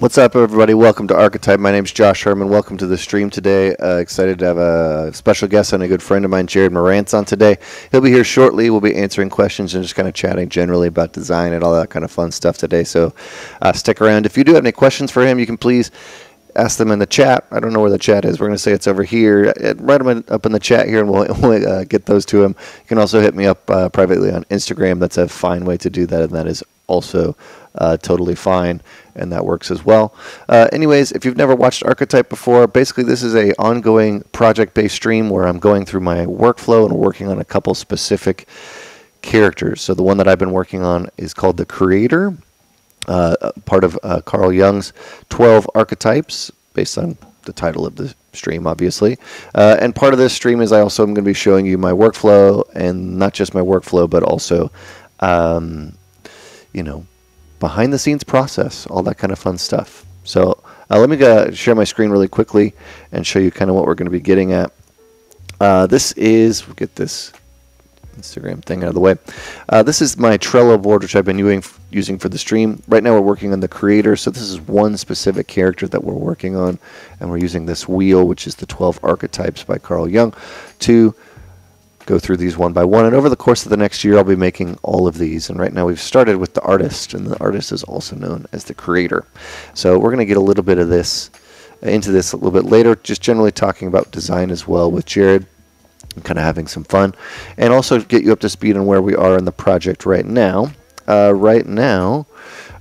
What's up, everybody? Welcome to Archetype. My name is Josh Herman. Welcome to the stream today. Uh, excited to have a special guest and a good friend of mine, Jerad Marantz, on today. He'll be here shortly. We'll be answering questions and just kind of chatting generally about design and all that kind of fun stuff today. So uh, stick around. If you do have any questions for him, you can please ask them in the chat. I don't know where the chat is. We're going to say it's over here. Uh, write them up in the chat here, and we'll, we'll uh, get those to him. You can also hit me up uh, privately on Instagram. That's a fine way to do that, and that is also uh, totally fine, and that works as well. Uh, anyways, if you've never watched Archetype before, basically this is a ongoing project-based stream where I'm going through my workflow and working on a couple specific characters. So the one that I've been working on is called the Creator, uh, part of uh, Carl Jung's 12 archetypes, based on the title of the stream, obviously. Uh, and part of this stream is I also am going to be showing you my workflow, and not just my workflow, but also, um, you know, behind the scenes process, all that kind of fun stuff. So uh, let me uh, share my screen really quickly and show you kind of what we're going to be getting at. Uh, this is, we'll get this Instagram thing out of the way. Uh, this is my Trello board, which I've been using, using for the stream. Right now we're working on the creator, so this is one specific character that we're working on, and we're using this wheel, which is the 12 archetypes by Carl Jung, to go through these one by one. And over the course of the next year, I'll be making all of these. And right now, we've started with the artist, and the artist is also known as the creator. So we're going to get a little bit of this into this a little bit later, just generally talking about design as well with Jerad and kind of having some fun, and also get you up to speed on where we are in the project right now. Uh, right now,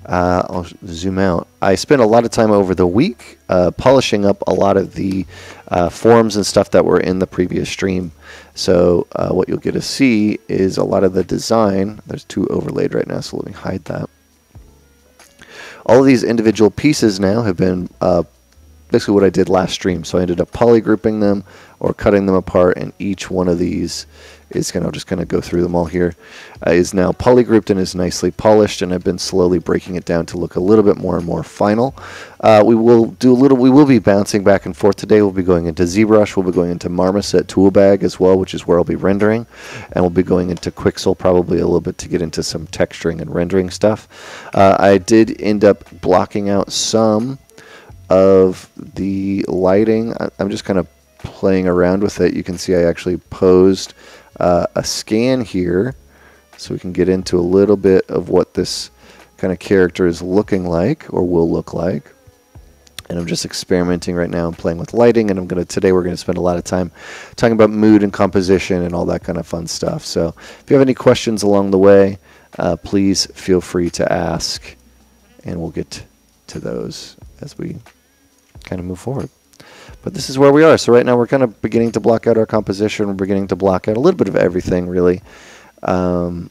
uh, I'll zoom out. I spent a lot of time over the week uh, polishing up a lot of the uh, forms and stuff that were in the previous stream. So uh, what you'll get to see is a lot of the design. There's two overlaid right now, so let me hide that. All of these individual pieces now have been uh, basically what I did last stream. So I ended up polygrouping them or cutting them apart, and each one of these is going to just kind of go through them all here. Uh, is now polygrouped and is nicely polished, and I've been slowly breaking it down to look a little bit more and more final. Uh, we will do a little. We will be bouncing back and forth today. We'll be going into ZBrush. We'll be going into Marmoset Toolbag as well, which is where I'll be rendering, and we'll be going into Quixel probably a little bit to get into some texturing and rendering stuff. Uh, I did end up blocking out some of the lighting. I'm just kind of playing around with it. You can see I actually posed uh, a scan here so we can get into a little bit of what this kind of character is looking like or will look like. And I'm just experimenting right now and playing with lighting. And I'm gonna today we're gonna spend a lot of time talking about mood and composition and all that kind of fun stuff. So if you have any questions along the way, uh, please feel free to ask, and we'll get to those as we kind of move forward. But this is where we are. So right now we're kind of beginning to block out our composition. We're beginning to block out a little bit of everything, really. Um,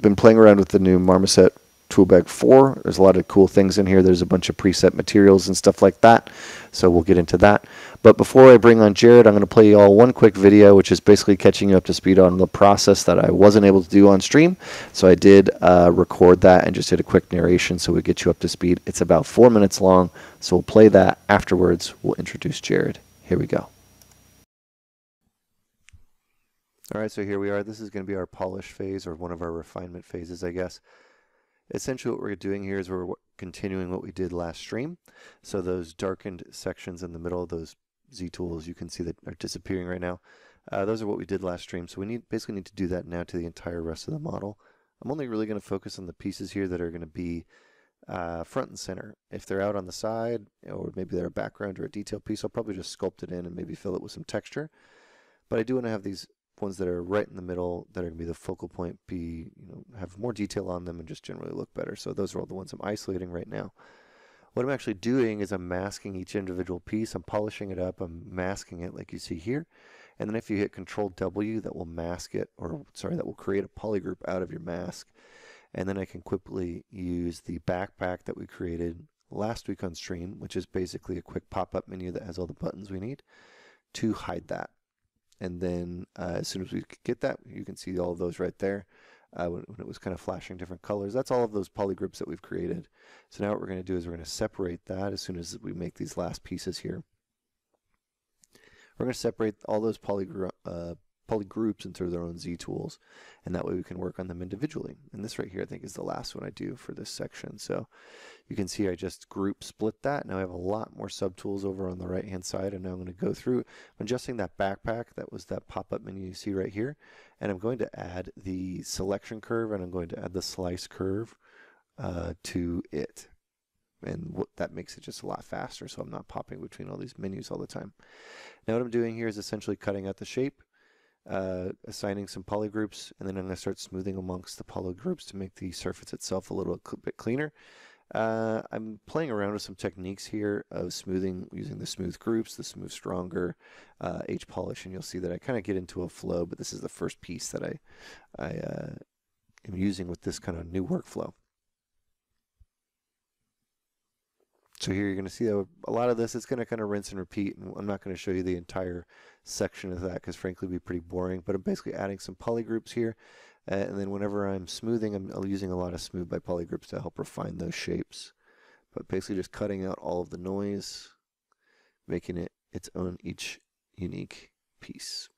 been playing around with the new Marmoset Toolbag 4. There's a lot of cool things in here. There's a bunch of preset materials and stuff like that. So we'll get into that. But before I bring on Jerad, I'm going to play you all one quick video, which is basically catching you up to speed on the process that I wasn't able to do on stream. So I did uh, record that and just did a quick narration so we get you up to speed. It's about four minutes long. So we'll play that. Afterwards, we'll introduce Jerad. Here we go. All right, so here we are. This is going to be our polish phase or one of our refinement phases, I guess essentially what we're doing here is we're continuing what we did last stream. So those darkened sections in the middle, of those Z tools you can see that are disappearing right now, uh, those are what we did last stream. So we need basically need to do that now to the entire rest of the model. I'm only really going to focus on the pieces here that are going to be uh, front and center. If they're out on the side, or maybe they're a background or a detail piece, I'll probably just sculpt it in and maybe fill it with some texture. But I do want to have these ones that are right in the middle that are going to be the focal point be, you know, have more detail on them and just generally look better. So those are all the ones I'm isolating right now. What I'm actually doing is I'm masking each individual piece. I'm polishing it up. I'm masking it like you see here. And then if you hit Control W, that will mask it, or sorry, that will create a polygroup out of your mask. And then I can quickly use the backpack that we created last week on stream, which is basically a quick pop-up menu that has all the buttons we need to hide that. And then uh, as soon as we get that, you can see all of those right there uh, when, when, it was kind of flashing different colors. That's all of those polygroups that we've created. So now what we're going to do is we're going to separate that as soon as we make these last pieces here. We're going to separate all those polygr uh, poly groups into their own Z tools, and that way we can work on them individually. And this right here, I think, is the last one I do for this section. So you can see I just group split that. Now I have a lot more subtools over on the right hand side, and now I'm going to go through I'm adjusting that backpack. That was that pop-up menu you see right here, and I'm going to add the selection curve, and I'm going to add the slice curve uh, to it and what, that makes it just a lot faster so I'm not popping between all these menus all the time. Now what I'm doing here is essentially cutting out the shape, uh, assigning some polygroups, and then I'm going to start smoothing amongst the polygroups to make the surface itself a little bit cleaner. Uh, I'm playing around with some techniques here of smoothing using the smooth groups, the smooth stronger, uh, H polish, and you'll see that I kind of get into a flow, but this is the first piece that I, I uh, am using with this kind of new workflow. So here you're going to see a, a lot of this. It's going to kind of rinse and repeat, and I'm not going to show you the entire section of that because frankly it'd be pretty boring. But I'm basically adding some polygroups here, uh, and then whenever I'm smoothing, I'm, using a lot of smooth by polygroups to help refine those shapes. But basically just cutting out all of the noise, making it its own each unique piece.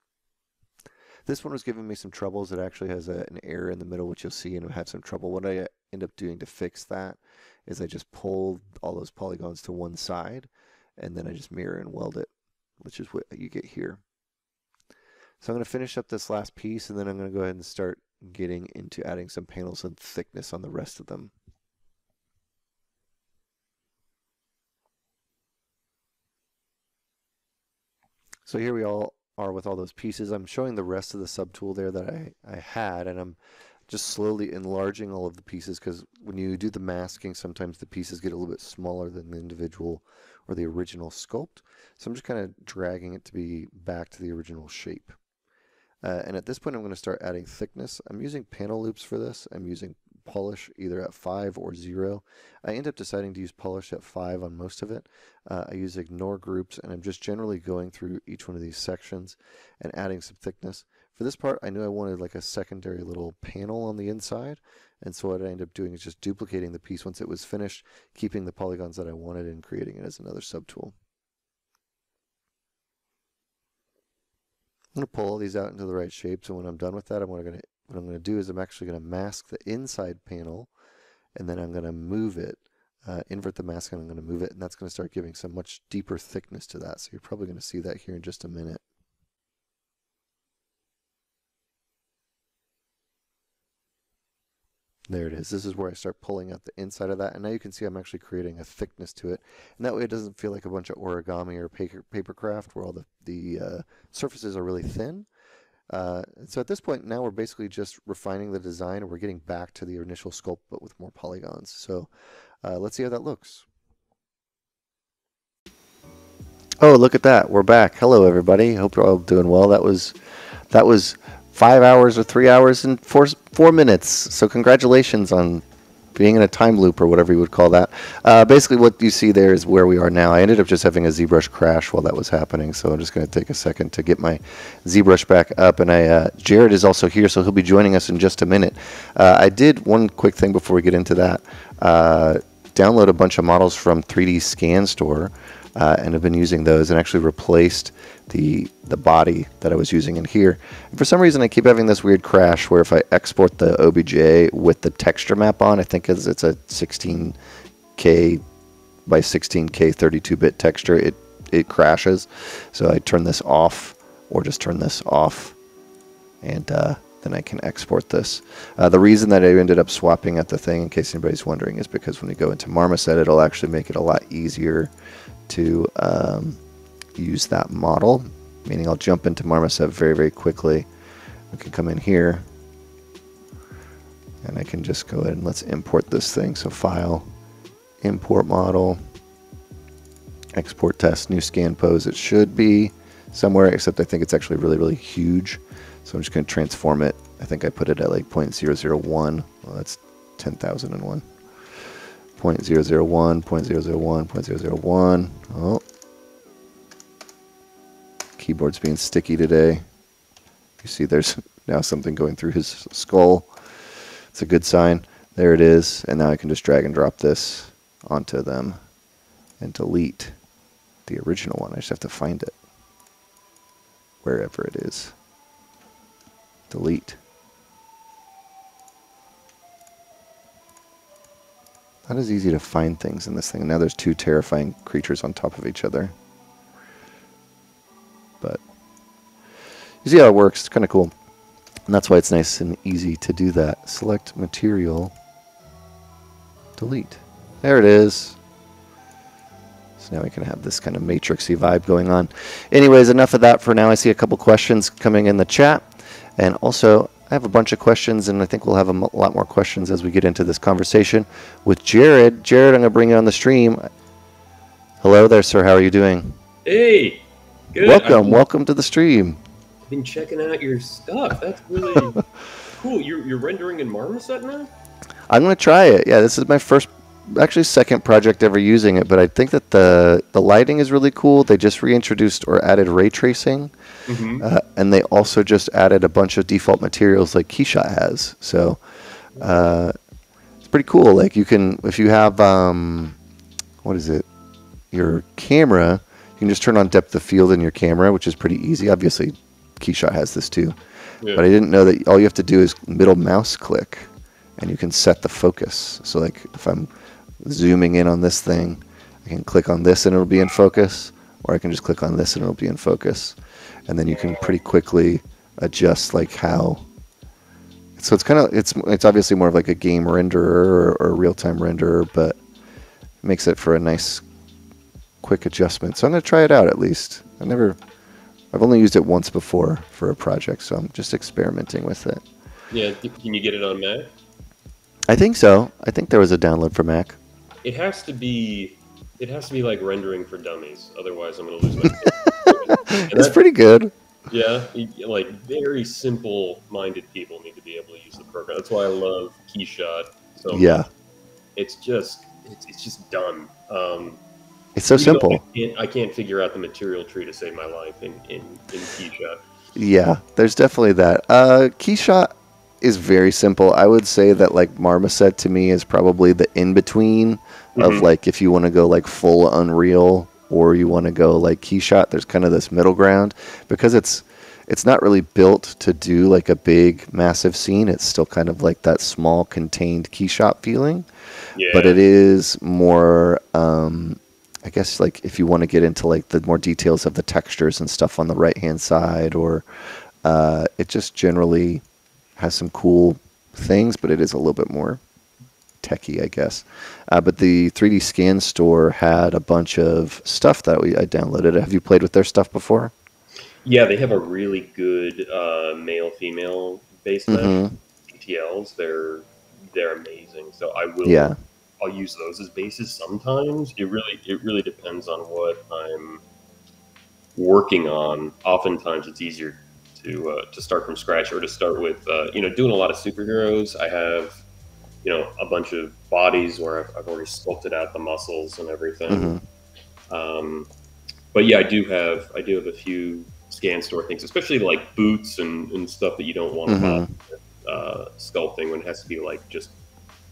This one was giving me some troubles. It actually has a, an error in the middle, which you'll see, and I had some trouble. What I end up doing to fix that is I just pull all those polygons to one side and then I just mirror and weld it, which is what you get here. So I'm going to finish up this last piece and then I'm going to go ahead and start getting into adding some panels and thickness on the rest of them. So here we all are with all those pieces. I'm showing the rest of the subtool there that I, I had and I'm just slowly enlarging all of the pieces because when you do the masking, sometimes the pieces get a little bit smaller than the individual or the original sculpt. So I'm just kind of dragging it to be back to the original shape. Uh, and at this point, I'm going to start adding thickness. I'm using panel loops for this. I'm using polish either at 5 or 0. I end up deciding to use polish at 5 on most of it. Uh, I use ignore groups and I'm just generally going through each one of these sections and adding some thickness. For this part I knew I wanted like a secondary little panel on the inside and so what I ended up doing is just duplicating the piece once it was finished, keeping the polygons that I wanted and creating it as another subtool. I'm going to pull all these out into the right shapes and when I'm done with that I'm going to what I'm going to do is I'm actually going to mask the inside panel and then I'm going to move it, uh, invert the mask and I'm going to move it and that's going to start giving some much deeper thickness to that. So you're probably going to see that here in just a minute. There it is. This is where I start pulling out the inside of that. And now you can see I'm actually creating a thickness to it. And that way it doesn't feel like a bunch of origami or paper, paper craft where all the, the uh, surfaces are really thin. Uh, so at this point now we're basically just refining the design and we're getting back to the initial sculpt but with more polygons. So uh, let's see how that looks. Oh, look at that. We're back. Hello, everybody. Hope you're all doing well. That was, that was five hours or three hours and four, four minutes. So congratulations on being in a time loop or whatever you would call that. Uh, basically, what you see there is where we are now. I ended up just having a ZBrush crash while that was happening, so I'm just going to take a second to get my ZBrush back up. And I, uh, Jerad is also here, so he'll be joining us in just a minute. Uh, I did one quick thing before we get into that. Uh, download a bunch of models from 3D Scan Store uh, and have been using those and actually replaced the the body that I was using in here. And for some reason, I keep having this weird crash where if I export the OBJ with the texture map on, I think it's a 16K by 16K 32-bit texture, it it crashes. So I turn this off or just turn this off and uh, then I can export this. Uh, the reason that I ended up swapping out the thing, in case anybody's wondering, is because when we go into Marmoset, it'll actually make it a lot easier to um, use that model, meaning I'll jump into Marmoset very, very quickly. I can come in here and I can just go ahead and let's import this thing. So file, import model, export test, new scan pose. It should be somewhere, except I think it's actually really, really huge. So I'm just going to transform it. I think I put it at like 0.001. Well, that's 10,001. 0.001, 0.001, 0.001. Oh. Keyboard's being sticky today. You see there's now something going through his skull. It's a good sign. There it is. And now I can just drag and drop this onto them and delete the original one. I just have to find it wherever it is. delete. Not as easy to find things in this thing. Now there's two terrifying creatures on top of each other. You see how it works. It's kind of cool. And that's why it's nice and easy to do that. Select material, delete. There it is. So now we can have this kind of matrixy vibe going on. Anyways, enough of that for now. I see a couple questions coming in the chat. And also, I have a bunch of questions, and I think we'll have a lot more questions as we get into this conversation with Jerad. Jerad, I'm going to bring you on the stream. Hello there, sir. How are you doing? Hey, good. Welcome, welcome to the stream. Been checking out your stuff. That's really cool. You're, you're rendering in Marmoset now? I'm going to try it. Yeah, this is my first actually second project ever using it, but I think that the the lighting is really cool. They just reintroduced or added ray tracing, mm-hmm. uh, and they also just added a bunch of default materials like Keyshot has. So uh, it's pretty cool. Like you can, if you have um, what is it, your camera, you can just turn on depth of field in your camera, which is pretty easy. Obviously, Keyshot has this too, yeah. but I didn't know that all you have to do is middle mouse click and you can set the focus. So like if I'm zooming in on this thing, I can click on this and it'll be in focus, or I can just click on this and it'll be in focus. And then you can pretty quickly adjust like how. So it's kind of it's it's obviously more of like a game renderer or, or a real time renderer, but it makes it for a nice quick adjustment. So I'm gonna try it out at least. I never, I've only used it once before for a project, so I'm just experimenting with it. Yeah, can you get it on Mac? I think so. I think there was a download for Mac it has to be it has to be like rendering for dummies. Otherwise, I'm going to lose my. it's pretty good. Yeah, like very simple-minded people need to be able to use the program. That's why I love Keyshot. So yeah, it's just it's, it's just done. Um, it's so simple. I can't, I can't, figure out the material tree to save my life in in, in Keyshot. Yeah, there's definitely that. Uh, Keyshot is very simple. I would say that like Marmoset to me is probably the in between mm-hmm. of like if you want to go like full Unreal or you want to go like Keyshot. There's kind of this middle ground because it's it's not really built to do like a big massive scene. It's still kind of like that small contained Keyshot feeling, yeah. but it is more. Um, I guess like if you want to get into like the more details of the textures and stuff on the right hand side, or uh, it just generally has some cool things, but it is a little bit more techy, I guess. Uh, but the 3D Scan Store had a bunch of stuff that we I downloaded. Have you played with their stuff before? Yeah, they have a really good uh, male female base mm-hmm. They're they're amazing. So I will. Yeah. I'll use those as bases sometimes. It really it really depends on what I'm working on. Oftentimes, it's easier to uh, to start from scratch or to start with uh, you know doing a lot of superheroes. I have you know a bunch of bodies where I've, I've already sculpted out the muscles and everything. Mm-hmm. Um, but yeah, I do have I do have a few scan store things, especially like boots and, and stuff that you don't want mm-hmm. about uh, sculpting when it has to be like just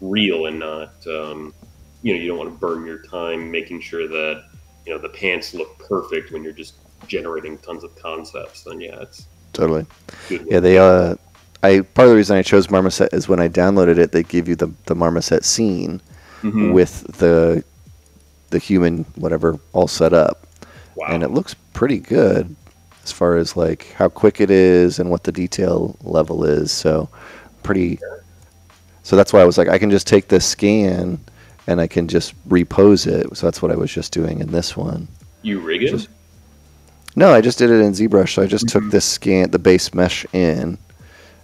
real and not um, you know you don't want to burn your time making sure that you know the pants look perfect when you're just generating tons of concepts. Then yeah, it's totally. Yeah, they. Uh, I part of the reason I chose Marmoset is when I downloaded it, they give you the the Marmoset scene mm-hmm. with the the human whatever all set up, wow. and it looks pretty good as far as like how quick it is and what the detail level is. So pretty. So that's why I was like, I can just take this scan and I can just repose it. So that's what I was just doing in this one. You rig it? Just, no, I just did it in ZBrush. So I just mm-hmm. took this scan, the base mesh in,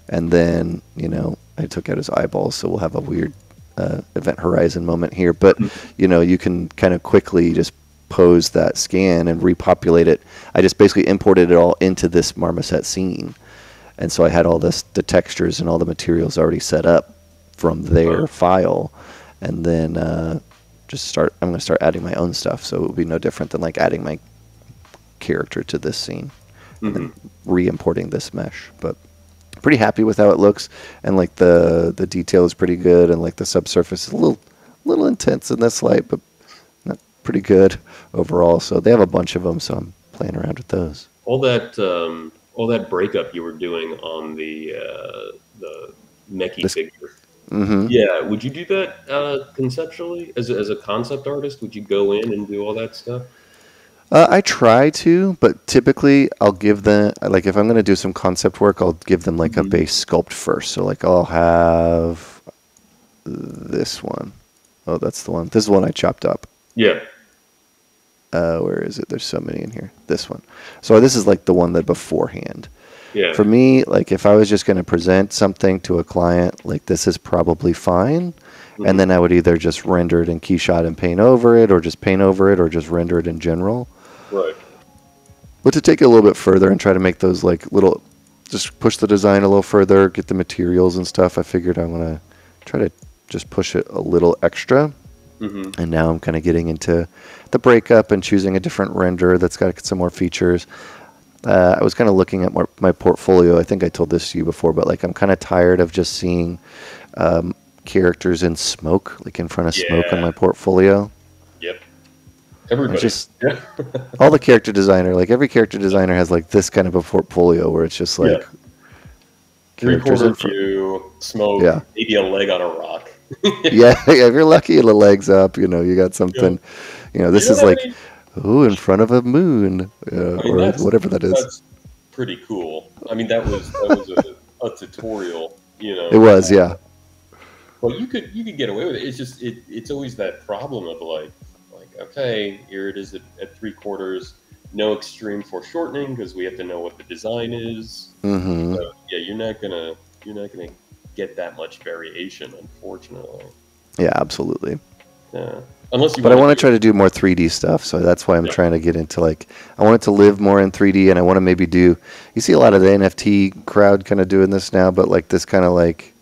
and then you know I took out his eyeballs. So we'll have a weird uh, event horizon moment here. But mm-hmm. you know you can kind of quickly just pose that scan and repopulate it. I just basically imported it all into this marmoset scene, and so I had all this the textures and all the materials already set up from their file, and then. Uh, just start. I'm going to start adding my own stuff, so it will be no different than like adding my character to this scene mm-hmm. and re-importing this mesh. But pretty happy with how it looks, and like the the detail is pretty good, and like the subsurface is a little little intense in this light, but not pretty good overall. So they have a bunch of them, so I'm playing around with those. All that um, all that breakup you were doing on the uh, the Meki This- figure. Hmm Yeah, would you do that uh, conceptually as a, as a concept artist? Would you go in and do all that stuff? Uh, I try to, but typically I'll give them like if I'm going to do some concept work, I'll give them like a Mhm. base sculpt first. So like I'll have this one. Oh, that's the one. This is the one I chopped up. Yeah, Uh, where is it? There's so many in here. This one. So this is like the one that beforehand. Yeah, For me, like if I was just going to present something to a client, like this is probably fine. Mhm. And then I would either just render it in Keyshot and paint over it, or just paint over it, or just render it in general. right. But to take it a little bit further and try to make those like little, just push the design a little further, get the materials and stuff. I figured I'm gonna try to just push it a little extra. hmm And now I'm kind of getting into the breakup and choosing a different render that's got some more features. Uh, I was kind of looking at more, my portfolio. I think I told this to you before, but like I'm kind of tired of just seeing um, characters in smoke, like in front of smoke on my portfolio. Yep. Everybody. just- yeah. all the character designer, like every character designer has like this kind of a portfolio where it's just like Yeah. Three characters quarter in view, smoke, Yeah. maybe a leg on a rock. Yeah, yeah, if you're lucky, the legs up. You know, you got something. You know, this You is know what like I mean? Ooh in front of a moon, uh, I mean, or whatever that is. That's pretty cool. I mean, that was that was a, a tutorial. You know, It was, yeah, But you could you could get away with it. It's just it, it's always that problem of like like okay, here it is at, at three quarters, no extreme foreshortening because we have to know what the design is. hmm So yeah, you're not gonna you're not gonna get that much variation, unfortunately. yeah, absolutely. Yeah, unless you. But I want to try to do more 3D stuff, so that's why I'm Yeah. trying to get into like I want it to live more in 3D, and I want to maybe do. You see a lot of the NFT crowd kind of doing this now, but like this kind of like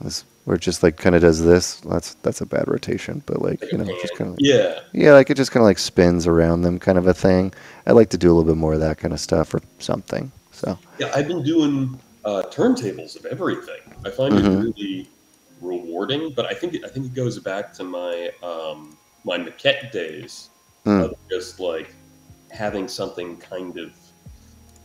this where it just like kind of does this. That's that's a bad rotation, but like like you know, just kind of Yeah, yeah, like it just kind of like spins around them, kind of a thing. I'd like to do a little bit more of that kind of stuff or something. So yeah. I've been doing uh, turntables of everything. I find Mhm. it really rewarding, but I think I think it goes back to my um, my maquette days Mm. of just like having something kind of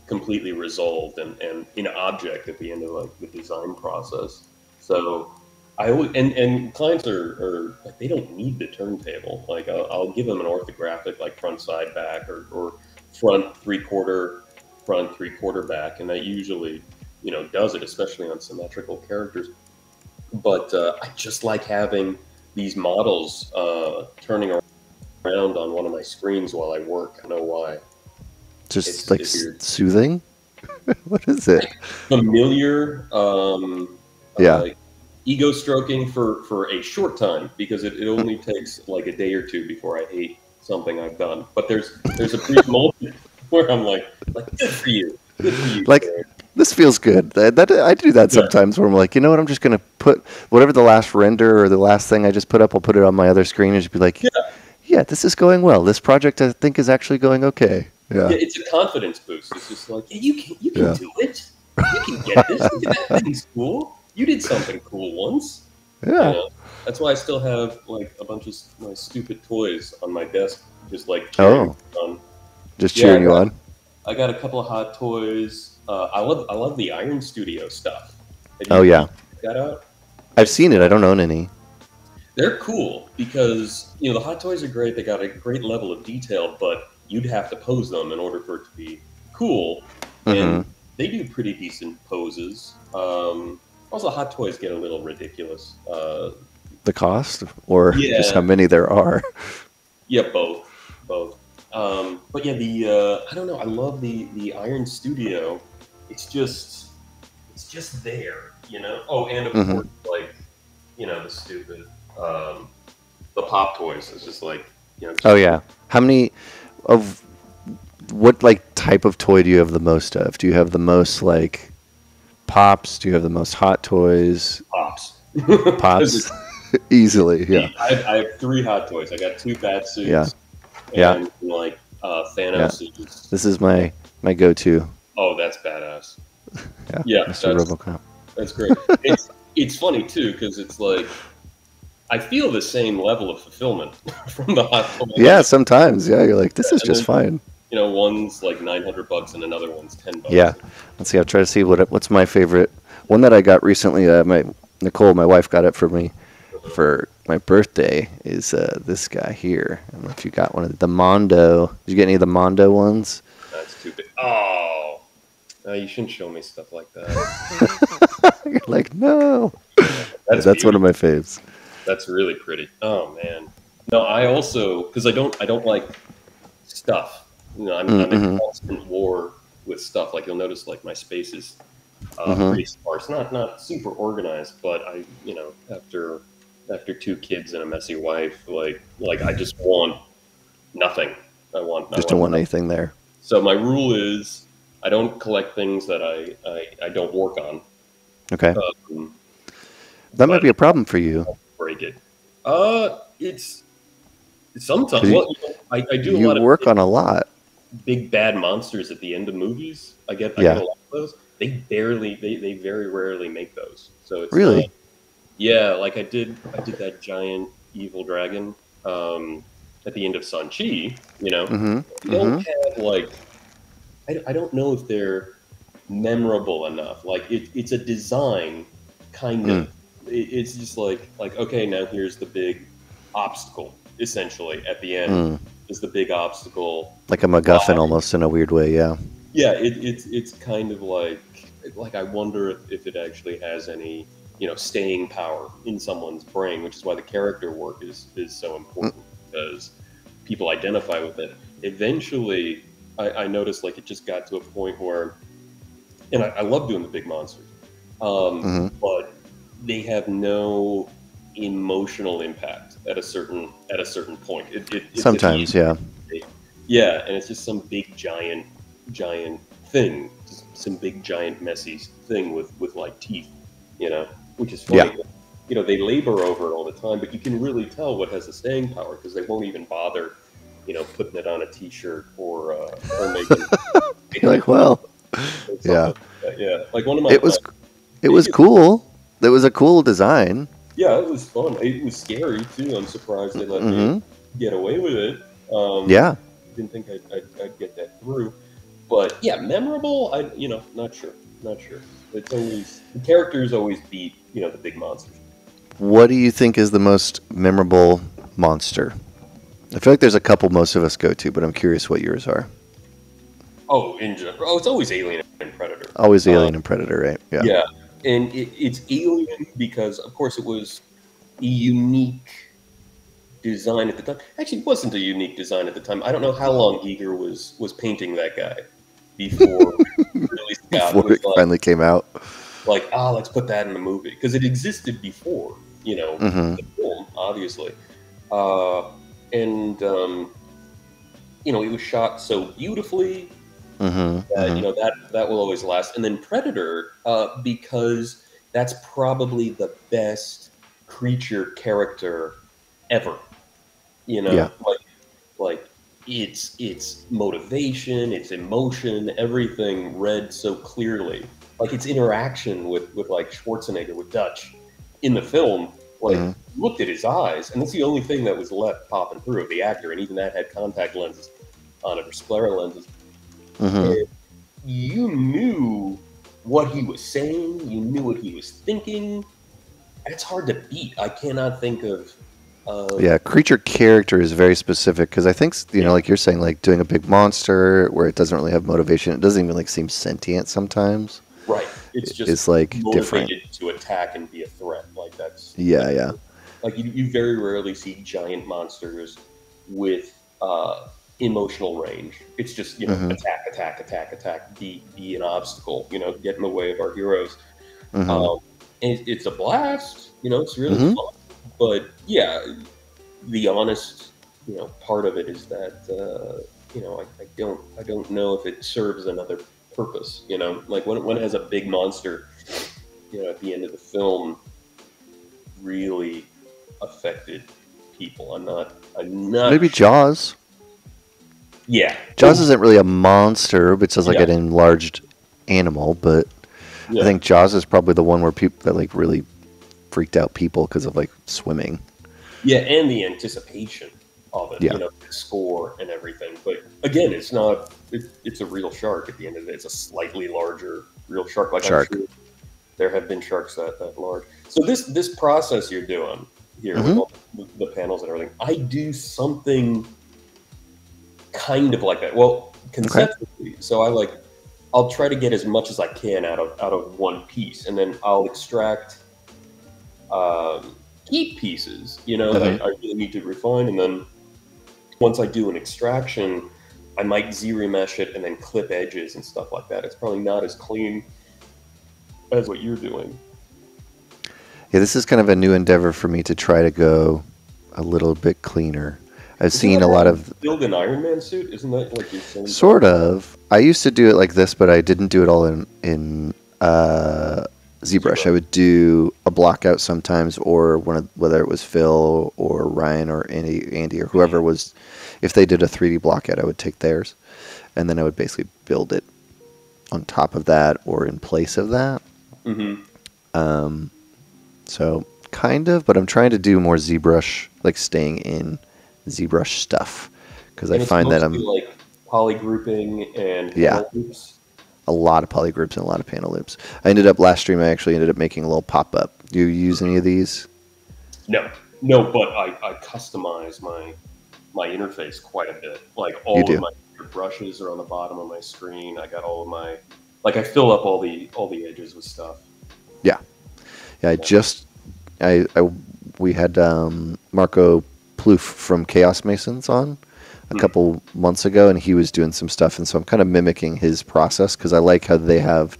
completely resolved and, and an object at the end of like the design process. So I always, and, and clients are, are like they don't need the turntable. Like I'll, I'll give them an orthographic like front side back or, or front three quarter front three quarter back, and that usually you know does it, especially on symmetrical characters. But uh, I just like having these models uh, turning around on one of my screens while I work. I know why. just It's- like it's soothing. what is it? Familiar, um, Yeah. uh, ego stroking for for a short time because it, it only takes like a day or two before I hate something I've done. But there's there's a brief moment where I'm like like good for you, good for you. Like- Jerad." This feels good. That, that I do that Yeah. sometimes where I'm like, you know what? I'm just gonna put whatever the last render or the last thing I just put up. I'll put it on my other screen and just be like, Yeah. yeah, this is going well. This project I think is actually going okay. Yeah. Yeah, it's a confidence boost. It's just like, yeah, you can, you can Yeah. do it. You can get this. Look at that thing's cool. You did something cool once. You Yeah. know? That's why I still have like a bunch of my stupid toys on my desk, just like Oh. on. Just cheering you on. I got a couple of hot toys. Uh, I love I love the Iron Studio stuff. Oh yeah. that out? I've seen it. I don't own any. They're cool because you know the hot toys are great. They got a great level of detail, but you'd have to pose them in order for it to be cool. And they do pretty decent poses. Um, also, hot toys get a little ridiculous. Uh, The cost or Yeah. just how many there are. yeah, both, both. Um, but yeah, the uh, I don't know. I love the the Iron Studio. It's just it's just there, you know. Oh, and of Mhm. course, like you know the stupid um, the pop toys. It's just like you know. Oh yeah. How many of what like type of toy do you have the most of? Do you have the most like pops? Do you have the most hot toys? pops. Pops easily. Yeah. I have, I have three hot toys. I got two bat suits. Yeah. Yeah. Like uh, Thanos is. This is my my go-to. Oh, that's badass. Yeah. Yeah, Mr. that's- RoboCop. That's great. it's it's funny too because it's like I feel the same level of fulfillment from the hot toys. Yeah, sometimes. Yeah, you're like this is and just then- fine. you know, one's like nine hundred bucks and another one's ten bucks. Yeah. Let's see. I'll try to see what what's my favorite one that I got recently. Uh, my Nicole, my wife, got it for me for my birthday. Is uh, this guy here? I don't know if you got one of the Mondo. Did you get any of the Mondo ones? That's too big. Oh, no, you shouldn't show me stuff like that. You're like, no. That's, That's one of my faves. That's really pretty. Oh man. No, I also because I don't I don't like stuff. You know, I'm, I'm in Mhm. constant war with stuff. Like you'll notice, like my space is uh, Mhm. pretty sparse. Not not super organized, but I you know after after two kids and a messy wife, like like I just want nothing. I want I Just don't want nothing. anything there. So my rule is I don't collect things that I I, I don't work on. Okay. Um, That might be a problem for you. break it. Uh, it's sometimes. you- Well, you know, I, I do a You lot of work big, on a lot. big bad monsters at the end of movies. I get, I Yeah. get a lot of those. They barely, they, they very rarely make those. So it's Really? not- yeah, like I did, I did that giant evil dragon um, at the end of Shang-Chi. You know, hmm you don't have like, I, I don't know if they're memorable enough. Like it, it's a design kind of. It, it's just like like okay, now here's the big obstacle. Essentially, at the end Mm. is the big obstacle. Like a MacGuffin almost in a weird way, yeah. Yeah, it, it's it's kind of like like I wonder if, if it actually has any you know staying power in someone's brain, which is why the character work is is so important because people identify with it. Eventually, I, I noticed like it just got to a point where, and I, I love doing the big monsters, um, Mhm. but they have no emotional impact at a certain at a certain point. It, it, it's- Sometimes, yeah. yeah, and it's just some big giant, giant thing, just some big giant messy thing with with like teeth, you know, which is funny. Yeah. You know, they labor over it all the time, but you can really tell what has the staying power because they won't even bother, you know, putting it on a T-shirt or uh, or making. You're like, well, yeah. like yeah. Like one of my it was it was cool. It was a cool design. yeah, it was fun. It was scary too. I'm surprised they let me hmm get away with it. Um, Yeah. didn't think I'd, I'd, I'd get that through. But yeah, memorable. I you know not sure, not sure. It's always the characters always beat you know the big monsters. What do you think is the most memorable monster? I feel like there's a couple most of us go to, but I'm curious what yours are. Oh, in general, oh, it's always Alien and Predator. Always Uh, Alien and Predator, right? Yeah. Yeah, and it, it's Alien because of course it was a unique design at the time. Actually, it wasn't a unique design at the time. I don't know how long Giger was was painting that guy before really Before was it like, finally came out. like, ah, let's put that in the movie because it existed before, you know, hmm the film, obviously, uh, and um, you know, it was shot so beautifully hmm that you know that that will always last. And then Predator, uh, because that's probably the best creature character ever. You know, Yeah. like like it's it's motivation, its emotion, everything read so clearly. Like its interaction with with like Schwarzenegger with Dutch in the film, like Mhm. looked at his eyes, and that's the only thing that was left popping through of the actor, and even that had contact lenses on it or sclera lenses hmm you knew what he was saying, you knew what he was thinking. That's hard to beat. I cannot think of. Uh, Yeah, creature character is very specific because I think you know, like you're saying, like doing a big monster where it doesn't really have motivation. It doesn't even like seem sentient sometimes. Right. It's just It's like different. to attack and be a threat. Like that's Yeah, yeah. like you, you very rarely see giant monsters with uh, emotional range. It's just you know Mhm. attack, attack, attack, attack. Be be an obstacle. You know, get in the way of our heroes. hmm Um, it- it's a blast. You know, it's really Mhm. fun. But yeah, the honest, you know, part of it is that uh, you know I, I don't I don't know if it serves another purpose. You know, like when when it has a big monster, you know, at the end of the film, really affected people. I'm not. I'm not. Maybe Jaws. Yeah. Jaws isn't really a monster, but it's just like Yeah. an enlarged animal. But Yeah. I think Jaws is probably the one where people that like really freaked out people because of like swimming. Yeah, and the anticipation of it, Yeah. you know, the score and everything. But again, it's not. It, it's a real shark. At the end of it, it's a slightly larger real shark. Like Shark. I'm sure there have been sharks that that large. So this this process you're doing here with Mhm. all the, the panels and everything, I do something kind of like that. Well, conceptually, so I like. I'll try to get as much as I can out of out of one piece, and then I'll extract um, key pieces. You know, that Mhm. I, I really need to refine, and then once I do an extraction, I might ZRemesh it and then clip edges and stuff like that. It's probably not as clean as what you're doing. Yeah, this is kind of a new endeavor for me to try to go a little bit cleaner. I've Isn't seen a lot of build an Iron Man suit. Isn't that like your same? Sort of. I used to do it like this, but I didn't do it all in in uh, ZBrush. I would do a block out sometimes, or one of, whether it was Phil or Ryan or Andy, Andy or whoever was. If they did a 3D block out, I would take theirs, and then I would basically build it on top of that or in place of that. hmm Um, so kind of, but I'm trying to do more ZBrush, like staying in ZBrush stuff, because I find that I'm like poly grouping and Yeah. loops. a lot of polygroups and a lot of panel loops. I ended up last stream. I actually ended up making a little pop up. Do you use any of these? No, no, but I, I customize my my interface quite a bit. Like all of my brushes are on the bottom of my screen. I got all of my like I fill up all the all the edges with stuff. Yeah, I just I, I we had um, Marco Plouffe from Keos Masons on a Hmm. couple months ago, and he was doing some stuff, and so I'm kind of mimicking his process because I like how they have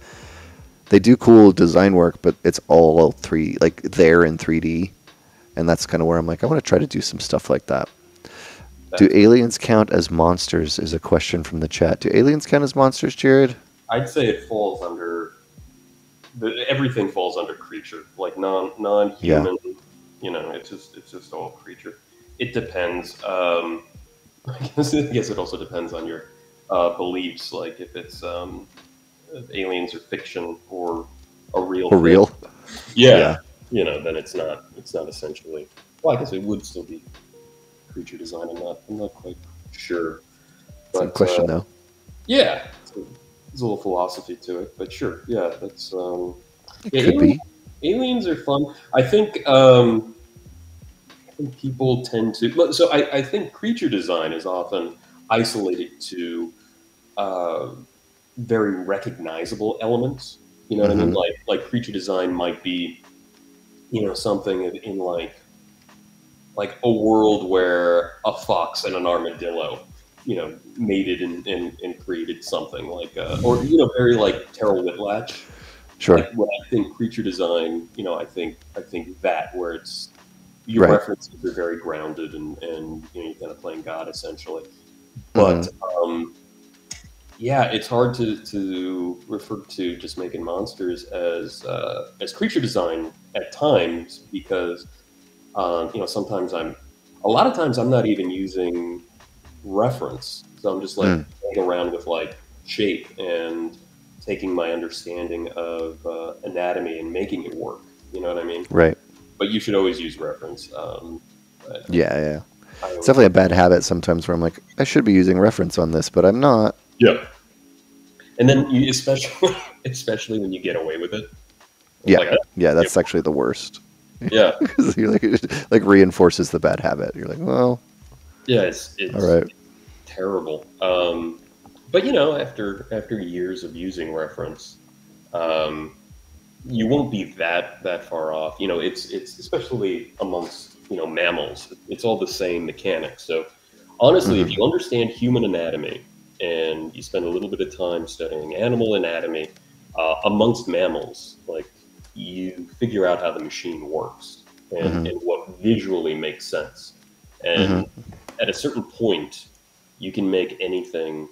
they do cool design work, but it's all three like there in 3D, and that's kind of where I'm like I want to try to do some stuff like that. Do aliens count as monsters? Is a question from the chat. Do aliens count as monsters, Jerad? I'd say it falls under the, everything falls under creature, like non non human. You know, it's just it's just all creature. It depends. Um, I guess I guess it also depends on your uh, beliefs, like if it's um, if aliens are fiction or a real Or real? Yeah, Yeah. you know, then it's not it's not essentially. Well, I guess it would still be creature design. I'm not I'm not quite sure. Good question uh, though. yeah, there's a little philosophy to it, but sure, yeah, that's um, It yeah, could alien- be. aliens are fun. I think um, I think people tend to. look, So I, I think creature design is often isolated to uh, very recognizable elements. You know what I mean? Mhm. Like like creature design might be, you know, something in, in like like a world where a fox and an armadillo, you know, mated and, and, and created something like, uh, or you know, very like Terryl Whitlatch. Sure. Like, when I think creature design, you know, I think I think that where it's your Right. references are very grounded and and you know you're kind of playing God essentially. But Mm-hmm. um, yeah, it's hard to to refer to just making monsters as uh, as creature design at times because um, you know sometimes I'm a lot of times I'm not even using reference, so I'm just like Mm. playing around with like shape and taking my understanding of uh, anatomy and making it work. You know what I mean? Right. But you should always use reference. Um, Yeah, yeah. It's definitely a bad habit sometimes where I'm like, I should be using reference on this, but I'm not. Yeah. And then you especially especially when you get away with it. Yeah. Like, uh, Yeah, that's actually the worst. yeah. Because like, it, like reinforces the bad habit. You're like, well, Yeah, it's it's all right. Terrible. Um, but you know, after after years of using reference, um, you won't be that that far off. You know, it's it's especially amongst you know mammals. It's all the same mechanics. So honestly, if you understand human anatomy and you spend a little bit of time studying animal anatomy uh, amongst mammals, like you figure out how the machine works and, Mhm. and what visually makes sense. And at a certain point, you can make anything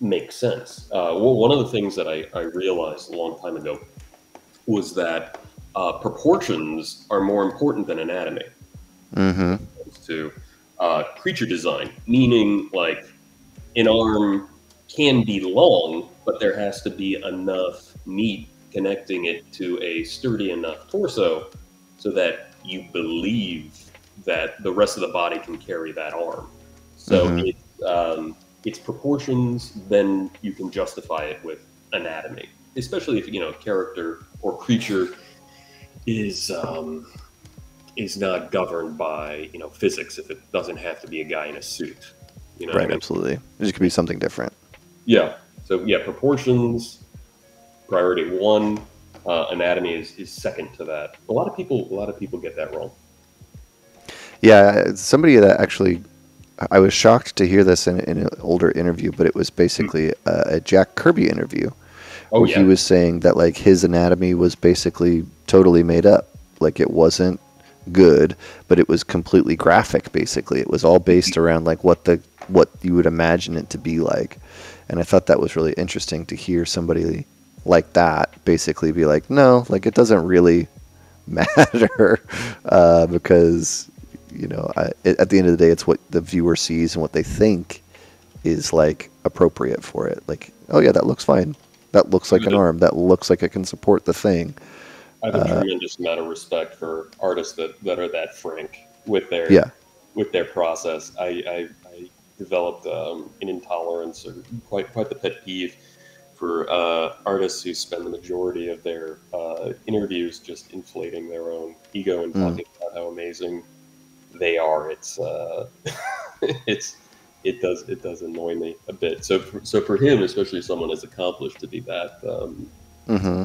make sense. Uh, well, one of the things that I, I realized a long time ago was that uh, proportions are more important than anatomy Mm-hmm. to uh, creature design, meaning like an arm can be long, but there has to be enough meat connecting it to a sturdy enough torso so that you believe that the rest of the body can carry that arm. So Mhm. it, um, it's proportions, then you can justify it with anatomy, especially if you know a character or creature is um, is not governed by you know physics. If it doesn't have to be a guy in a suit, you know. what I Right, mean? absolutely. It could be something different. Yeah. So yeah, proportions, priority one. Uh, anatomy is, is second to that. A lot of people, a lot of people get that wrong. Yeah, somebody that actually, I was shocked to hear this in, in an older interview, but it was basically a, a Jack Kirby interview. Oh where yeah, He was saying that like his anatomy was basically totally made up. Like it wasn't good, but it was completely graphic. Basically, it was all based around like what the what you would imagine it to be like. And I thought that was really interesting to hear somebody like that basically be like, no, like it doesn't really matter uh, because you know I, at the end of the day, it's what the viewer sees and what they think is like appropriate for it. Like, oh yeah, that looks fine. That looks like an arm. That looks like it can support the thing. I have a uh, tremendous amount of respect for artists that, that are that frank with their Yeah. with their process. I, I, I developed um, an intolerance or quite quite the pet peeve for uh, artists who spend the majority of their uh, interviews just inflating their own ego and Mm. talking about how amazing they are. It's uh, it's it does it does annoy me a bit. So for, so for him, especially someone as accomplished, to be that um, hmm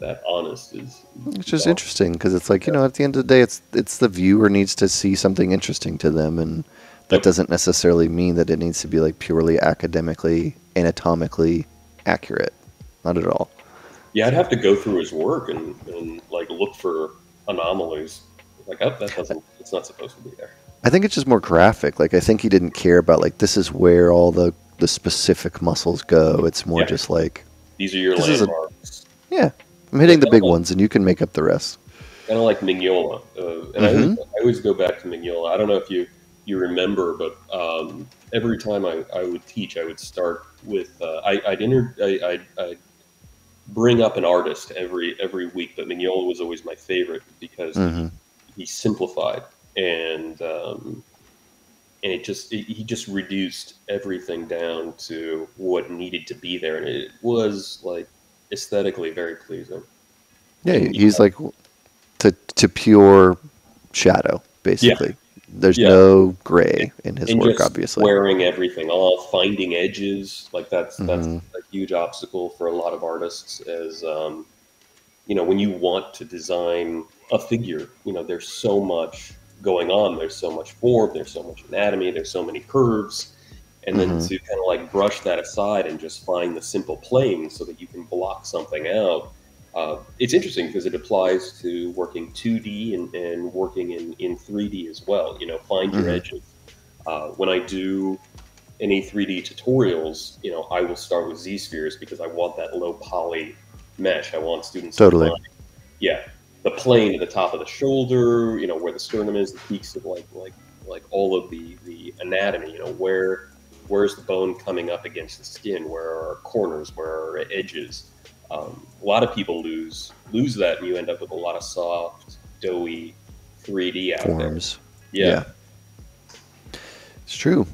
that honest is It's just interesting because it's like you know, at the end of the day, it's it's the viewer needs to see something interesting to them, and that Yep. doesn't necessarily mean that it needs to be like purely academically, anatomically accurate. Not at all. Yeah, I'd have to go through his work and, and like look for anomalies. Like, oh, that doesn't. It's not supposed to be there. I think it's just more graphic. Like I think he didn't care about like this is where all the the specific muscles go. It's more Yeah. just like These are your is a- landmarks. yeah, I'm hitting the big Yeah. ones, and you can make up the rest. Kind of like Mignola. Uh, and I, Mhm. always, I always go back to Mignola. I don't know if you you remember, but um, every time I, I would teach, I would start with uh, I, I'd inter I, I'd, I'd bring up an artist every every week, but Mignola was always my favorite because hmm he simplified and um, and it just it, he just reduced everything down to what needed to be there, and it was like aesthetically very pleasing. Yeah, And he's like to to pure shadow, basically. There's Yeah. no gray in his and work, obviously. Wearing everything off, finding edges, like that's that's Mhm. a huge obstacle for a lot of artists. As um, you know, when you want to design a figure, you know, there's so much going on. There's so much form. There's so much anatomy. There's so many curves, and then Mhm. to kind of like brush that aside and just find the simple plane so that you can block something out. Uh, it's interesting because it applies to working 2D and, and working in, in 3D as well. You know, find your Mhm. edges. Uh, when I do any 3D tutorials, you know, I will start with ZSpheres because I want that low poly mesh. I want students Totally. to yeah, the plane at the top of the shoulder, you know, where the sternum is, the peaks of like like like all of the the anatomy. You know, where where's the bone coming up against the skin? Where are corners? Where are edges? Um, a lot of people lose lose that, and you end up with a lot of soft, doughy 3D out there. Forms. Yeah. It's true.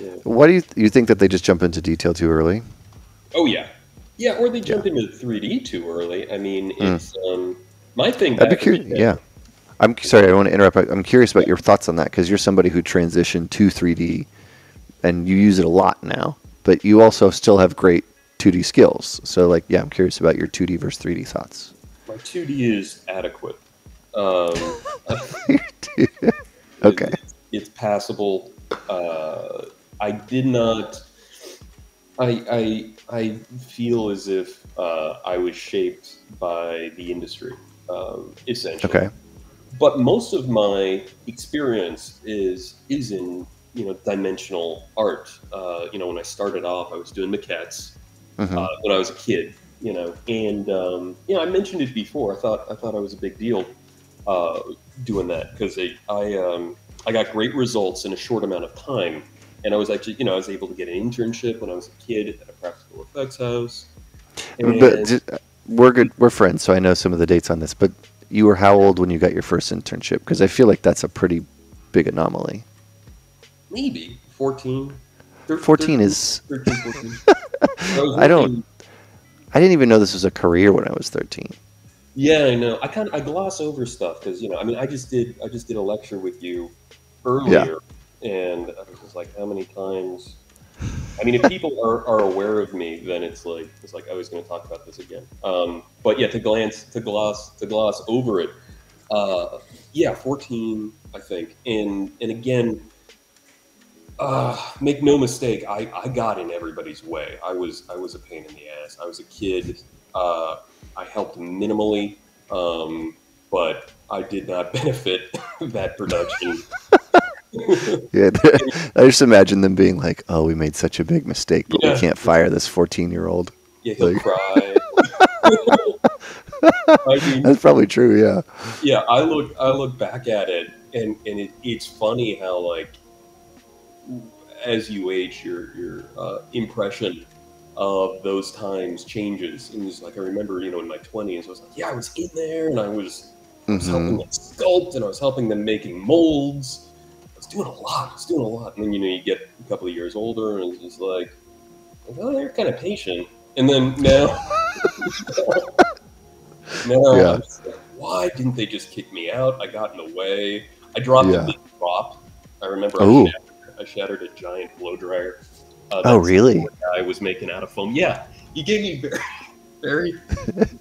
yeah. Why do you you think that they just jump into detail too early? Oh yeah, yeah. Or they jump into 3D too early. I mean, Mm. it's um, my thing. I'd be curious. Yeah. I'm sorry, I don't want to interrupt. I'm curious about your thoughts on that because you're somebody who transitioned to 3D and you use it a lot now, but you also still have great 2D skills. So, like, yeah, I'm curious about your 2D versus 3D thoughts. My 2D is adequate. Um, okay. It's, it's passable. Uh, I did not. I I I feel as if uh, I was shaped by the industry, um, essentially. Okay. But most of my experience is is in you know dimensional art. Uh, you know, when I started off, I was doing maquettes Mhm. uh, when I was a kid, you know, and um, you know, I mentioned it before. I thought I thought I was a big deal uh, doing that because I I, um, I got great results in a short amount of time, and I was actually you know I was able to get an internship when I was a kid at a practical effects house. But d- we're good. We're friends, so I know some of the dates on this. But you were how old when you got your first internship? Because I feel like that's a pretty big anomaly. Maybe 14. Thir- 14 is 13, 14. was I don't- I didn't even know this was a career when I was 13. Yeah, I know. I kind of I gloss over stuff because you know, I mean, I just did I just did a lecture with you earlier, and I was just like, how many times? I mean, if people are, are aware of me, then it's like it's like I was going to talk about this again. Um, but yeah, to glance to gloss to gloss over it, uh, yeah, fourteen, I think, and and again. Uh, make no mistake, I, I got in everybody's way. I was I was a pain in the ass. I was a kid. Uh, I helped minimally, um, but I did not benefit that production. Yeah, I just imagine them being like, "Oh, we made such a big mistake, but Yeah. we can't fire this 14-year-old." Yeah, he'll Like- cry. I mean, That's probably true. Yeah. yeah, I look I look back at it, and and it, it's funny how like as you age, your your uh, impression of those times changes. And it's like I remember, you know, in my twenties, I was like, yeah, I was in there, and I was I was helping hmm them sculpt, and I was helping them making molds. Was doing a lot. I was doing a lot, and then you know you get a couple of years older, and it's just like, well, they're kind of patient. And then now, now Yeah. Like, why didn't they just kick me out? I got in the way. I dropped Yeah. a big prop. I remember I shattered, I shattered a giant blow dryer. Uh, Oh, really? I was making out of foam. Yeah, he gave me very, very,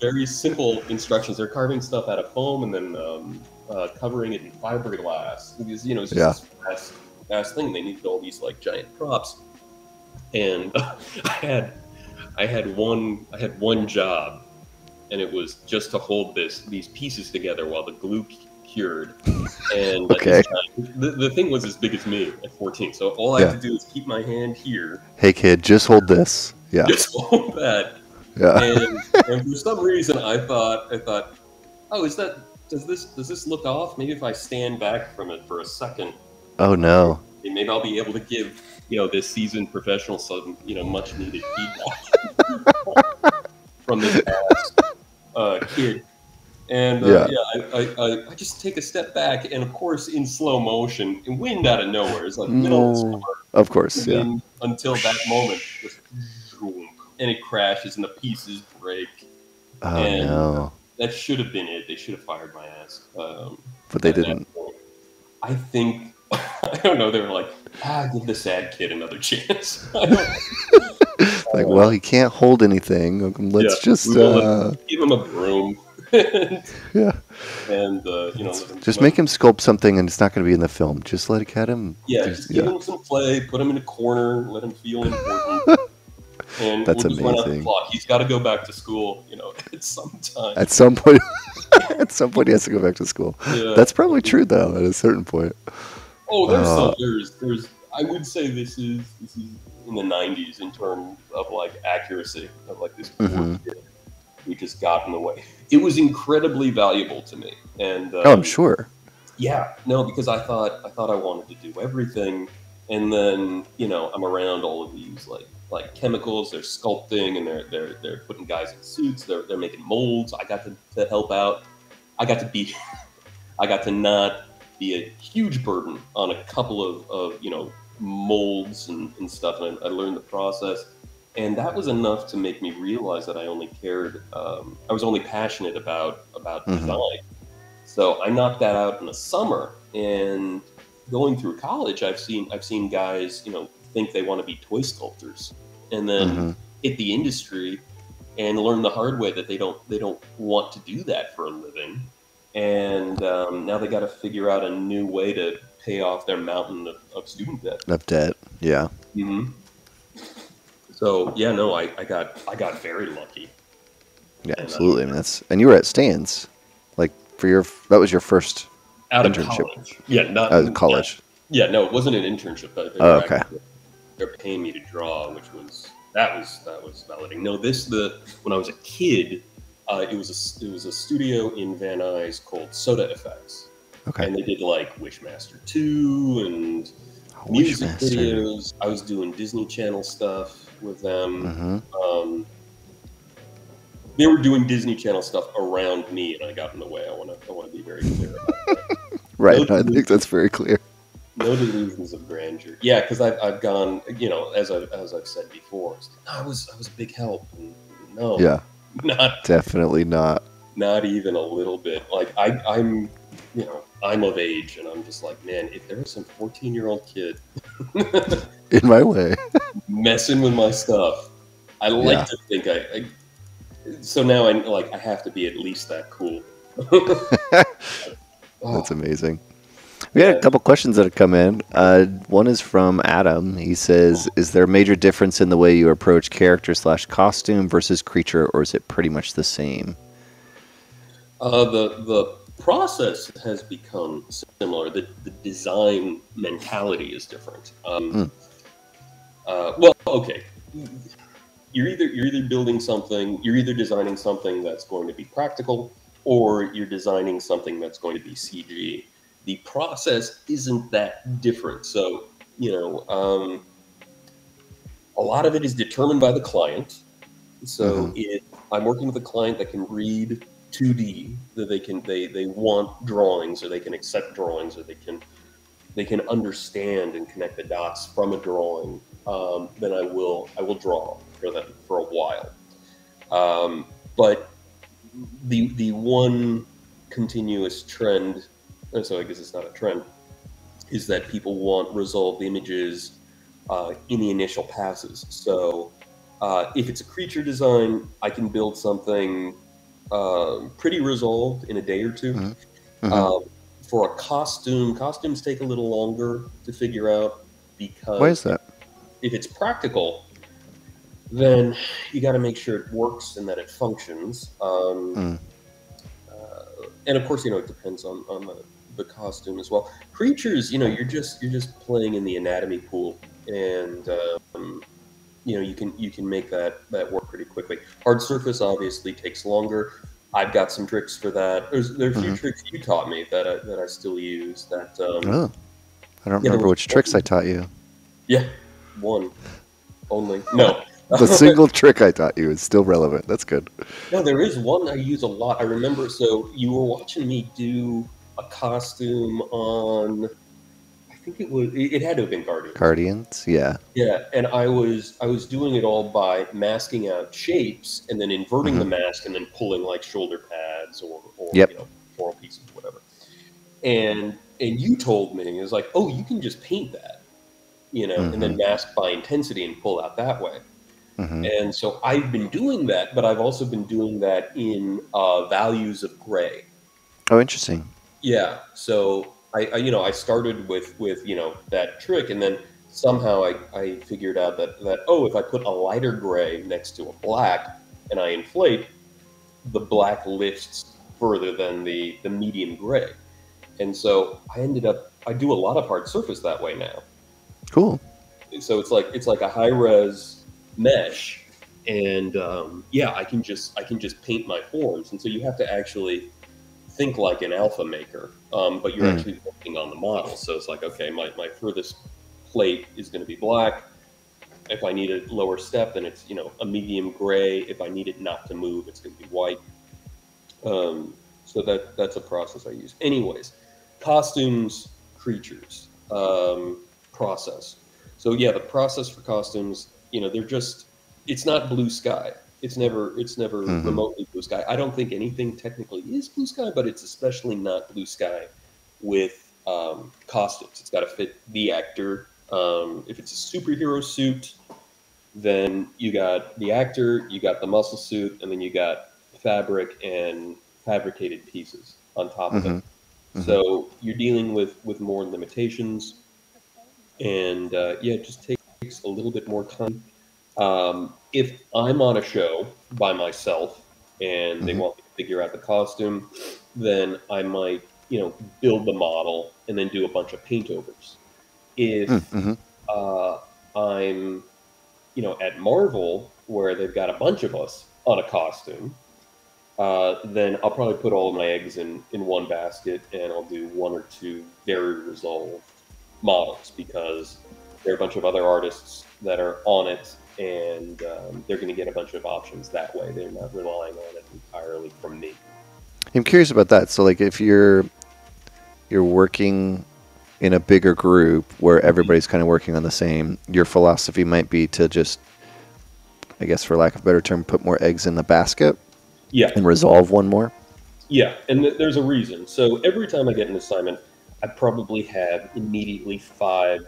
very simple instructions. They're carving stuff out of foam and then um, uh, covering it in fiberglass. Because you know, it's just Yeah. this fast, fast thing. They needed all these like giant props, and I had, I had one, I had one job, and it was just to hold this these pieces together while the glue cu- cured. And like, Okay. guy- the, the thing was as big as me at 14. So all I Yeah. had to do is keep my hand here Hey, kid, just hold this. Yeah. just hold that. Yeah. And, and for some reason, I thought, I thought, oh, is that does this does this look off? Maybe if I stand back from it for a second, Oh no. maybe I'll be able to give you know this seasoned professional some you know much needed feedback from this past uh, kid. And uh, Yeah. yeah, I, I, I, just take a step back, and of course, in slow motion, and wind out of nowhere. It's like middle of summer, Of course. Yeah. until that moment, just and it crashes and the pieces break. Oh and- no. That should have been it. They should have fired my ass. Um, But they didn't. point. I think I don't know. They were like, ah, give the sad kid another chance. Like, well, he can't hold anything. Let's Yeah, just, uh, give him a broom. and yeah, uh, you know, him, just make him, sculpt something, and it's not going to be in the film. Just let it get him. yeah, just- just give him some play, put him in a corner, let him feel important. And That's we'll just run out the amazing. He's got to go back to school, you know, at some time. At some point, at some point, he has to go back to school. Yeah. That's probably true, though. At a certain point. Oh, there's Uh, some. There's, there's. I would say this is this is in the '90s in terms of like accuracy of like this Mhm. kid who just got in the way. It was incredibly valuable to me, and um, Oh, I'm sure. Yeah, no, because I thought I thought I wanted to do everything, and then you know I'm around all of these like like chemicals. They're sculpting and they're they're they're putting guys in suits. They're they're making molds. I got to, to help out. I got to be, I got to not be a huge burden on a couple of, of you know molds and, and stuff. And I, I learned the process, and that was enough to make me realize that I only cared. Um, I was only passionate about about Mhm. design. So I knocked that out in the summer, and going through college, I've seen I've seen guys, you know, think they want to be toy sculptors, and then Mhm. hit the industry and learn the hard way that they don't they don't want to do that for a living, and um, now they got to figure out a new way to pay off their mountain of, of student debt. Of debt. Yeah. hmm So yeah, no, I, I got I got very lucky. Yeah. And, uh, Absolutely. I mean, that's and you were at Stan's, like for your that was your first Out of Internship. college, yeah, not uh, college. Yeah, no, it wasn't an internship. Oh, okay. They're paying me to draw, which was that was that was validating. No, this the when I was a kid, uh, it was a it was a studio in Van Nuys called Soda Effects, Okay. and they did like Wishmaster two and Oh, music Wishmaster. videos. I was doing Disney Channel stuff with them. Mhm. Um, they were doing Disney Channel stuff around me, and I got in the way. I want to I want to be very clear. Right. Those I think that's very clear. No delusions of grandeur. Yeah, because I've, I've gone, you know, as I as I've said before, like, no, I was I was a big help. And no, Yeah, not definitely not. not even a little bit. Like I I'm, you know, I'm of age, and I'm just like, man, if there was some 14 year old kid In my way. messing with my stuff, I like Yeah. to think I, I. So now I like I have to be at least that cool. Oh, That's amazing. We had a couple questions that have come in. Uh, one is from Adam. He says, "Is there a major difference in the way you approach character slash costume versus creature, or is it pretty much the same?" Uh, the the process has become similar. The, the design mentality is different. Um, Hmm. uh, well, okay, you're either you're either building something, you're either designing something that's going to be practical, or you're designing something that's going to be CG. The process isn't that different. So you know, um, a lot of it is determined by the client. So Mhm. if I'm working with a client that can read 2D, that they can they they want drawings or they can accept drawings or they can they can understand and connect the dots from a drawing, um, then I will I will draw for them for a while. Um, but the the one continuous trend, and so I guess it's not a trend, is that people want resolved images uh, in the initial passes. So uh, if it's a creature design, I can build something um, pretty resolved in a day or 2 Mhm. Mhm. Um, for a costume, costumes take a little longer to figure out because Why is that? if it's practical, then you got to make sure it works and that it functions. Um, Mm. uh, and of course, you know, it depends on, on the, the costume as well. Creatures, you know, you're just you're just playing in the anatomy pool, and um, you know you can you can make that that work pretty quickly. Hard surface obviously takes longer. I've got some tricks for that. There's there are a few Mhm. tricks you taught me that I, that I still use. That um, Oh, I don't Yeah, remember which tricks I taught you. yeah, one only no. The single trick I taught you is still relevant. That's good. No, there is one I use a lot. I remember. So you were watching me do a costume on. I think it was. It it had to have been Guardian. Guardians, yeah. Yeah, and I was I was doing it all by masking out shapes and then inverting the mask and then pulling like shoulder pads or, or Yep. you know floral pieces, whatever. And and you told me it was like, oh, you can just paint that, you know, and then mask by intensity and pull out that way. hmm And so I've been doing that, but I've also been doing that in uh, values of gray. Oh, interesting. Yeah. So I, I, you know, I started with with you know that trick, and then somehow I, I figured out that that oh, if I put a lighter gray next to a black and I inflate, the black lifts further than the the medium gray, and so I ended up I do a lot of hard surface that way now. Cool. So it's like it's like a high res mesh, and um, yeah, I can just I can just paint my forms, and so you have to actually think like an alpha maker, um, but you're Hmm. actually working on the model. So it's like okay, my, my furthest plate is going to be black. If I need a lower step, then it's you know a medium gray. If I need it not to move, it's going to be white. Um, so that that's a process I use. Anyways, costumes, creatures, um, process. So yeah, the process for costumes, you know, they're just it's not blue sky. It's never it's never Mhm. remotely blue sky. I don't think anything technically is blue sky, but it's especially not blue sky with um, costumes. It's got to fit the actor. Um, if it's a superhero suit, then you got the actor, you got the muscle suit, and then you got fabric and fabricated pieces on top of it. Mhm. So you're dealing with with more limitations, and uh, yeah, it just takes a little bit more time. Um, if I'm on a show by myself and they Mhm. want me to figure out the costume, then I might you know build the model and then do a bunch of paint overs. If Mm-hmm. uh, I'm, you know, at Marvel where they've got a bunch of us on a costume, uh, then I'll probably put all of my eggs in in one basket and I'll do one or two very resolved models because there are a bunch of other artists that are on it and um, they're going to get a bunch of options that way. They're not relying on it entirely from me. I'm curious about that. So, like, if you're you're working in a bigger group where everybody's kind of working on the same, your philosophy might be to just, I guess, for lack of a better term, put more eggs in the basket Yeah, and resolve one more. yeah, and th- there's a reason. So every time I get an assignment, I probably have immediately five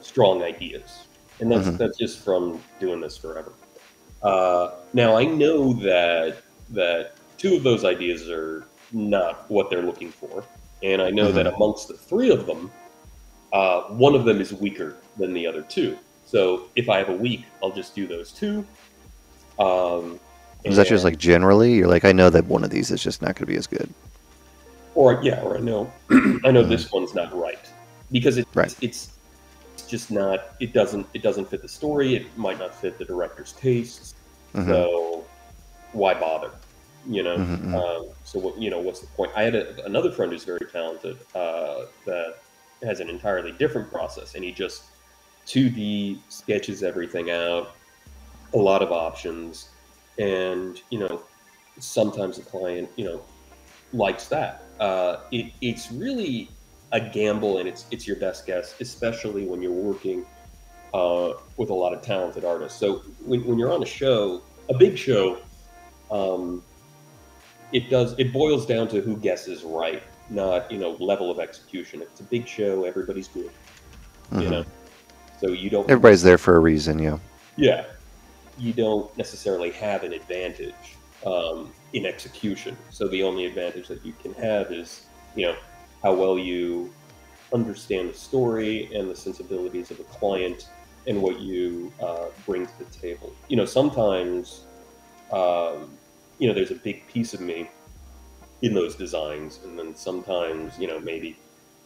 strong ideas, and that's Mhm. that's just from doing this forever. Uh, now I know that that two of those ideas are not what they're looking for, and I know that amongst the three of them, uh, one of them is weaker than the other two. So if I have a week, I'll just do those two. Um, Is that just like generally? You're like, I know that one of these is just not going to be as good. or yeah, or I know I know this one's not right because it, Right. it's it's just not it doesn't it doesn't fit the story. It might not fit the director's tastes. Mhm. So why bother? You know. Mhm, mhm. Um, so what you know? What's the point? I had a, another friend who's very talented uh, that has an entirely different process, and he just 2D sketches everything out, a lot of options, and you know, sometimes the client you know likes that. Uh, it, it's really a gamble, and it's it's your best guess, especially when you're working uh, with a lot of talented artists. So when, when you're on a show, a big show, um, it does it boils down to who guesses right, not you know level of execution. If it's a big show, everybody's good, you Mhm. know. So you don't Everybody's there for a reason, yeah. yeah, you don't necessarily have an advantage um, in execution. So the only advantage that you can have is, you know, how well you understand the story and the sensibilities of a client and what you uh, bring to the table. You know, sometimes, um, you know, there's a big piece of me in those designs, and then sometimes, you know, maybe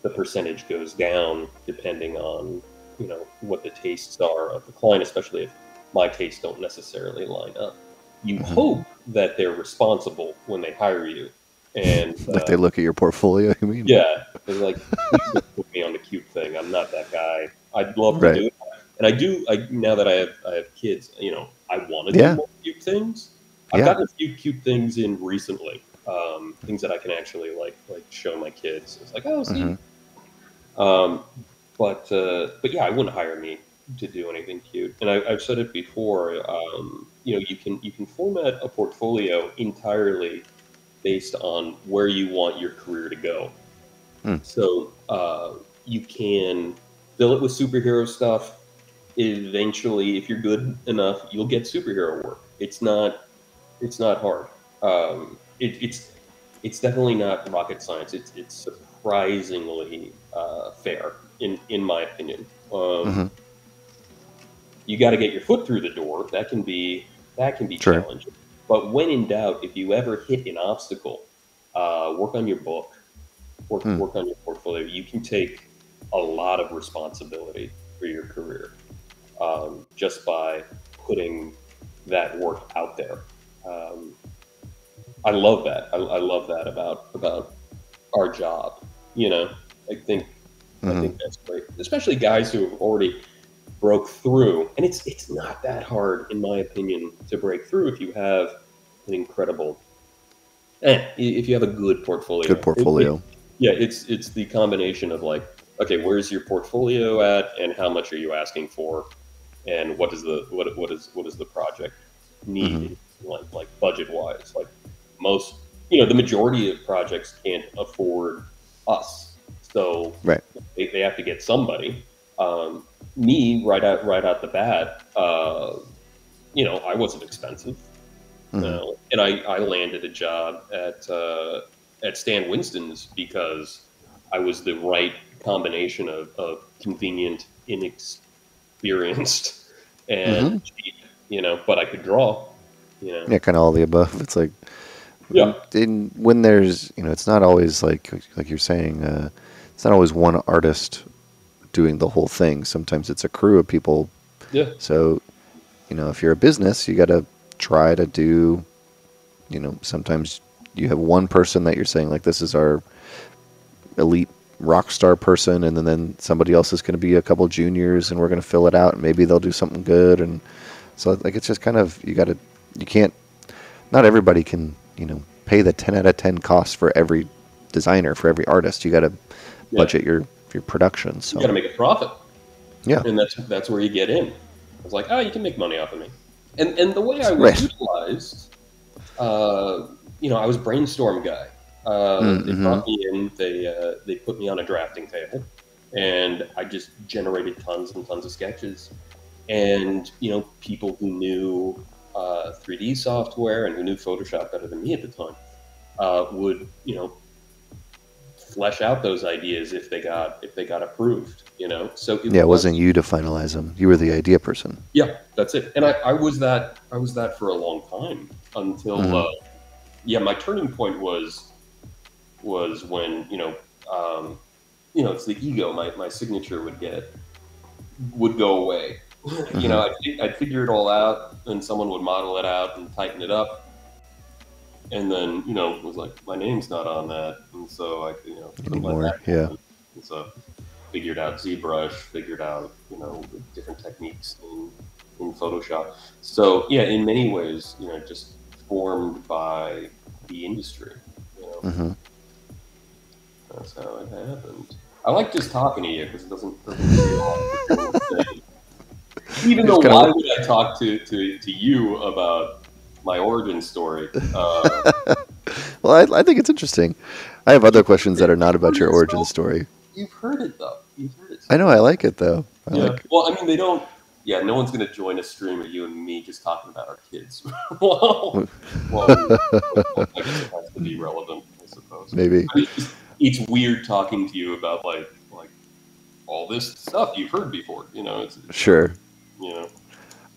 the percentage goes down depending on you know what the tastes are of the client, especially if my tastes don't necessarily line up. You Mhm. hope that they're responsible when they hire you, and Like uh, they look at your portfolio, you mean? yeah, they're like put me on the cute thing. I'm not that guy. I'd love to Right. do it, and I do. I now that I have I have kids, you know, I want to Yeah. do more cute things. I've Yeah. gotten a few cute things in recently. Um, things that I can actually like like show my kids. It's like, oh, see. Mhm. Um, but uh, but yeah, I wouldn't hire me to do anything cute. And I, I've said it before. Um, you know, you can you can format a portfolio entirely based on where you want your career to go. Hmm. So uh, you can fill it with superhero stuff. Eventually, if you're good enough, you'll get superhero work. It's not it's not hard. Um, it, it's it's definitely not rocket science. It's it's surprisingly uh, fair in in my opinion. Um, Mhm. You got to get your foot through the door. That can be that can be challenging. But when in doubt, if you ever hit an obstacle, uh, work on your book, work Hmm. work on your portfolio. You can take a lot of responsibility for your career um, just by putting that work out there. Um, I love that. I, I love that about about our job. You know, I think I Mhm. think that's great, especially guys who have already broke through. And it's it's not that hard, in my opinion, to break through if you have an incredible, eh, if you have a good portfolio. Good portfolio. It- it- yeah, it's it's the combination of like, okay, where's your portfolio at, and how much are you asking for, and what is the what what is what is the project need, like like budget wise, like most you know the majority of projects can't afford us, so Right. they, they have to get somebody. Um, me right out right out the bat, uh, you know, I wasn't expensive, Mhm. no. and I, I landed a job at uh, at Stan Winston's because I was the right combination of, of convenient, inexperienced, and cheap, you know, but I could draw, you know. Yeah, kind of all the above. It's like, Yeah. in, when there's, you know, it's not always like, like you're saying, uh, it's not always one artist doing the whole thing. Sometimes it's a crew of people. Yeah. So, you know, if you're a business, you got to try to do, you know, sometimes you have one person that you're saying like this is our elite rock star person, and then, then somebody else is going to be a couple juniors, and we're going to fill it out, and maybe they'll do something good, and so like it's just kind of you got to you can't not everybody can you know pay the 10 out of 10 cost for every designer for every artist you got to Yeah. budget your your production. So You got to make a profit. Yeah. and that's that's where you get in. I was like, oh, you can make money off of me, and and the way I was Right. utilized, uh, you know, I was brainstorm guy. Uh, Mm, They brought me in. They uh, they put me on a drafting table, and I just generated tons and tons of sketches. And you know, people who knew uh, 3D software and who knew Photoshop better than me at the time uh, would you know flesh out those ideas if they got if they got approved. You know, so yeah, it wasn't you to finalize them. You were the idea person. yeah, that's it. And I, I was that I was that for a long time until Mhm. uh, yeah, my turning point was was when you know um, you know it's the ego. My, my signature would get would go away. you know, I'd, I'd figure it all out, and someone would model it out and tighten it up, and then you know was like my name's not on that, and so I you know Anymore, that yeah. And so figured out ZBrush, figured out you know different techniques in in Photoshop. So yeah, in many ways, you know, just formed by the industry. You know, hmm that's how it happened. I like just talking to you because it doesn't. doesn't give you a lot of things. Even though, why would I talk to, to, to you about my origin story? Uh, Well, I, I think it's interesting. I have other questions that are not about your origin story. you've heard it though. You've heard it. I know I like it though. I Yeah. like. Well, I mean, they don't. Yeah, no one's going to join a stream of you and me just talking about our kids. well, well, I guess it has to be relevant, I suppose. Maybe. I mean, it's, it's weird talking to you about like like all this stuff you've heard before. You know, it's Sure. you know.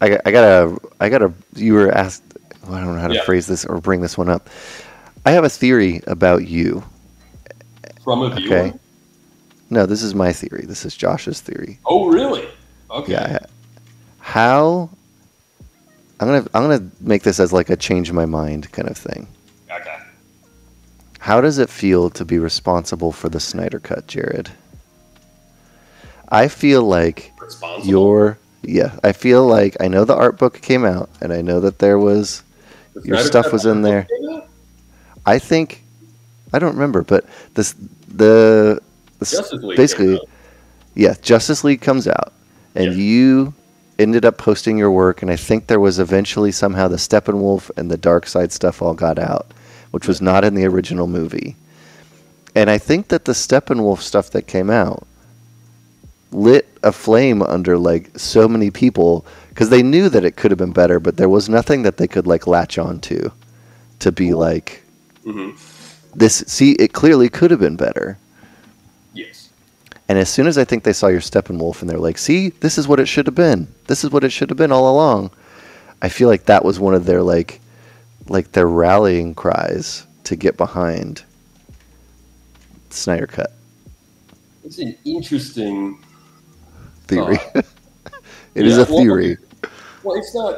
I, I gotta, I gotta. You were asked. I don't know how to Yeah. phrase this or bring this one up. I have a theory about you. From a viewer. Okay. No, this is my theory. This is Josh's theory. Oh, really? Okay. Yeah. How? I'm gonna, I'm gonna make this as like a change my mind kind of thing. Okay. How does it feel to be responsible for the Snyder Cut, Jerad? I feel like Responsible. your yeah, I feel like I know the art book came out and I know that there was The your Snyder stuff was in there. I think I don't remember, but this the, the basically yeah, Justice League comes out and Yeah. you ended up posting your work and I think there was eventually somehow the Steppenwolf and the Darkseid stuff all got out, which was not in the original movie. And I think that the Steppenwolf stuff that came out lit a flame under like so many people because they knew that it could have been better, but there was nothing that they could like latch on to to be like Mhm. this see it clearly could have been better. Yes. And as soon as I think they saw your Steppenwolf and they're like, see, this is what it should have been. This is what it should have been all along. I feel like that was one of their like like their rallying cries to get behind Snyder Cut It's an interesting. theory. It is Yeah, a well, theory. Well, it's not.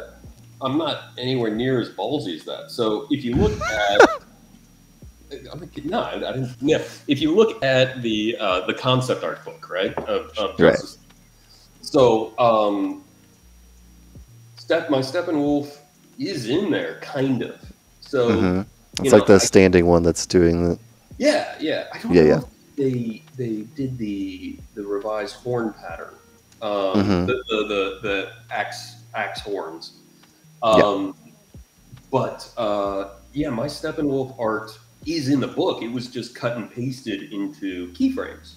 I'm not anywhere near as ballsy as that. So if you look at. I'm like, no, I I didn't. Yeah, if you look at the uh, the concept art book, right? Of, of Right. So, um, Step my Steppenwolf is in there, kind of. So Mhm. It's you like the I- standing one that's doing the. yeah, yeah. I don't Yeah, know yeah. they they did the the revised horn pattern. Um, Mhm. the, the the the axe axe horns. Um, But uh, yeah, my Steppenwolf art is in the book. It was just cut and pasted into keyframes.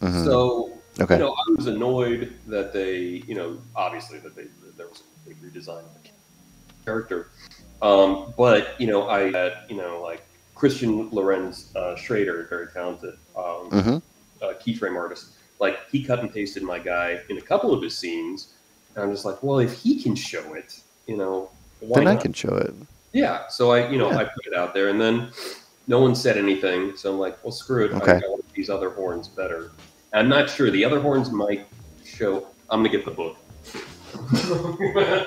Mhm. So Okay. you know, I was annoyed that they, you know, obviously that they that there was a big redesign of the character. Um, but you know, I had you know like Christian Lorenz uh, Scheurer, very talented um, Mhm. uh, keyframe artist. Like he cut and pasted my guy in a couple of his scenes, and I'm just like, well, if he can show it, you know, why Then I can show it. Yeah. So I, you know, Yeah. I put it out there, and then no one said anything. So I'm like, well, screw it. Okay. I got these other horns better. I'm not sure. The other horns might show. I'm gonna get the book.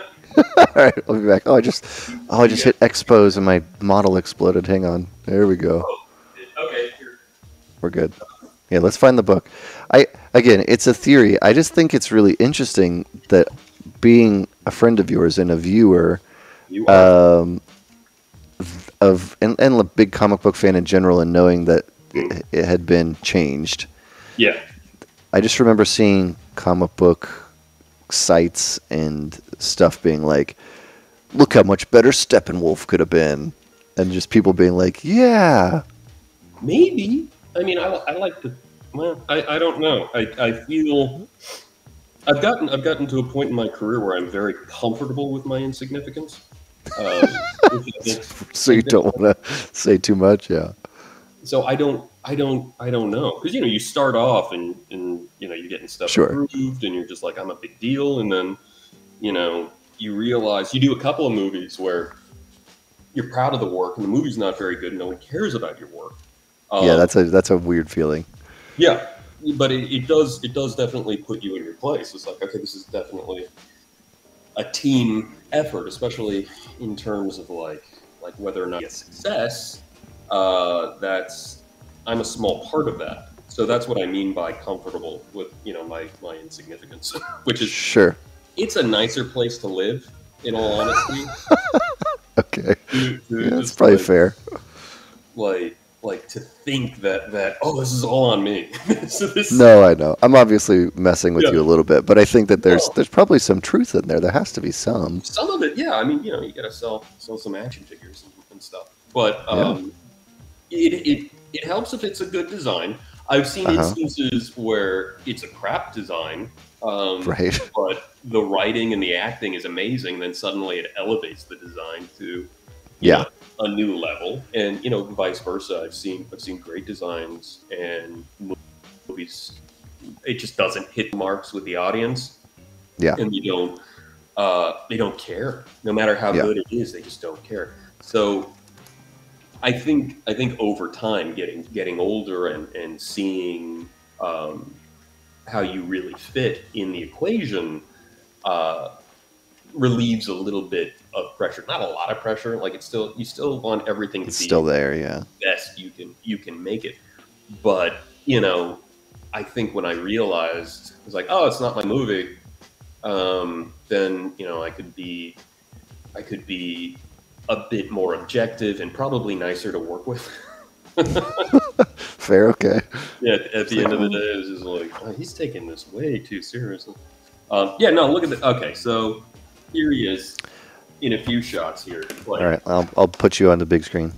All right, I'll be back. Oh, I just, oh, I just hit expose and my model exploded. Hang on, there we go. Oh, okay. Here. We're good. Yeah, let's find the book. I again, it's a theory. I just think it's really interesting that being a friend of yours and a viewer You um, of and, and a big comic book fan in general, and knowing that it, it had been changed, yeah. I just remember seeing comic book sites and stuff being like, "Look how much better Steppenwolf could have been," and just people being like, "Yeah, Maybe. I mean, I, I like to. Well, I, I don't know. I, I feel I've gotten I've gotten to a point in my career where I'm very comfortable with my insignificance. Um, which I think- so you don't want to say too much." Yeah, so I don't I don't I don't know because you know you start off and and you know you're getting stuff Sure. approved and you're just like I'm a big deal and then you know you realize you do a couple of movies where you're proud of the work and the movie's not very good and no one cares about your work. yeah, Um, that's a that's a weird feeling. Yeah, but it, it does it does definitely put you in your place. It's like okay, this is definitely a team effort, especially in terms of like like whether or not it's success. Uh, that's I'm a small part of that. So that's what I mean by comfortable with you know my my insignificance, which is Sure. it's a nicer place to live. In all honesty, Okay. to, to Yeah, that's probably like, fair. Like like to think that that oh this is all on me. so this No, I know. I'm obviously messing with Yeah. you a little bit, but I think that there's No. there's probably some truth in there. There has to be some. Some of it, yeah. I mean, you know, you gotta sell sell some action figures and, and stuff. But um, it, it it helps if it's a good design. I've seen Uh-huh. instances where it's a crap design, um, Right. but the writing and the acting is amazing. Then suddenly it elevates the design to Yeah. know, a new level, and you know, vice versa. I've seen I've seen great designs and movies. It just doesn't hit marks with the audience Yeah. and you don't uh, they don't care no matter how Yeah. good it is they just don't care so i think i think over time getting getting older and and seeing um, how you really fit in the equation uh, relieves a little bit of pressure not a lot of pressure like it's still you still want everything It's to be still there, yeah. best you can you can make it. But you know, I think when I realized it's like, oh, it's not my movie, um, then you know I could be I could be a bit more objective and probably nicer to work with. Fair, okay. yeah, at the end of the day, it's just like oh, he's taking this way too seriously. Um, yeah, no, look at the okay. So is in a few shots here. Like, All right, I'll I'll put you on the big screen.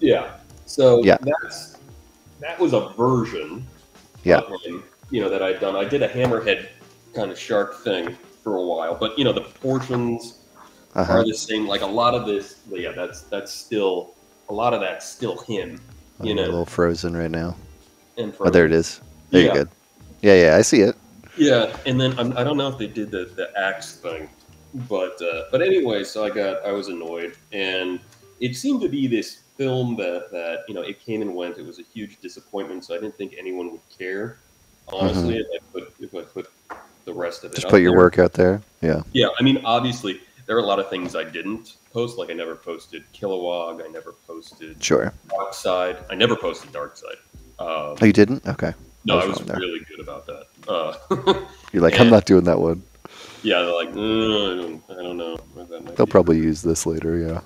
Yeah. So Yeah. that's that was a version Yeah. of him, you know, that I'd done. I did a hammerhead kind of shark thing for a while, but you know, the proportions Uh-huh. are the same. Like a lot of this, yeah, that's that's still a lot of that's still him, you I'm a know. little frozen right now. And for Oh, there it is. There Yeah. you good. Yeah, yeah, I see it. Yeah, and then I'm, I don't know if they did the, the axe thing, but uh, but anyway, so I got I was annoyed, and it seemed to be this film that that you know it came and went. It was a huge disappointment, so I didn't think anyone would care. Honestly, if I put if I put the rest of it, Mm-hmm. Just put your there. work out there. Yeah. Yeah, I mean, obviously there are a lot of things I didn't post. Like I never posted Kilowog, I never posted Sure. Darkseid, I never posted Darkseid. Um, Oh, you didn't? Okay. no, I I was was wrong there. really good about that. Uh, You're like, I'm not doing that one. Yeah, they're like, "Mm, I don't, I don't know. That They'll be- probably use this later. Yeah.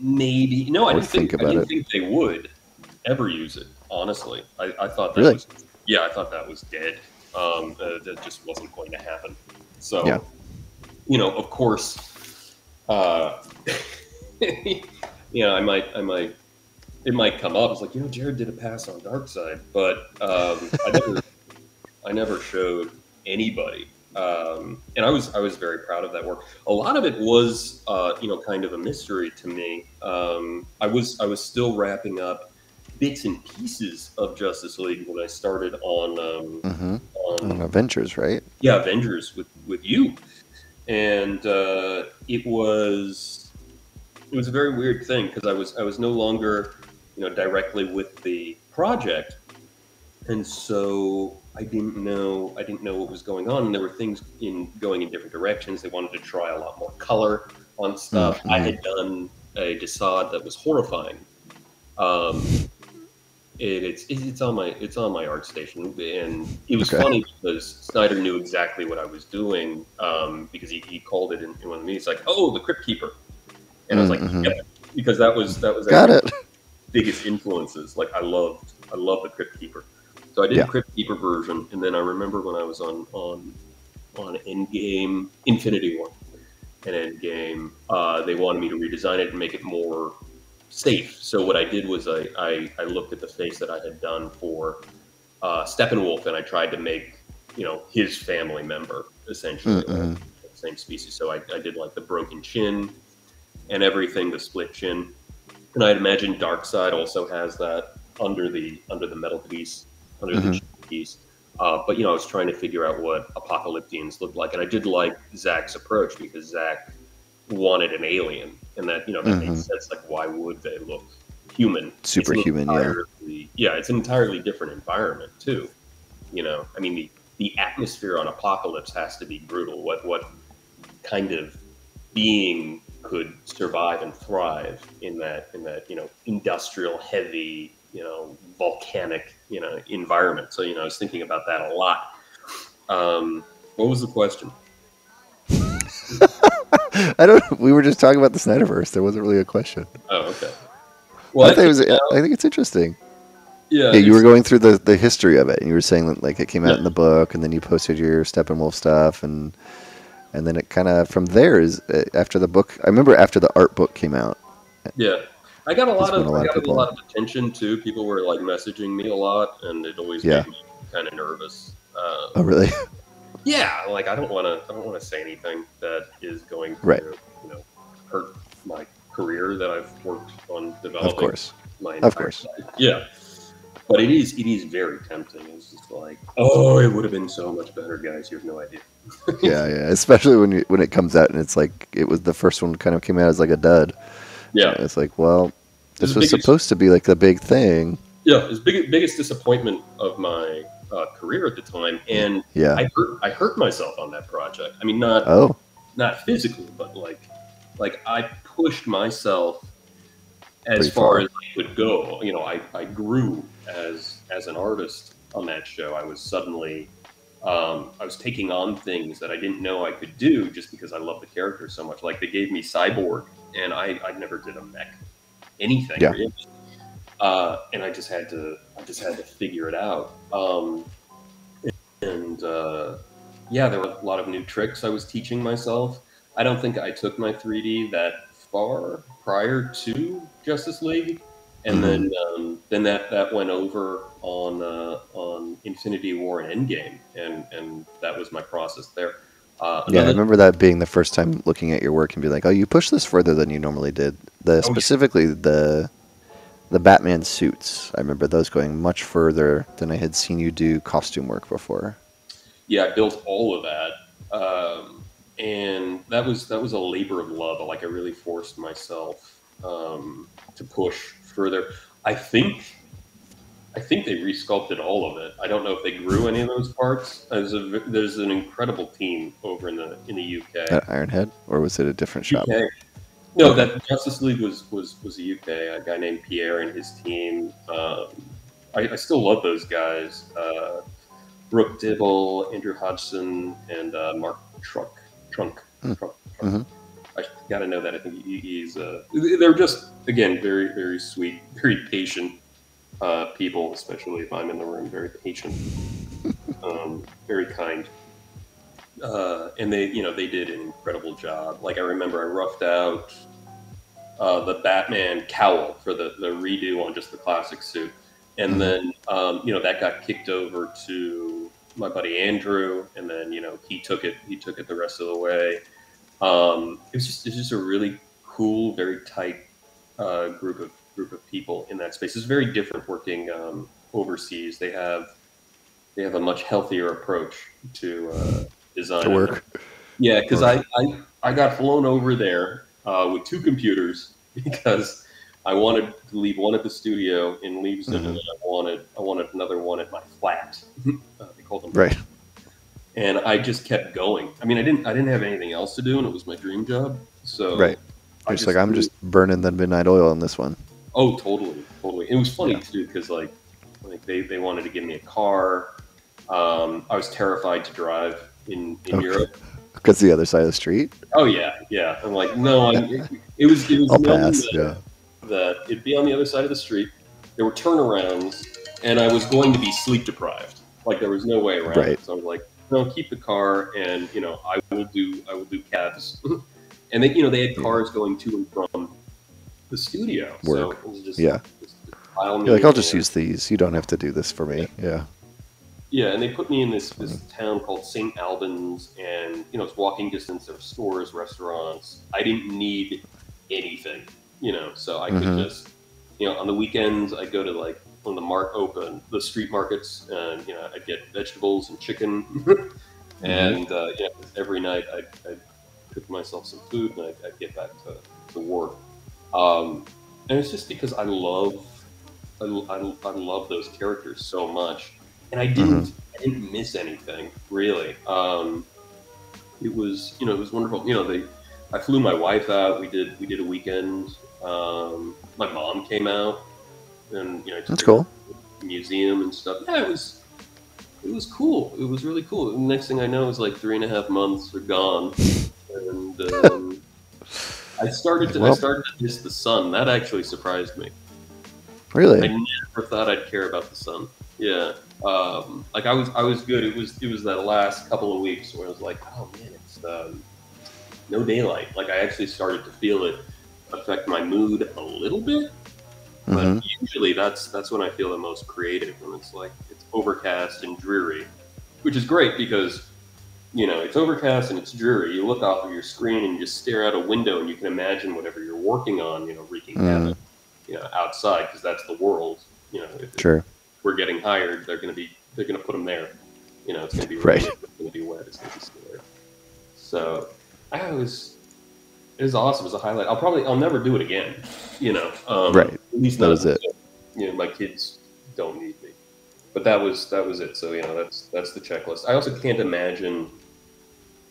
maybe. No, I Or didn't think, think I didn't it. think they would ever use it. Honestly, I, I thought that Really? was yeah, I thought that was dead. Um, uh, that just wasn't going to happen. So, Yeah. you know, of course, uh, you know, I might, I might, it might come up. It's like, you know, Jerad did a pass on Darkseid, but um, I never, I never showed anybody. Um, and I was I was very proud of that work. A lot of it was uh, you know kind of a mystery to me. Um, I was I was still wrapping up bits and pieces of Justice League when I started on um, Mm-hmm. on On Avengers, right? yeah Avengers with with you, and uh, it was it was a very weird thing because I was I was no longer you know directly with the project, and so I didn't know I didn't know what was going on, and there were things in going in different directions. They wanted to try a lot more color on stuff. I had done a Desaad that was horrifying. Um, it, it's it's on my it's on my ArtStation, and it was Okay. funny because Snyder knew exactly what I was doing um, because he, he called it in, in one of the meetings like, "Oh, the Crypt Keeper," and I was like, Mhm. "Yep," because that was that was Got it. biggest influences. Like I loved, I love the Crypt Keeper. So I did Yeah. Crypt Keeper version, and then I remember when I was on on on Endgame Infinity War and Endgame, uh, they wanted me to redesign it and make it more safe. So what I did was I, I, I looked at the face that I had done for uh, Steppenwolf, and I tried to make you know his family member essentially the same species. So I, I did like the broken chin and everything, the split chin, and I'd imagine Darkseid also has that under the under the metal piece, under the Mhm. chin piece. Uh, but you know, I was trying to figure out what Apokoliptians looked like, and I did like Zack's approach because Zack wanted an alien, and that you know that Mhm. makes sense. Like, why would they look human? Superhuman, yeah. yeah. It's an entirely different environment too. You know, I mean the the atmosphere on Apokolips has to be brutal. What what kind of being could survive and thrive in that in that you know industrial heavy you know volcanic you know environment so you know i was thinking about that a lot um what was the question I don't. Know. We were just talking about the Snyderverse. There wasn't really a question. oh okay well I, think it was, think, I think it's interesting. yeah, Yeah, you were going through the, the history of it, and you were saying that like it came out Yeah. in the book, and then you posted your Steppenwolf stuff, and and then it kind of from there is uh, after the book. I remember after the art book came out. yeah i got a lot of a lot i of got a lot of attention too people were like messaging me a lot and it always Yeah. made me kind of nervous uh, Oh, really? yeah like i don't want to i don't want to say anything that is going to Right. you know hurt my career that i've worked on developing of course. Of course. life. yeah but it is it is very tempting it's just like oh it would have been so much better guys you have no idea Yeah, yeah. Especially when you, when it comes out and it's like it was the first one kind of came out as like a dud. Yeah It's like, well, this was biggest- supposed to be like the big thing. yeah it was big, biggest disappointment of my uh, career at the time and Yeah. i hurt i hurt myself on that project i mean not oh, not physically, but like like I pushed myself as Pretty far far. as I could go. You know, I, I grew as as an artist on that show. I was suddenly um, I was taking on things that I didn't know I could do just because I love the character so much. Like they gave me Cyborg, and I, I never did a mech anything. Yeah. really. Uh, and I just had to I just had to figure it out. Um, and uh, yeah, there were a lot of new tricks I was teaching myself. I don't think I took my 3D that far prior to Justice League, and Mhm. then um, then that that went over on uh, on Infinity War and Endgame, and and that was my process there. Uh, yeah. I remember that being the first time looking at your work and be like, oh, you pushed this further than you normally did. The yeah. specifically the the Batman suits. I remember those going much further than I had seen you do costume work before. yeah, I built all of that, um, and that was that was a labor of love. Like I really forced myself um, to push further. I think I think they resculpted all of it. I don't know if they grew any of those parts. There's a there's an incredible team over in the in the UK. At Ironhead, or was it a different shop? UK. No, that Justice League was was was the UK. A guy named Pierre and his team. Um, I, I still love those guys. Uh, Brooke Dibble, Andrew Hodgson, and uh, Mark Trunk. Trunk. Hmm. Trunk. Mhm. I got to know that. I think he, he's. Uh, they're just again very very sweet, very patient uh, people, especially if I'm in the room. Very patient, um, very kind uh, and they you know they did an incredible job. Like I remember I roughed out uh, the Batman cowl for the the redo on just the classic suit, and Mhm. then um, you know that got kicked over to my buddy Andrew, and then you know he took it he took it the rest of the way. Um, it was just it's just a really cool, very tight uh, group of group of people in that space. It's very different working um, overseas. They have they have a much healthier approach to uh, design To work. yeah, because I, I I got flown over there uh, with two computers because I wanted to leave one at the studio in Leavesden, Mhm. and I wanted I wanted another one at my flat. uh, they called them Right. and I just kept going. I mean, I didn't I didn't have anything else to do, and it was my dream job. So Right. I just like I'm just burning the midnight oil on this one. Oh, totally, totally. It was funny Yeah. too because like, like they, they wanted to give me a car. Um, I was terrified to drive in in Okay. Europe. Because the other side of the street. Oh yeah, yeah. I'm like, no, I'm, it, it, was it was I'll pass, that, yeah. that it'd be on the other side of the street. There were turnarounds, and I was going to be sleep deprived. Like there was no way around Right. it. So I was like, no, keep the car, and you know, I will do, I will do cabs. and then you know, they had cars going to and from the studio. So Work. it was just, Yeah. just You're like, I'll just use these. You don't have to do this for me. Yeah. Yeah, and they put me in this this town called St. Albans, and you know it's walking distance of stores, restaurants. I didn't need anything, you know, so I could Mhm. just, you know, on the weekends I go to like when the mark open, the street markets, and you know I'd get vegetables and chicken, and uh, yeah, every night I I cook myself some food and I I get back to to work, um, and it's just because I love. I, I, I love those characters so much, and I didn't I didn't miss anything really. Um, it was you know it was wonderful. You know they I flew my wife out. We did we did a weekend. Um, my mom came out, and you know That's cool. museum and stuff. Yeah, it was it was cool. It was really cool. And the next thing I know is like three and a half months are gone, and um, I started to I started to miss the sun. That actually surprised me. Really? I never thought I'd care about the sun. Yeah, um, like I was, I was good. It was, it was that last couple of weeks where I was like, oh man, it's um, no daylight. Like I actually started to feel it affect my mood a little bit. But hmm usually that's that's when I feel the most creative when it's like it's overcast and dreary, which is great because you know it's overcast and it's dreary. You look off of your screen and you just stare out a window and you can imagine whatever you're working on, you know, wreaking Mm. havoc, you know, outside because that's the world. You know, if, Sure. we're getting hired, they're going to be they're going to put them there. You know, it's going to be Right. It's going to be wet. It's going to be scary. So I was it was awesome. It was a highlight. I'll probably I'll never do it again. You know, um, Right. At least That was it. You know, my kids don't need me. But that was that was it. So you know, that's that's the checklist. I also can't imagine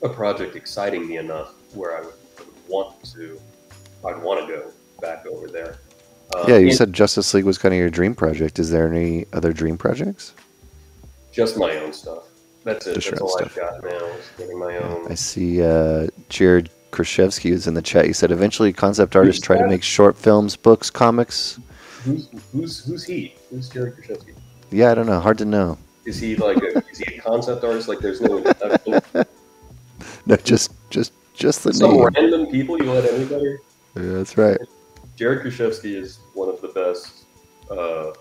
a project exciting me enough where I would, would want to. I'd want to go back over there. Um, Yeah, you and said Justice League was kind of your dream project. Is there any other dream projects? just my own stuff. That's it. Just That's all stuff. I've got now. Is getting my own. I see uh, Jared Krichevsky is in the chat. He said eventually concept artists Who's try to make short films, books, comics. Who's who's who's he? Who's Jared Krichevsky? Yeah, I don't know. Hard to know. Is he like a, is he a concept artist? Like there's no? No, just just just the some name. random people you let anybody. Yeah, that's right. Jared Krichevsky is one of the best. Uh,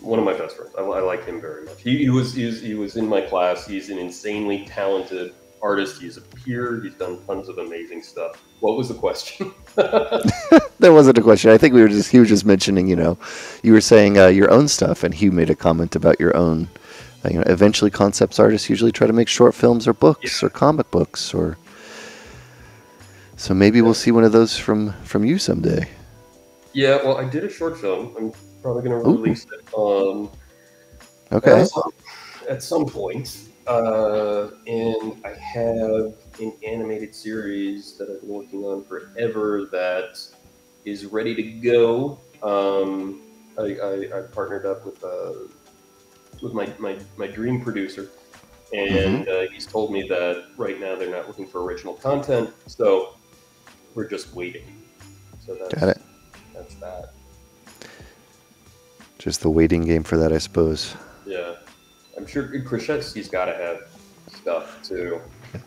one of my best friends. I, I like him very much. He, he was he was he was in my class. He's an insanely talented artist. He's a peer. He's done tons of amazing stuff. What was the question? That wasn't a question. I think we were just he was just mentioning. You know, you were saying uh, your own stuff, and he made a comment about your own. You know, eventually concepts artists usually try to make short films or books or comic books or. So maybe we'll see one of those from from you someday. yeah, well, I did a short film. I'm probably going to release it on Okay. at some, at some point. Uh, and I have an animated series that I've been working on forever that is ready to go. Um, I, I, I partnered up with uh, with my, my, my dream producer, and uh, he's told me that right now they're not looking for original content, so we're just waiting. So that's, Got it. That's that. Just the waiting game for that, I suppose. Yeah, I'm sure Krichevsky's got to have stuff too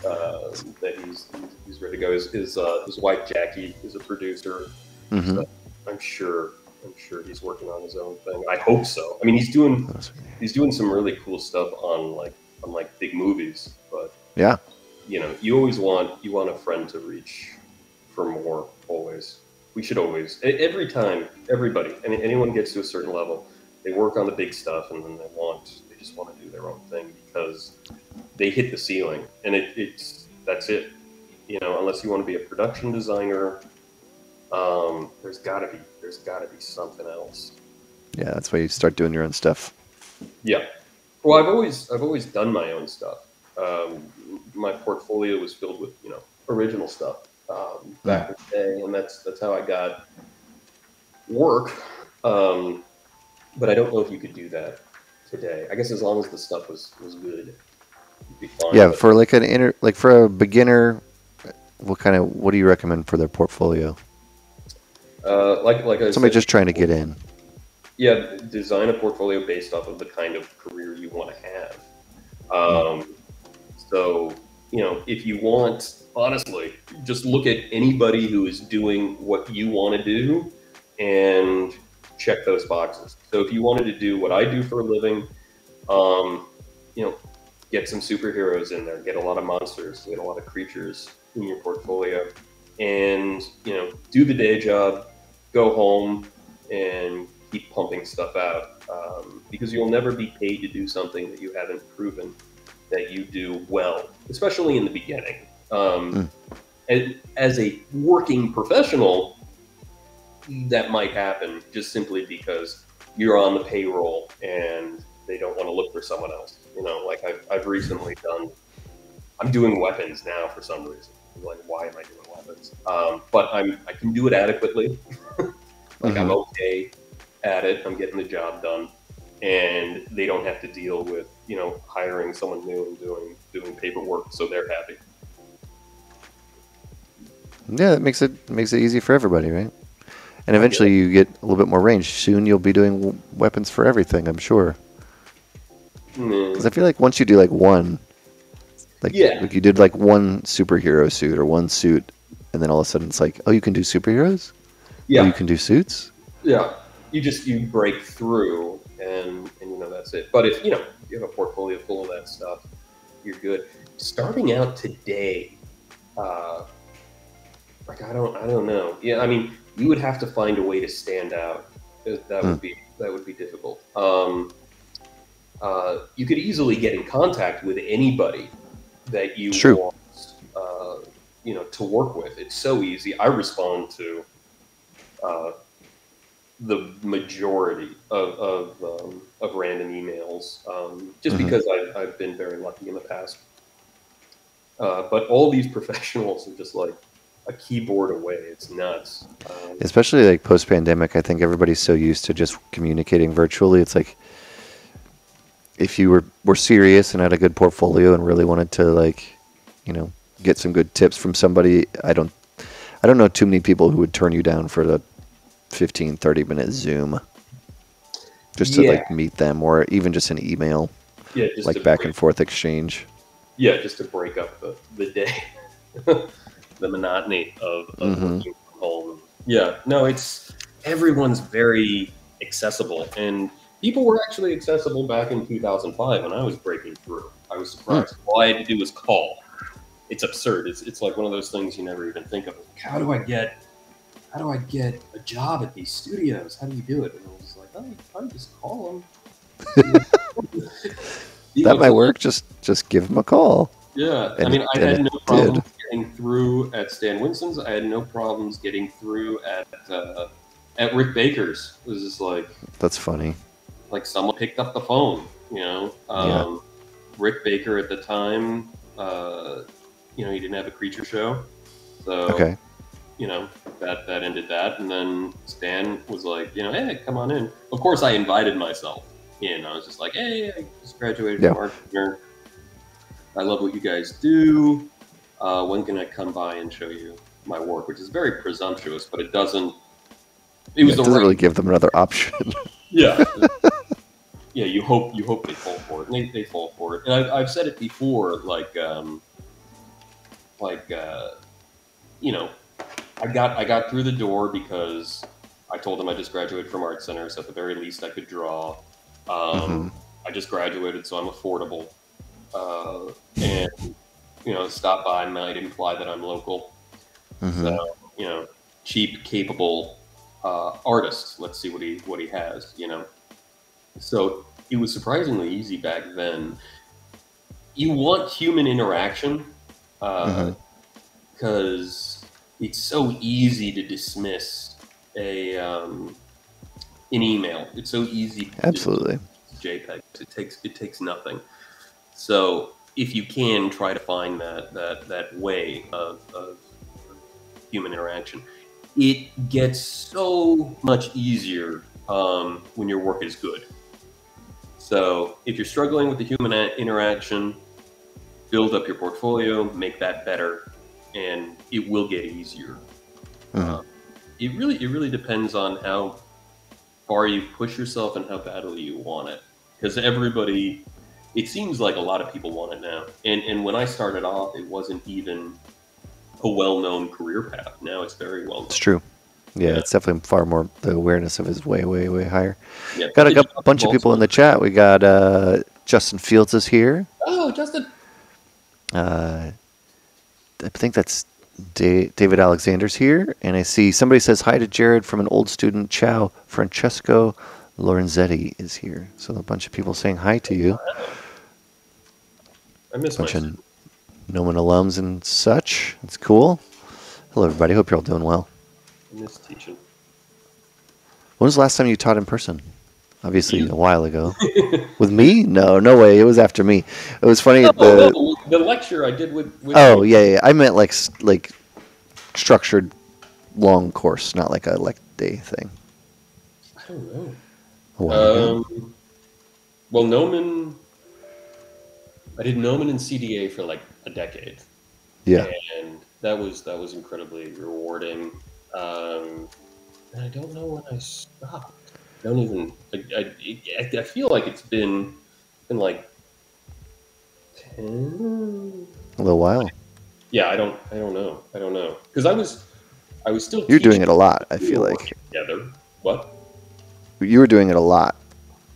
uh, that he's, he's ready to go. His his, uh, his wife Jackie is a producer. hmm I'm sure I'm sure he's working on his own thing. I hope so. I mean, he's doing he's doing some really cool stuff on like on like big movies, but Yeah. you know, you always want you want a friend to reach for more. Always, we should always every time everybody and anyone gets to a certain level, they work on the big stuff and then they want they just want to do their own thing because they hit the ceiling and it, it's that's it. You know, unless you want to be a production designer, um, there's got to be there's got to be something else. Yeah, that's why you start doing your own stuff. Yeah. Well, I've always I've always done my own stuff. Um, my portfolio was filled with you know original stuff um, back in the day, and that's that's how I got work. Um, but I don't know if you could do that today. I guess as long as the stuff was was good, you'd be fine. Yeah, for like an inter, like for a beginner, what kind of what do you recommend for their portfolio? Uh, like like I Somebody said, just trying to get in. yeah, design a portfolio based off of the kind of career you want to have. Um, so, you know, if you want, honestly, just look at anybody who is doing what you want to do and check those boxes. So, if you wanted to do what I do for a living, um, you know, get some superheroes in there, get a lot of monsters, get a lot of creatures in your portfolio, and you know, do the day job, go home, and keep pumping stuff out um, because you'll never be paid to do something that you haven't proven that you do well, especially in the beginning. Um, mm. and as a working professional, that might happen just simply because you're on the payroll and they don't want to look for someone else. You know, like I've, I've recently done, I'm doing weapons now for some reason. Like, why am I doing weapons? Um, but I'm, I can do it adequately. like mm-hmm. I'm okay at it. I'm getting the job done, and they don't have to deal with you know hiring someone new and doing doing paperwork, so they're happy. Yeah, it makes it makes it easy for everybody, right? And eventually, you get a little bit more range. Soon, you'll be doing weapons for everything. I'm sure. Because mm. I feel like once you do like one, like, yeah. like you did like one superhero suit or one suit, and then all of a sudden it's like, oh, you can do superheroes. Yeah. You can do suits. Yeah you just you break through and and you know that's it. But if you know you have a portfolio full of that stuff, you're good. Starting out today, uh, like I don't I don't know. Yeah, I mean you would have to find a way to stand out. That would hmm. be that would be difficult. Um, uh, you could easily get in contact with anybody that you True. want, uh, you know, to work with. It's so easy. I respond to uh, the majority of of, um, of random emails, um, just mm-hmm. because I've, I've been very lucky in the past. Uh, but all these professionals are just like a keyboard away. It's nuts. Um, Especially like post pandemic, I think everybody's so used to just communicating virtually. It's like if you were were serious and had a good portfolio and really wanted to like, you know, get some good tips from somebody, I don't I don't know too many people who would turn you down for the 15, 30 minute Zoom just to yeah. like meet them or even just an email. Yeah, like back break. and forth exchange. Yeah, just to break up the, the day, the monotony of, of mm-hmm. working from home. Yeah, no, it's everyone's very accessible, and people were actually accessible back in 2005 when I was breaking through. I was surprised. Mm. All I had to do was call. It's absurd. It's it's like one of those things you never even think of. How do I get how do I get a job at these studios? How do you do it? And I was like, oh, I just call them. that might work. Just just give them a call. Yeah, and I mean, I had no problem getting through at Stan Winston's. I had no problems getting through at uh, at Rick Baker's. It was just like that's funny. Like someone picked up the phone. You know, um, yeah. Rick Baker at the time. Uh, you know, he didn't have a creature show, so okay you know, that that ended that. And then Stan was like, you know, hey, come on in. Of course, I invited myself in. I was just like, hey, I just graduated yeah. from art here. I love what you guys do. Uh, when can I come by and show you my work? Which is very presumptuous, but it doesn't. It was yeah, it doesn't right really give them another option. yeah. yeah, you hope you hope they fall for it, and they, they fall for it. And I've, I've said it before, like um, like uh, you know, I got I got through the door because I told them I just graduated from art center, so at the very least I could draw. Um, mm-hmm. I just graduated, so I'm affordable, uh, and you know, stop by might imply that I'm local. Mm-hmm. So you know, cheap, capable uh, artist. Let's see what he what he has. You know, so it was surprisingly easy back then. You want human interaction because. Uh, mm-hmm it's so easy to dismiss a um, an email. It's so easy. Absolutely. JPEG. It takes it takes nothing. So if you can try to find that that that way of, of human interaction, it gets so much easier um, when your work is good. So if you're struggling with the human interaction, build up your portfolio, make that better, and it will get easier. Mm-hmm. Uh, it really it really depends on how far you push yourself and how badly you want it. Because everybody, it seems like a lot of people want it now. And and when I started off, it wasn't even a well-known career path. Now it's very well. It's true. Yeah, Yeah. it's definitely far more. The awareness of it is way, way, way higher. Yeah, Got a gu- bunch of people in the chat. We got uh, Justin Fields is here. Oh, Justin. Uh, I think that's da- David Alexander's here, and I see somebody says hi to Jared from an old student. Ciao, Francesco Lorenzetti is here. So a bunch of people saying hi to you. I miss my. bunch of Gnomon alums and such. It's cool. Hello, everybody. Hope you're all doing well. I miss teaching. When was the last time you taught in person? Obviously, You. a while ago. With me? No, no way. It was after me. It was funny. No, the, no, the lecture I did with. with oh yeah, yeah. I meant like like structured long course, not like a like day thing. I don't know. A while ago. Um, well, Gnomon. I did Gnomon and CDA for like a decade. yeah. and that was that was incredibly rewarding. Um, and I don't know when I stopped. I don't even. I, I, I feel like it's been been like ten. A little while. Yeah, I don't. I don't know. I don't know because I was I was still. You're doing it a lot. I feel like together. What? you were doing it a lot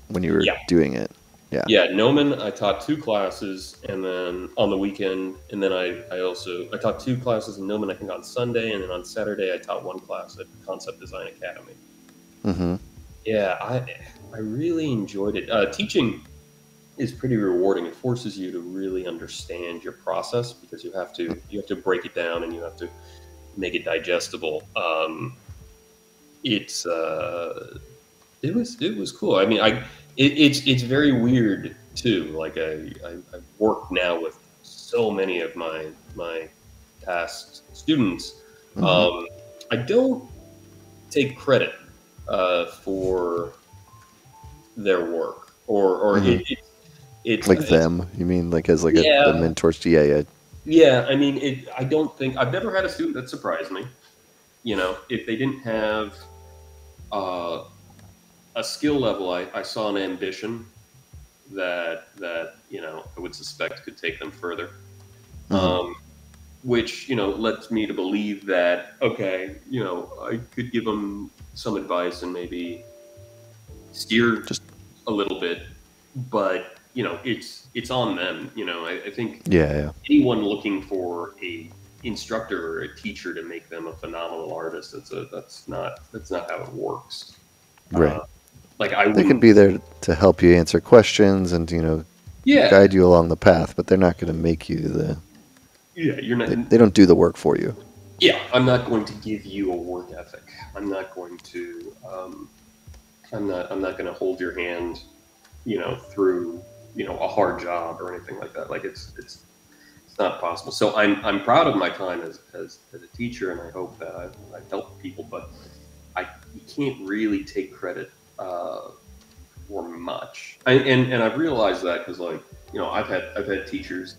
when you were Yeah. doing it. Yeah. Yeah, Gnomon, I taught two classes, and then on the weekend, and then I, I also I taught two classes in Gnomon, I think on Sunday, and then on Saturday I taught one class at Concept Design Academy. hmm Yeah, I I really enjoyed it. Uh, teaching is pretty rewarding. It forces you to really understand your process because you have to you have to break it down and you have to make it digestible. Um, it's uh, it was it was cool. I mean, I it, it's it's very weird too. Like I, I I work now with so many of my my past students. Mhm. Um, I don't take credit uh, for their work or or Mhm. it, it, it's like them. You mean like as like a, Yeah. a mentor? Yeah, yeah. Yeah, I mean, it. I don't think I've never had a student that surprised me. You know, if they didn't have uh, a skill level, I, I saw an ambition that that you know I would suspect could take them further. Mhm. Um, which you know lets me to believe that okay, you know, I could give them some advice and maybe steer Just- a little bit, but you know, it's it's on them. You know, I, I think yeah, yeah. anyone looking for a instructor or a teacher to make them a phenomenal artist that's a that's not that's not how it works Right. Uh, like i they can be there to help you answer questions and you know yeah guide you along the path, but they're not going to make you the. yeah you're not They, they don't do the work for you. yeah i'm not going to give you a work ethic i'm not going to um, i'm not i'm not going to hold your hand you know through you know a hard job or anything like that. Like it's it's it's not possible. So i'm i'm proud of my time as as, as a teacher and i hope that i've, I've helped people but i you can't really take credit uh, for much. And, and and i've realized that because like you know i've had i've had teachers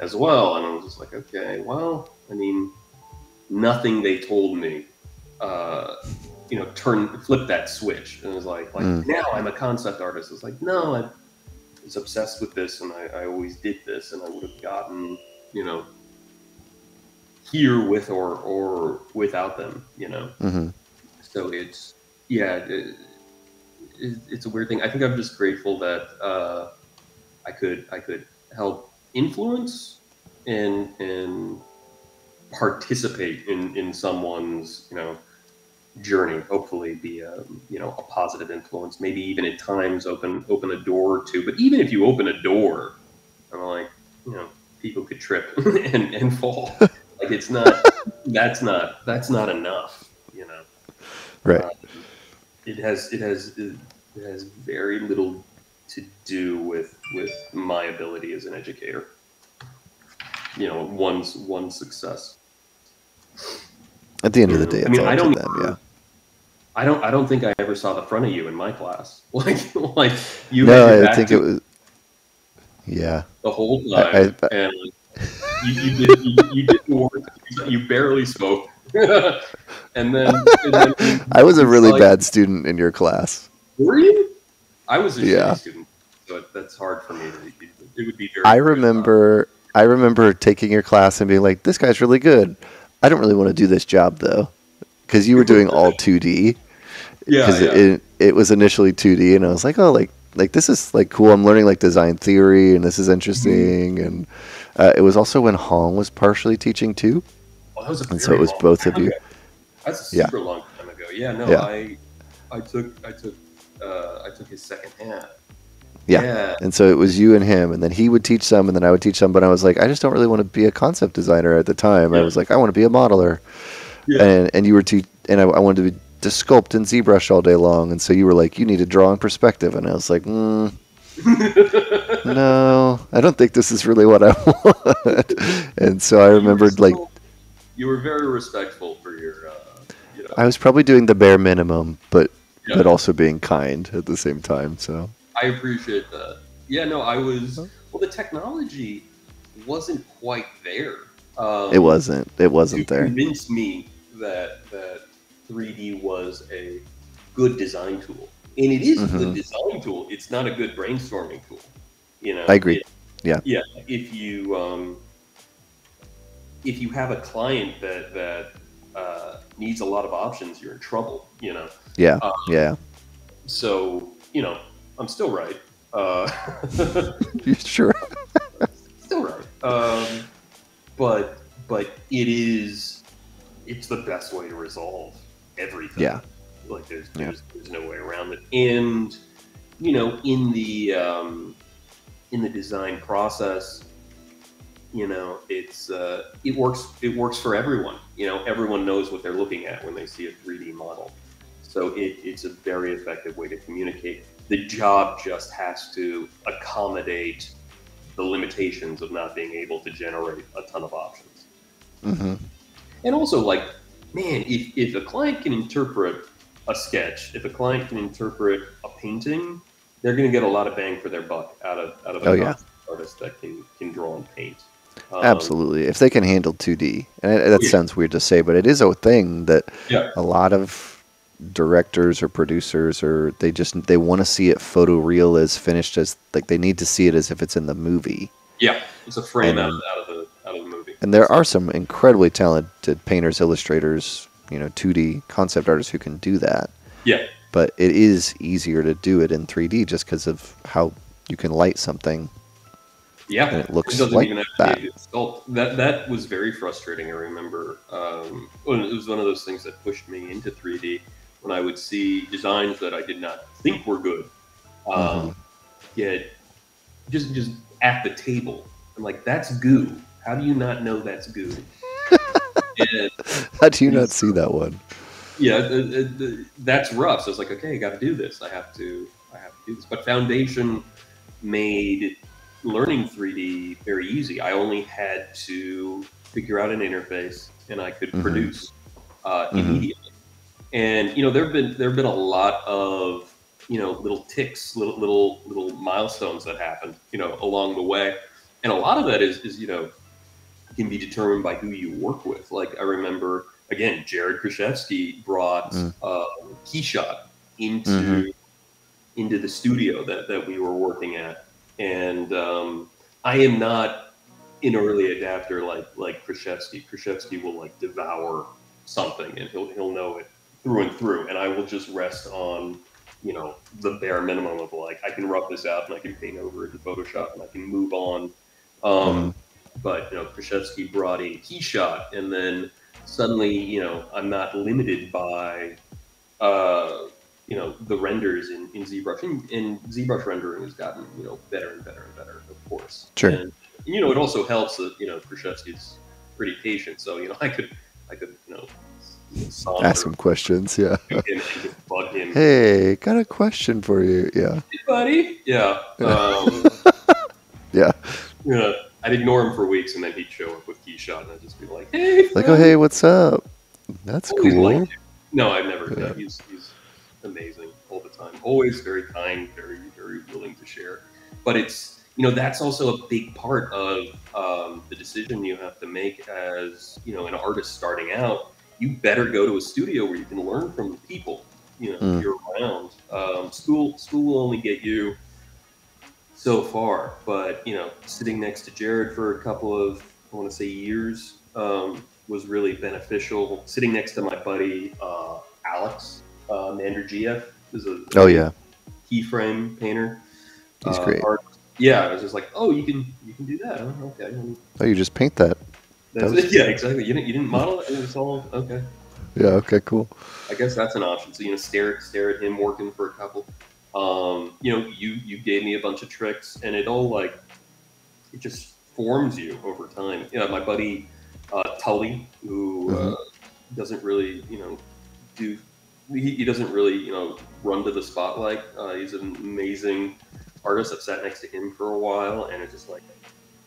as well and i was just like okay well i mean nothing they told me uh, you know turn flip that switch and it was like like Mm. now i'm a concept artist. It's like no i was obsessed with this and I, I always did this and i would have gotten you know here with or or without them you know? Hmm so it's yeah it, it, it's a weird thing. I think i'm just grateful that uh, i could i could help influence and and participate in in someone's you know journey hopefully be a you know a positive influence maybe even at times open open a door or two but even if you open a door i'm like you know people could trip and, and fall like it's not that's not that's not enough you know Right. uh, it has it has it has very little to do with with my ability as an educator. You know, one's one success. At the end of the day, I mean, all I don't. them. Yeah. I don't. I don't think I ever saw the front of you in my class. Like, like you. no, I think it was. Yeah. the whole I- time, I- and you, you did. You, you did the work. You barely spoke. And then, and then I was a really like, bad student in your class. Were you? I was a Yeah. student, so it, that's hard for me. To, it would be. I remember I remember taking your class and being like, "This guy's really good. I don't really want to do this job though," because you were doing all 2D. Yeah, Because yeah. it it was initially 2D, and I was like, "Oh, like like this is like cool. I'm learning like design theory, and this is interesting." Mm-hmm. And uh, it was also when Hong was partially teaching too. Well, that was a And so it was both of you. ago. That's a Yeah. super long time ago. Yeah, no, Yeah. I, I took, I took, uh, I took his second half. Yeah. yeah, And so it was you and him, and then he would teach some, and then I would teach some. But I was like, I just don't really want to be a concept designer at the time. I was like, I want to be a modeler. Yeah. And and you were te- and I, I wanted to be to sculpt in ZBrush all day long, and so you were like, you need to draw in perspective, and I was like, mm, no, I don't think this is really what I want. and so I remembered like you were very respectful for your, uh, you know, I was probably doing the bare minimum, but Yeah. but also being kind at the same time. So I appreciate that. Yeah, no, I was. Well, the technology wasn't quite there. Um, it wasn't it wasn't to there. convince me that that 3D was a good design tool, and it is a Mhm. good design tool. It's not a good brainstorming tool. You know, I agree. It- Yeah. yeah. If you um, if you have a client that that uh, needs a lot of options, you're in trouble. You know, Yeah, uh, yeah. so you know, I'm still right. Uh, You sure? still right. Um, but but it is it's the best way to resolve everything. Yeah. Like there's Yeah. there's, there's no way around it. And you know, in the um, in the design process, you know, it's uh, it works it works for everyone. You know, everyone knows what they're looking at when they see a 3D model. So it, it's a very effective way to communicate. The job just has to accommodate the limitations of not being able to generate a ton of options. hmm And also, like, man, if, if a client can interpret a sketch, if a client can interpret a painting, they're going to get a lot of bang for their buck out of out of a Oh, yeah. artist that can can draw and paint. Um, Absolutely. If they can handle 2D, and it, that Yeah. sounds weird to say, but it is a thing that Yeah. a lot of directors or producers or they just they want to see it photoreal as finished as like they need to see it as if it's in the movie. Yeah, it's a frame And- out, of, out of the out of the movie. And there are some incredibly talented painters, illustrators, you know, 2D concept artists who can do that. Yeah, But it is easier to do it in 3D just because of how you can light something. Yeah, And it looks doesn't like even that. to be a good sculpt. That that was very frustrating. I remember um, it was one of those things that pushed me into 3D when I would see designs that I did not think were good um, Mm-hmm. get just just at the table. I'm like, that's goo. How do you not know that's goo? and, How do you not see that one? yeah, the, the, the, that's rough. So it's like, okay, I got to do this. I have to, I have to do this. But Foundation made learning 3D very easy. I only had to figure out an interface, and I could Mhm. produce uh, Mhm. immediately. And you know, there've been there've been a lot of you know little ticks, little little little milestones that happen, you know, along the way, and a lot of that is is you know can be determined by who you work with. Like I remember again, Jared Krichevsky brought Mm. uh, Keyshot into Mhm. into the studio that, that we were working at, and um, I am not an early adapter like like Krichevsky. Krichevsky will like devour something, and he'll he'll know it through and through, and I will just rest on you know the bare minimum of like I can rough this out and I can paint over it in Photoshop and I can move on. Um, But you know, Krichevsky brought in Keyshot, and then suddenly you know I'm not limited by uh, you know the renders in, in ZBrush, and, and ZBrush rendering has gotten you know better and better and better, of course. Sure. And, you know, it also helps that you know Krichevsky's pretty patient, so you know I could I could you know Ask him questions. Yeah. to him and just bug him. Hey, got a question for you. Yeah. Hey, buddy. Yeah. Um, Yeah. you know, I'd ignore him for weeks, and then he'd show up with Keyshot, and I'd just be like, "Hey, Like, oh, hey, what's up? That's Always cool. No, I've never. Yeah. he's he's amazing all the time. Always very kind, very very willing to share. But it's you know that's also a big part of um, the decision you have to make as you know an artist starting out. You better go to a studio where you can learn from the people you know Mm. you're around. Um, school school will only get you so far, but you know, sitting next to Jared for a couple of I want to say years um, was really beneficial. Sitting next to my buddy uh, Alex uh, Mandradjiev is a Oh yeah, keyframe painter. He's Uh, great. art- yeah, I was just like, oh, you can you can do that. Oh, okay. Um, oh you just paint that. That's That was- Yeah, exactly. You didn't you didn't model it. It was all okay. Yeah, okay, cool. I guess that's an option. So you know, stare stare at him working for a couple. Um, you know, you you gave me a bunch of tricks, and it all like it just forms you over time. You know, my buddy uh, Tully, who uh, doesn't really you know do he, he doesn't really you know run to the spotlight. Uh, he's an amazing artist. I've sat next to him for a while, and it's just like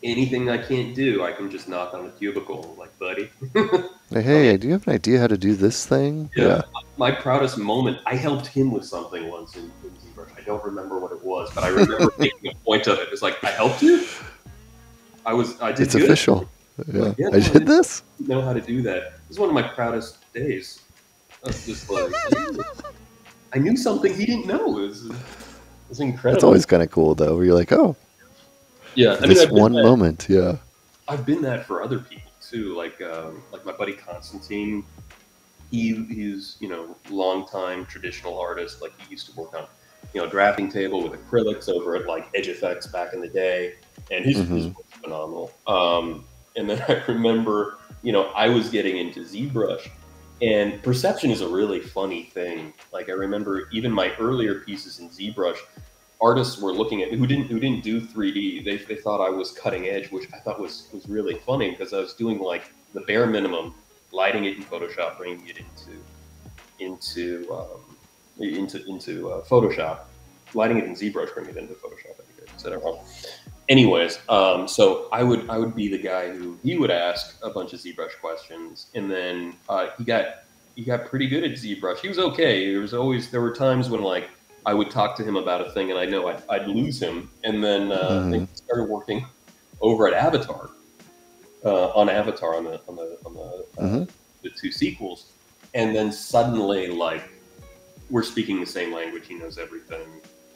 anything I can't do, I can just knock on the cubicle. Like, buddy. Hey, do you have an idea how to do this thing? Yeah. My proudest moment, I helped him with something once in, in ZBrush. I don't remember what it was, but I remember making a point of it. It's like, I helped you? I was, I did It's official. Yeah, Yeah, I no, did this. know how to do that. This is one of my proudest days. I was just like, I knew something he didn't know. It was, it was incredible. That's always kind of cool though. Where you're like, oh, yeah. I this I've one that- moment. Yeah. I've been that for other people too. Like um, like my buddy Constantine, he he's you know longtime traditional artist. Like he used to work on you know drafting table with acrylics over at like Edge Effects back in the day, and he's, Mhm. work's phenomenal. Um, and then I remember you know I was getting into ZBrush. And perception is a really funny thing. Like I remember even my earlier pieces in ZBrush, artists were looking at who didn't who didn't do 3D. They, they thought I was cutting edge, which I thought was was really funny because I was doing like the bare minimum, lighting it in Photoshop, bringing it into into um, into into uh, Photoshop, lighting it in ZBrush, bringing it into Photoshop. I think I said it wrong. Anyways, um, so I would I would be the guy who he would ask a bunch of ZBrush questions, and then uh, he got he got pretty good at ZBrush. He was okay. There was always there were times when like I would talk to him about a thing, and I know I'd, I'd lose him. And then uh, I he started working over at Avatar, uh, on Avatar on the on the on the, uh, Mhm. the two sequels, and then suddenly like we're speaking the same language. He knows everything.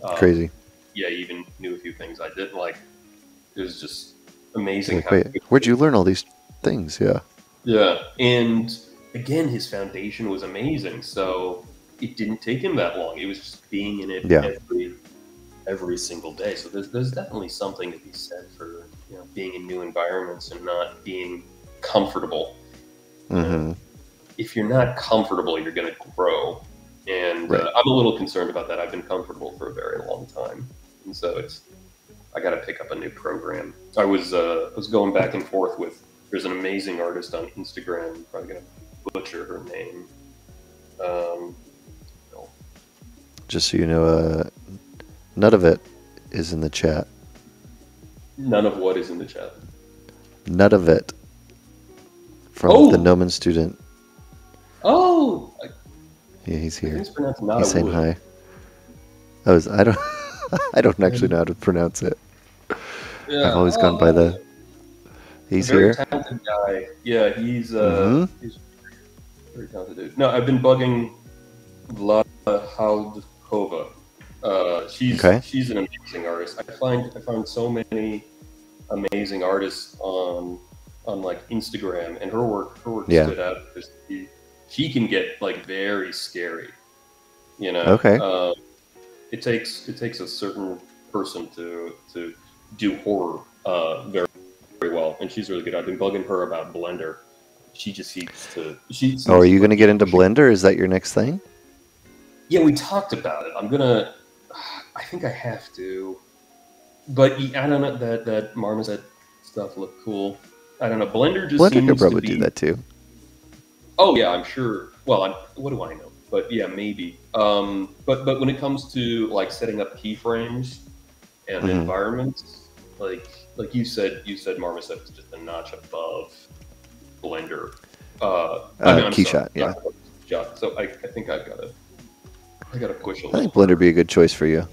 Um, Crazy. Yeah, he even knew a few things I didn't like. It was just amazing. Like, wait, where'd you learn all these things? Yeah. yeah, and again, his foundation was amazing. So it didn't take him that long. It was just being in it Yeah. every every single day. So there's there's definitely something to be said for you know being in new environments and not being comfortable. hmm If you're not comfortable, you're going to grow. And Right. uh, I'm a little concerned about that. I've been comfortable for a very long time, and so it's I got to pick up a new program. I was uh, I was going back and forth with. There's an amazing artist on Instagram. I'm probably gonna butcher her name. Um, Just so you know, uh, none of it is in the chat. none of what is in the chat. None of it from Oh! the Gnomon student. Oh, Yeah, he's here. it's pronounced not He's saying wood. hi. I was. I don't. I don't actually know how to pronounce it. Yeah. I've always gone by the. He's a very here. talented guy. Yeah, he's uh, Mhm. he's a very talented dude. No, I've been bugging Vlad. How Vlada Haldkova. Uh, she's Okay. she's an amazing artist. I find I find so many amazing artists on on like Instagram, and her work her work Yeah. stood out because she, she can get like very scary. You know. Okay. Um, it takes it takes a certain person to to do horror uh, very very well, and she's really good. I've been bugging her about Blender. She just seems to. She. Oh, are you going to get into Blender? Is that your next thing? Yeah, we talked about it. I'm gonna. I think I have to, but I don't know that that Marmoset stuff looked cool. I don't know. Blender just Blender seems could probably be, do that too. Oh yeah, I'm sure. Well, I'm, what do I know? But yeah, maybe. Um, but but when it comes to like setting up keyframes and Mhm. environments, like like you said, you said Marmoset is just a notch above Blender. Uh, I Uh, mean, I'm Keyshot, sorry, yeah. not Keyshot. So I, I think I've got to I got to push a I little. think Blender would be a good choice for you.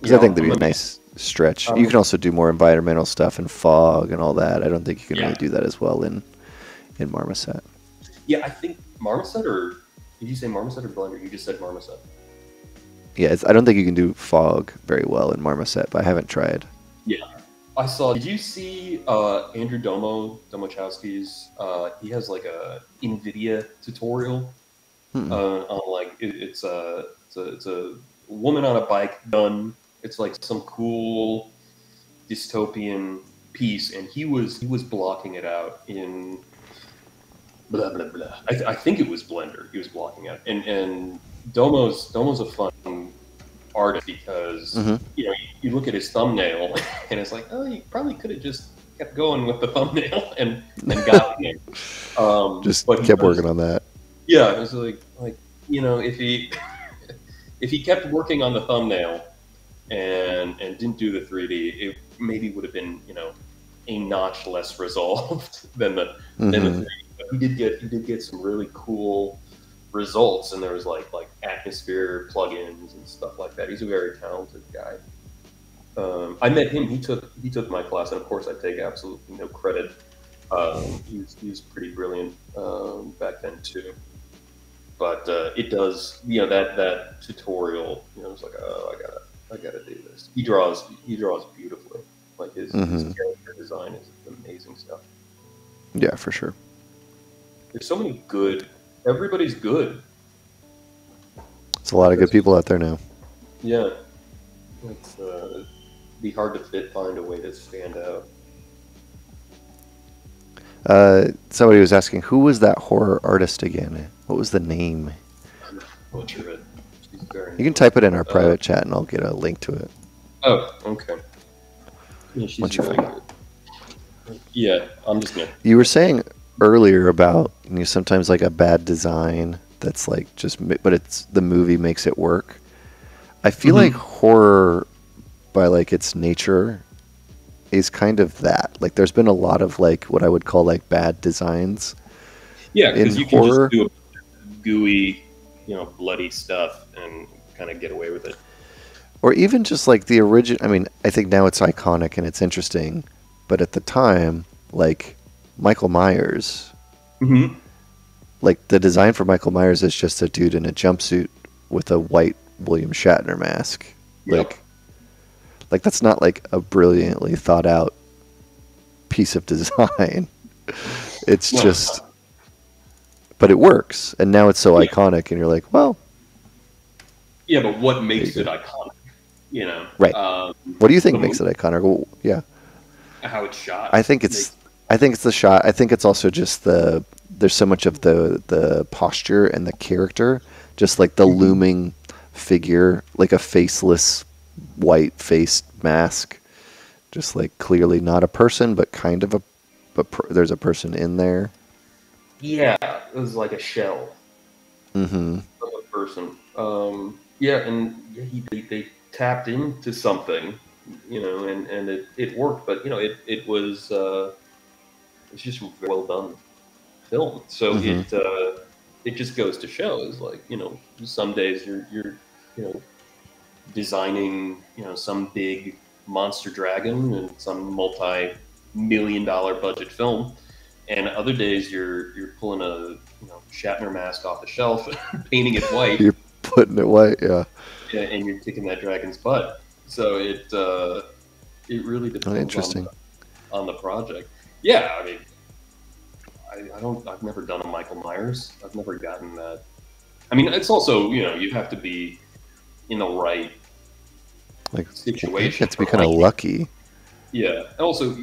Because Yeah, I think that'd be a nice stretch. um, you can also do more environmental stuff and fog and all that. I don't think you can Yeah. really do that as well in in Marmoset. Yeah, I think Marmoset or did you say Marmoset or Blender? You just said Marmoset. Yeah, it's, I don't think you can do fog very well in Marmoset, but I haven't tried. Yeah, I saw. Did you see uh, Andrew Domo Domachowski's? Uh, he has like a NVIDIA tutorial Hmm. uh, on like it, it's a it's a it's a woman on a bike done. It's like some cool dystopian piece, and he was he was blocking it out in blah blah blah. I, th- I think it was Blender. He was blocking out, and and Domo's Domo's a fun artist because Mhm. you know you, you look at his thumbnail and it's like oh you probably could have just kept going with the thumbnail and and got him. Um, Just kept does- working on that. Yeah, it was like like you know if he if he kept working on the thumbnail and and didn't do the 3D, it maybe would have been you know a notch less resolved than the than the Mhm. 3D. But he did get he did get some really cool results, and there was like like atmosphere plugins and stuff like that. He's a very talented guy. Um, I met him. He took he took my class, and of course, I take absolutely no credit. Um, he was he was pretty brilliant um, back then too. But uh, it does, you know, that that tutorial. You know, it's like, oh, I gotta I gotta do this. He draws he draws beautifully. Like his, his Mhm. character design is amazing stuff. Yeah, for sure. There's so many good. Everybody's good. It's a lot of good people out there now. Yeah, it's uh, be hard to fit, find a way to stand out. Uh, somebody was asking, who was that horror artist again? What was the name? Butcher it. You can type it in our Uh, private chat, and I'll get a link to it. Oh, okay. Yeah, Once you find good. Yeah, I'm just gonna. You were saying earlier about you know, sometimes like a bad design that's like just, but it's the movie makes it work. I feel Mhm. like horror, by like its nature, is kind of that. Like, there's been a lot of like what I would call like bad designs. Yeah, because in you can horror- just do a gooey, you know, bloody stuff and kind of get away with it. or even just like the original. i mean i think now it's iconic and it's interesting but at the time like michael myers Mm-hmm. like the design for michael myers is just a dude in a jumpsuit with a white william shatner mask Yep. like like that's not like a brilliantly thought out piece of design it's it's just but it works and now it's so Yeah. iconic and you're like well Yeah, but what makes it iconic? You know, Right. Um, what do you think makes it iconic well, yeah how it's shot. I think it's I think it's the shot. I think it's also just the there's so much of the the posture and the character, just like the Mhm. looming figure, like a faceless white faced mask, just like clearly not a person, but kind of a but per, there's a person in there. Yeah, it was like a shell hmm of a person. Um, yeah, and he, they, they tapped into something, you know, and, and it, it worked. But you know, it it was uh, it's just a well done film. So Mhm. it uh, it just goes to show is like you know some days you're you're you know designing you know some big monster dragon and some multi million dollar budget film and other days you're you're pulling a you know Shatner mask off the shelf and painting it white You're putting it white, yeah. yeah, and you're kicking that dragon's butt. So it uh, it really depends interesting. On, the, on the project. Yeah, I mean, I, I don't. I've never done a Michael Myers. I've never gotten that. I mean, it's also you know you have to be in the right Like situation. to be kind of lucky. Yeah, and also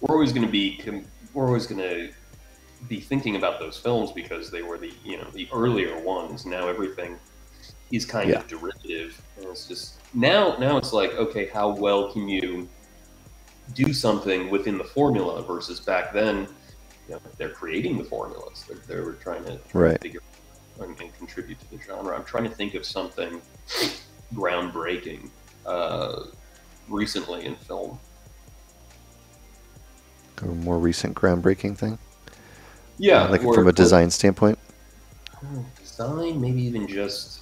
we're always going to be com- we're always going to be thinking about those films because they were the you know the earlier ones. Now everything is kind Yeah. of derivative, and it's just now now it's like okay, how well can you do something within the formula versus back then? You know, they're creating the formulas. They're, they were trying to, Right. figure and, and contribute to the genre. I'm trying to think of something groundbreaking uh, recently in film. A more recent groundbreaking thing. Yeah, like where- from a design standpoint. Hmm, design, maybe even just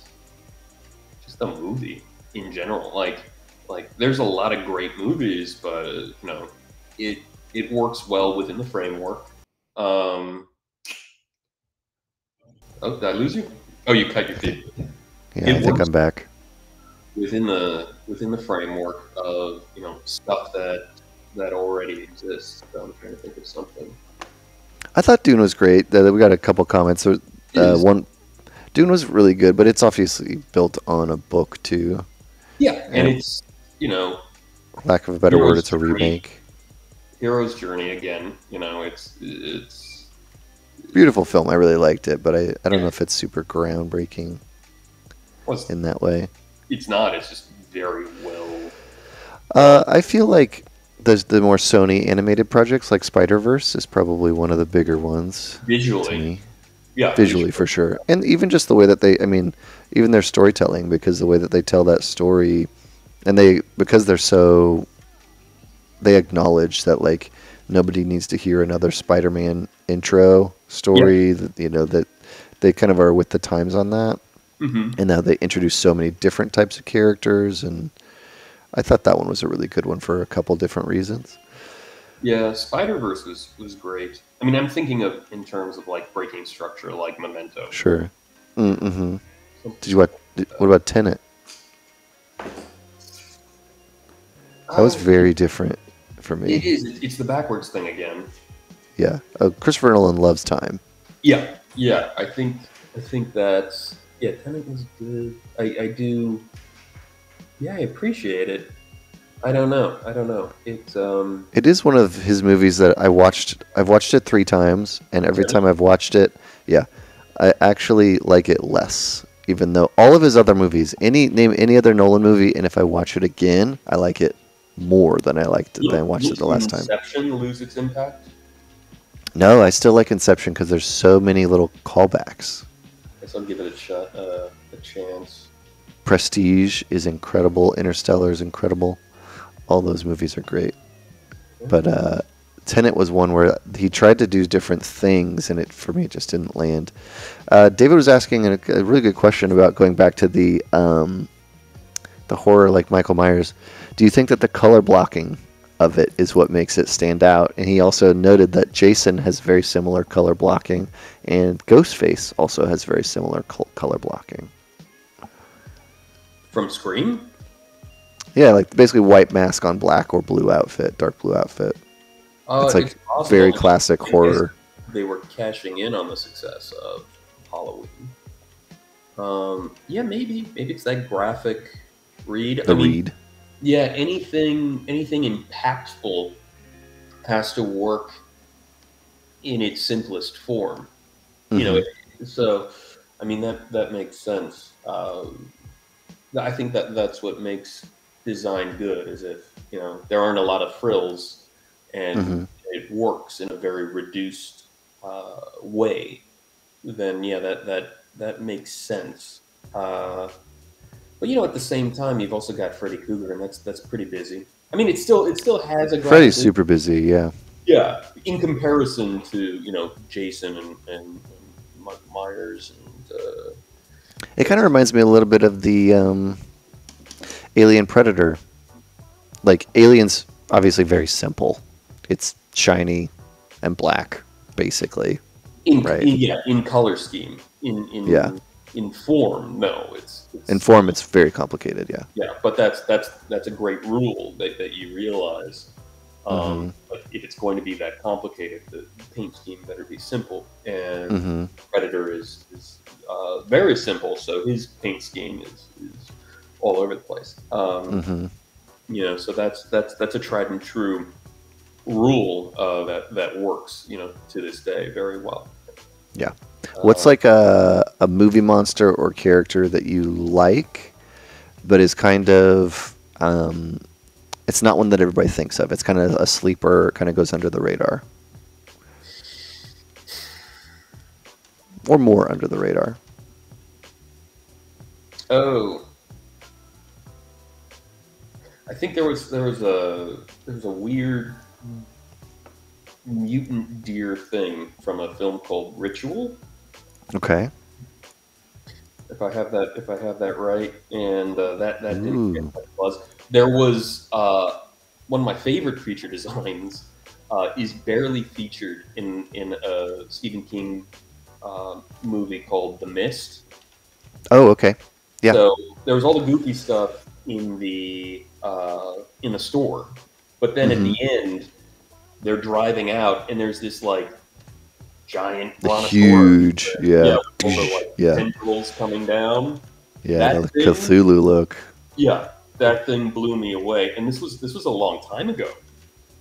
just a movie in general. Like like there's a lot of great movies, but you know, it it works well within the framework. Um, Oh, did I lose you? Oh, you cut your feet. Yeah, It I think. I'm back. within the within the framework of you know stuff that that already exists. So I'm trying to think of something. I thought Dune was great. Uh, we got a couple comments. So, uh, one, Dune was really good, but it's obviously built on a book too. Yeah, and Yeah. it's you know Lack of a better word, it's a Journey. remake. hero's journey again. You know, it's it's Beautiful film. I really liked it, but I, I don't know if it's super groundbreaking well, it's, in that way. it's not. It's just very well. Uh, I feel like the the more Sony animated projects like Spider Verse is probably one of the bigger ones to Visually, me. yeah, Visually, for sure, and even just the way that they, I mean, even their storytelling because the way that they tell that story, and they because they're so, they acknowledge that like nobody needs to hear another Spider-Man intro story. That you know that they kind of are with the times on that. hmm and now they introduce so many different types of characters and i thought that one was a really good one for a couple different reasons Yeah, Spider Verse was was great. I mean, I'm thinking of in terms of like breaking structure, like Memento. sure mm-hmm. did you watch did- what about tenet that was very different for me. It's- It's the backwards thing again. yeah uh, christopher nolan loves time Yeah, yeah. I think I think that's yeah. Tenet was good. I, I do. Yeah, I appreciate it. I don't know. I don't know. It's um. it is one of his movies that i watched i've watched it three times and every Okay. time i've watched it yeah i actually like it less even though all of his other movies any name any other nolan movie and if i watch it again i like it more than i liked it than i watched it the last time Inception lose its impact. No, I still like Inception because there's so many little callbacks. I guess I'll give it a shot. Uh, a chance. Prestige is incredible. Interstellar is incredible. All those movies are great. But uh, Tenet was one where he tried to do different things, and it for me it just didn't land. Uh, David was asking a, a really good question about going back to the um, the horror like Michael Myers. Do you think that the color blocking of it is what makes it stand out? And he also noted that Jason has very similar color blocking, and Ghostface also has very similar col- color blocking. From Scream. Yeah, like basically white mask on black or blue outfit, dark blue outfit. Uh, It's like possible. Very classic horror. They were cashing in on the success of Halloween. Um, yeah, maybe. Maybe it's that graphic read. The I mean, read. yeah anything anything impactful has to work in its simplest form you know Mm-hmm. so i mean that that makes sense um, i think that that's what makes design good is if you know there aren't a lot of frills and Mhm. it works in a very reduced uh, way then yeah that that that makes sense uh, but you know, at the same time, you've also got Freddy Krueger, and that's that's pretty busy. I mean, it still it still has a Freddy's super busy. Yeah. yeah, in comparison to you know Jason and, and, and Mike Myers and uh, It kind of reminds me a little bit of the um, Alien Predator. Like Aliens, obviously very simple. It's shiny and black, basically. in, Right. in yeah in color scheme in in Yeah. in form. No, it's, it's In form, it's very complicated. Yeah. yeah, but that's that's that's a great rule that, that you realize. Um, Mm-hmm. But if it's going to be that complicated, the paint scheme better be simple. And hmm Predator is, is uh, very simple, so his paint scheme is, is all over the place. Um, hmm You know, so that's that's that's a tried and true rule uh, that that works. You know, to this day very well. Yeah. What's Uh, like a a movie monster or character that you like, but is kind of um, it's not one that everybody thinks of. It's kind of a sleeper. Kind of goes under the radar, or more under the radar. Oh, I think there was there was a there was a weird mutant deer thing from a film called Ritual. Okay. if I have that if I have that right, and uh, that that didn't Ooh. get much buzz. There was uh, one of my favorite creature designs uh, is barely featured in in a Stephen King uh, movie called The Mist. Oh, okay. Yeah. So there was all the goofy stuff in the uh, in the store, but then Mhm. at the end, they're driving out, and there's this like giant huge, with, yeah, yeah, the, like, yeah, tentacles coming down. yeah. that The thing- Cthulhu look. Yeah, that thing blew me away, and this was this was a long time ago.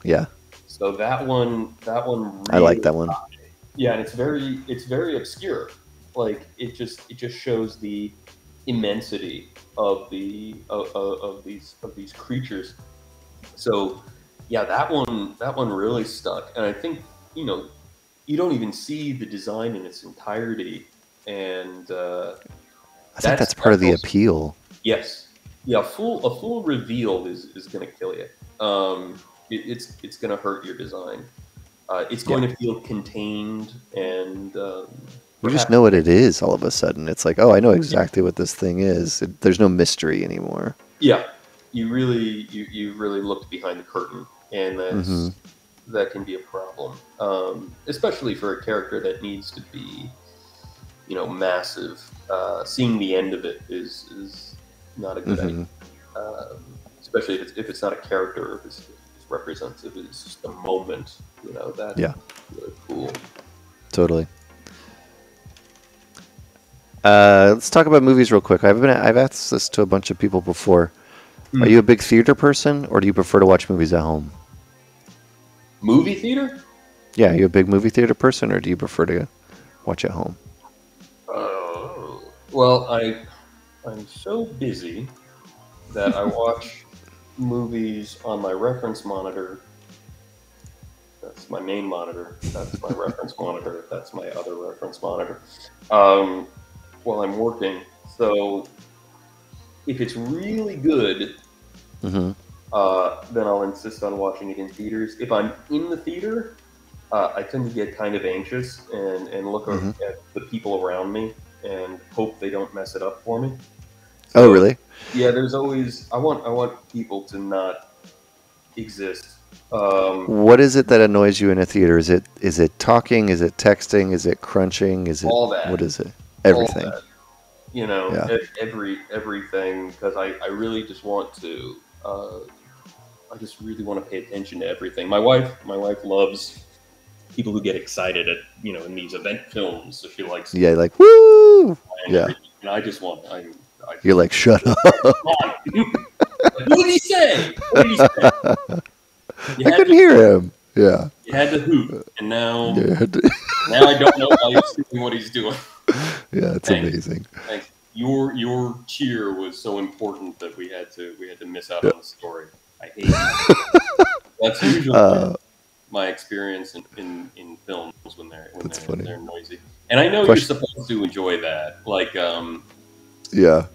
Yeah, So that one, that one, really I like that one. Yeah, and it's very it's very obscure. Like it just it just shows the immensity of the of, of, these of these creatures. So yeah, that one that one really stuck, and I think you know you don't even see the design in its entirety, and uh, I think That's- part of the also- appeal. yes, yeah, a full a full reveal is is going to kill you. Um, it, it's it's going to hurt your design. Uh, it's going to feel contained and um, We just know what it is all of a sudden. It's like, oh, I know exactly what this thing is. It, there's no mystery anymore. Yeah, you really you, you really looked behind the curtain, and that's Mhm. that can be a problem, um, especially for a character that needs to be, you know, massive. Uh, seeing the end of it is is not a good idea, Mhm. um, especially if it's, if it's not a character, if if it's representative, it's just a moment. You know that Yeah. really cool. Totally. Uh, let's talk about movies real quick. I've been I've asked this to a bunch of people before. Are Hmm. you a big theater person, or do you prefer to watch movies at home? Movie theater? Yeah, are you a big movie theater person, or do you prefer to watch at home? Oh, well, I I'm so busy that I watch movies on my reference monitor. That's my main monitor. That's my reference monitor. That's my other reference monitor. Um, while I'm working, so if it's really good, hmm uh, then I'll insist on watching it in theaters. If I'm in the theater, uh, I tend to get kind of anxious and, and look Mhm. at the people around me and hope they don't mess it up for me. Oh, really? Yeah, there's always I want I want people to not exist. Um, What is it that annoys you in a theater? Is it is it talking? Is it texting? Is it crunching? Is it all that. what is it? Everything. you know, Yeah. every everything because I, I really just want to uh, I just really want to pay attention to everything. My wife my wife loves people who get excited at you know in these event films, so she likes Yeah, like woo. and yeah. everything. and I just want I You're like shut up. what did he say? What did he say? You I couldn't hear him. Yeah. you had to hoot, and now now I don't know why he's doing what he's doing. yeah. It's Thanks. amazing. Thanks. Your your cheer was so important that we had to we had to miss out on the story. I hate it. That's usually Uh, my experience in, in, in films when they're when they're, they're noisy. And I know Question- you're supposed to enjoy that. Like um yeah.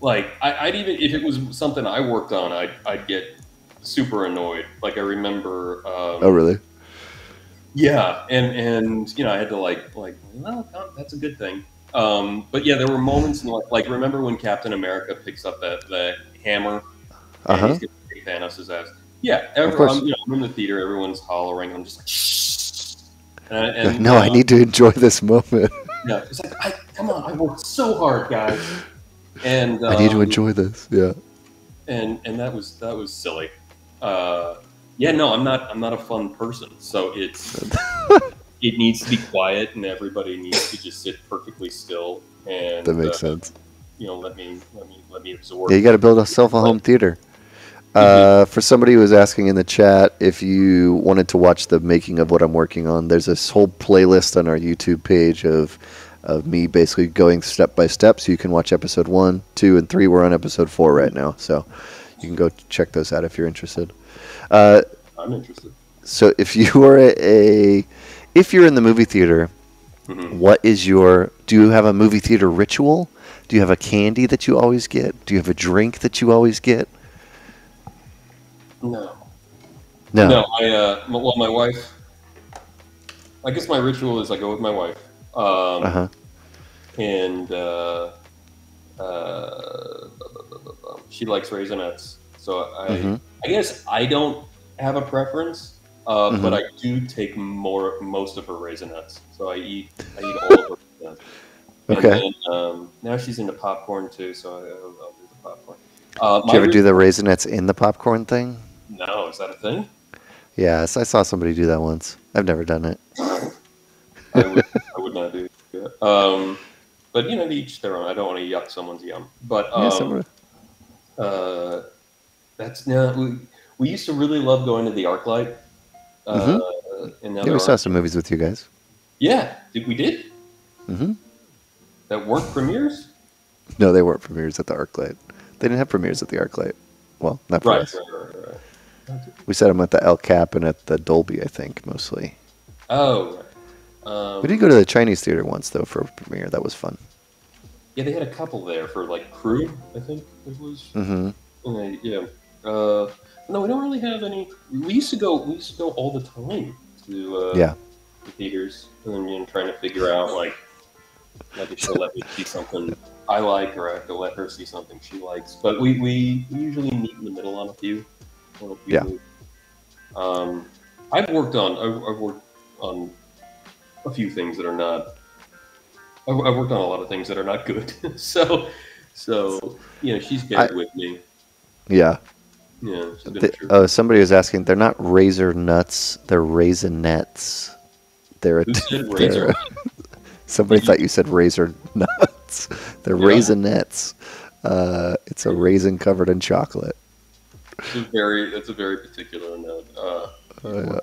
like I, I'd even if it was something I worked on, I'd I'd get super annoyed. Like I remember um, Oh, really? Yeah, and and you know I had to like like well that's a good thing. Um, but yeah, there were moments in like like remember when Captain America picks up that that hammer Uh and huh. he's gonna kick Thanos' ass. Yeah, course. I'm, you know, I'm in the theater, everyone's hollering. I'm just like shh. And, and, No, I uh, need to enjoy this moment. Yeah, it's like I, come on, I worked so hard, guys. And I need to um, enjoy this. Yeah. and and that was that was silly. Uh, yeah, no, I'm not I'm not a fun person, so it's it needs to be quiet, and everybody needs to just sit perfectly still, and That makes uh, sense. you know let me let me let me absorb. Yeah, you got to build yourself a home theater. Mm-hmm. Uh, for somebody who was asking in the chat if you wanted to watch the making of what I'm working on, there's this whole playlist on our YouTube page of of me basically going step by step. So you can watch episode one, two, and three. We're on episode four right now, so you can go check those out if you're interested. Uh, I'm interested. so if you are a, if you're in the movie theater, Mhm. what is your do you have a movie theater ritual? Do you have a candy that you always get? Do you have a drink that you always get? No, No. no, I uh, well, my wife. I guess my ritual is I go with my wife, um, Uh huh. and uh, uh, she likes raisinets, so I. Mhm. I guess I don't have a preference. Uh, Mhm. But I do take more most of her raisinets, so I eat I eat all of her. raisinets. And Okay. then, um, now she's into popcorn too, so I, I'll, I'll do the popcorn. Uh, Did my you ever rai- do the raisinets in the popcorn thing? No, is that a thing? Yes, I saw somebody do that once. I've never done it. I would, I would not do that. Um, but you know, each their own. I don't want to yuck someone's yum. But um, yeah, uh, that's now we, we used to really love going to the ArcLight. Uh, and now Yeah, we saw some movies with you guys. yeah, did we did hmm that weren't premieres? No, they weren't premieres at the ArcLight. They didn't have premieres at the ArcLight. Well, not for Right, us. right, right, right. We saw them at the El Cap and at the Dolby, I think, mostly. Oh. Um, We did go to the Chinese theater once, though, for a premiere. That was fun. yeah, they had a couple there for like crew. I think it was. Mm-hmm. They- yeah. Uh, no, we don't really have any. We used to go. We used to go all the time to uh, Yeah. the theaters, and then you know, trying to figure out like, like if she'll let me see something I like, or I have to let her see something she likes. But we we, we usually meet in the middle on a few. A Yeah. Um, I've worked on. I've, I've worked on a few things that are not. I've, I've worked on a lot of things that are not good. so, so you know, she's been with me. Yeah. Yeah, The, oh, somebody was asking. They're not razor nuts. They're raisinets. They're. Who said razor? somebody thought you said razor nuts. They're Yeah. raisinets. Uh, it's a raisin covered in chocolate. It's a very, that's a very particular note. Uh, Uh,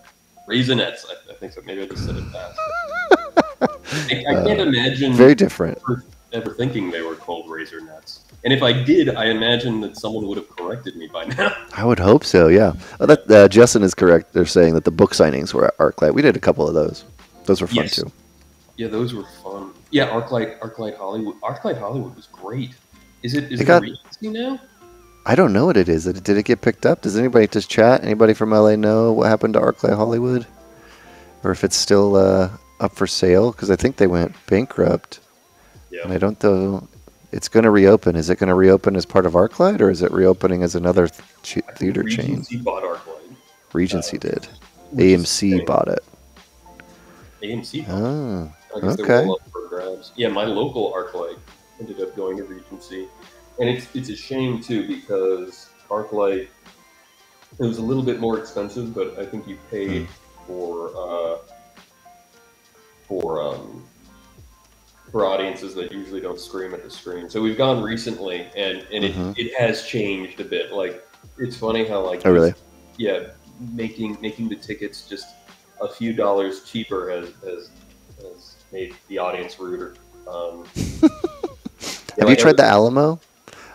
Raisinets, I, I think so. Maybe I just said it fast. I, I can't imagine Uh, very different. ever, ever thinking they were called razor nuts. And if I did, I imagine that someone would have corrected me by now. I would hope so. Yeah. Oh, that, uh, Justin is correct. They're saying that the book signings were at ArcLight. We did a couple of those. Those were fun Yes. too. Yeah, those were fun. Yeah, ArcLight, ArcLight Hollywood, ArcLight Hollywood was great. Is it? Is They it got- now? I don't know what it is. Did it, get picked up? Does anybody just chat? Anybody from LA know what happened to ArcLight Hollywood, or if it's still uh, up for sale? Because I think they went bankrupt, Yeah. and I don't know. It's going to reopen. Is it going to reopen as part of ArcLight, or is it reopening as another think theater chain? Regency bought ArcLight. Regency uh, did. AMC bought it. AMC Oh, I guess they were okay. all up for grabs. Yeah, my local ArcLight ended up going to Regency, and it's it's a shame too because ArcLight it was a little bit more expensive, but I think you paid for uh, for um, for audiences that usually don't scream at the screen. So we've gone recently, and and Mhm. it, it has changed a bit. Like it's funny how like Oh, really? yeah, making making the tickets just a few dollars cheaper has has, has made the audience ruder. Um, Have you tried the Alamo?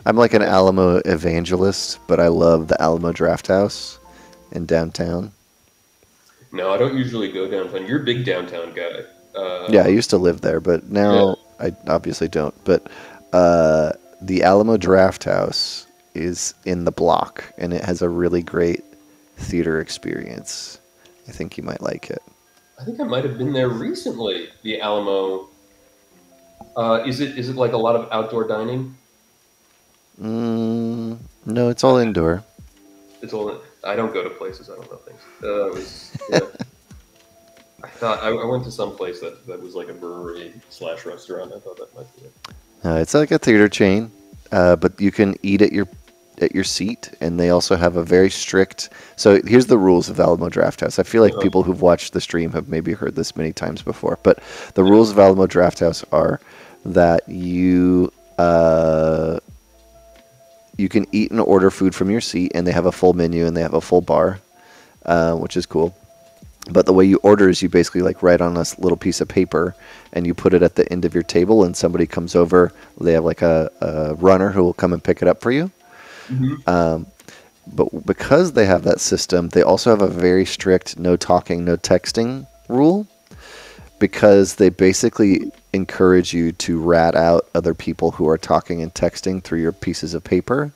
I'm like an Alamo evangelist, but I love the Alamo Drafthouse in downtown. No, I don't usually go downtown. You're a big downtown guy. Uh, Yeah, I used to live there, but now I obviously don't. But uh, the Alamo Drafthouse is in the block, and it has a really great theater experience. I think you might like it. I think I might have been there recently. The Alamo. Uh, is it is it like a lot of outdoor dining? Mm, no, it's all indoor. It's all. I don't go to places. I don't know things. Uh, it was, yeah. I thought I, I went to some place that, that was like a brewery slash restaurant. I thought that might be it. Uh, it's like a theater chain, uh, but you can eat at your at your seat, and they also have a very strict. So here's the rules of Alamo Drafthouse. I feel like Uh-huh. people who've watched the stream have maybe heard this many times before, but the rules of Alamo Drafthouse are that you uh, you can eat and order food from your seat, and they have a full menu and they have a full bar, uh, which is cool. But the way you order is you basically like write on a little piece of paper and you put it at the end of your table, and somebody comes over. They have like a, a runner who will come and pick it up for you. Um, but because they have that system, they also have a very strict no talking, no texting rule because they basically encourage you to rat out other people who are talking and texting through your pieces of paper.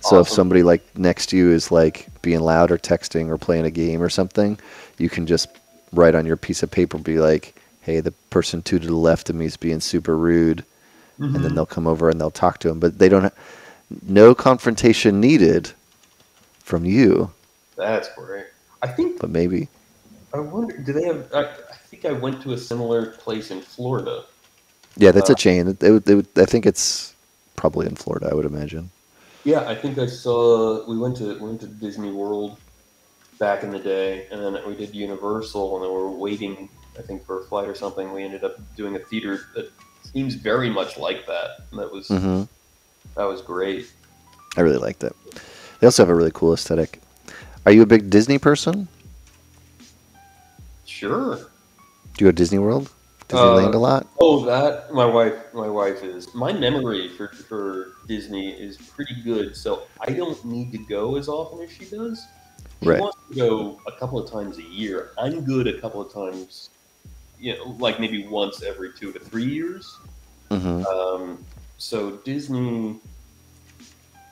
So if somebody like next to you is like being loud or texting or playing a game or something, you can just write on your piece of paper be like, "Hey, the person two to the left of me is being super rude," and then mm-hmm. they'll come over and they'll talk to him. But they don't. Ha- no confrontation needed from you, That's great. I think but maybe. I wonder, do they have? I, I think I went to a similar place in Florida. Yeah, that's Uh, a chain. It, it, it, I think it's probably in Florida. I would imagine. Yeah, I think I saw. We went to we went to Disney World back in the day, and then we did Universal, and then we were waiting. I think for a flight or something. We ended up doing a theater that seems very much like that. And that was hmm that was great. I really liked it. They also have a really cool aesthetic. Are you a big Disney person? Sure. Do you go to Disney World, Disneyland Uh, a lot? Oh, that my wife. My wife is. My memory for for Disney is pretty good, so I don't need to go as often as she does. She Right. wants to go a couple of times a year. I'm good a couple of times, you know, like maybe once every two to three years. hmm Um, so Disney,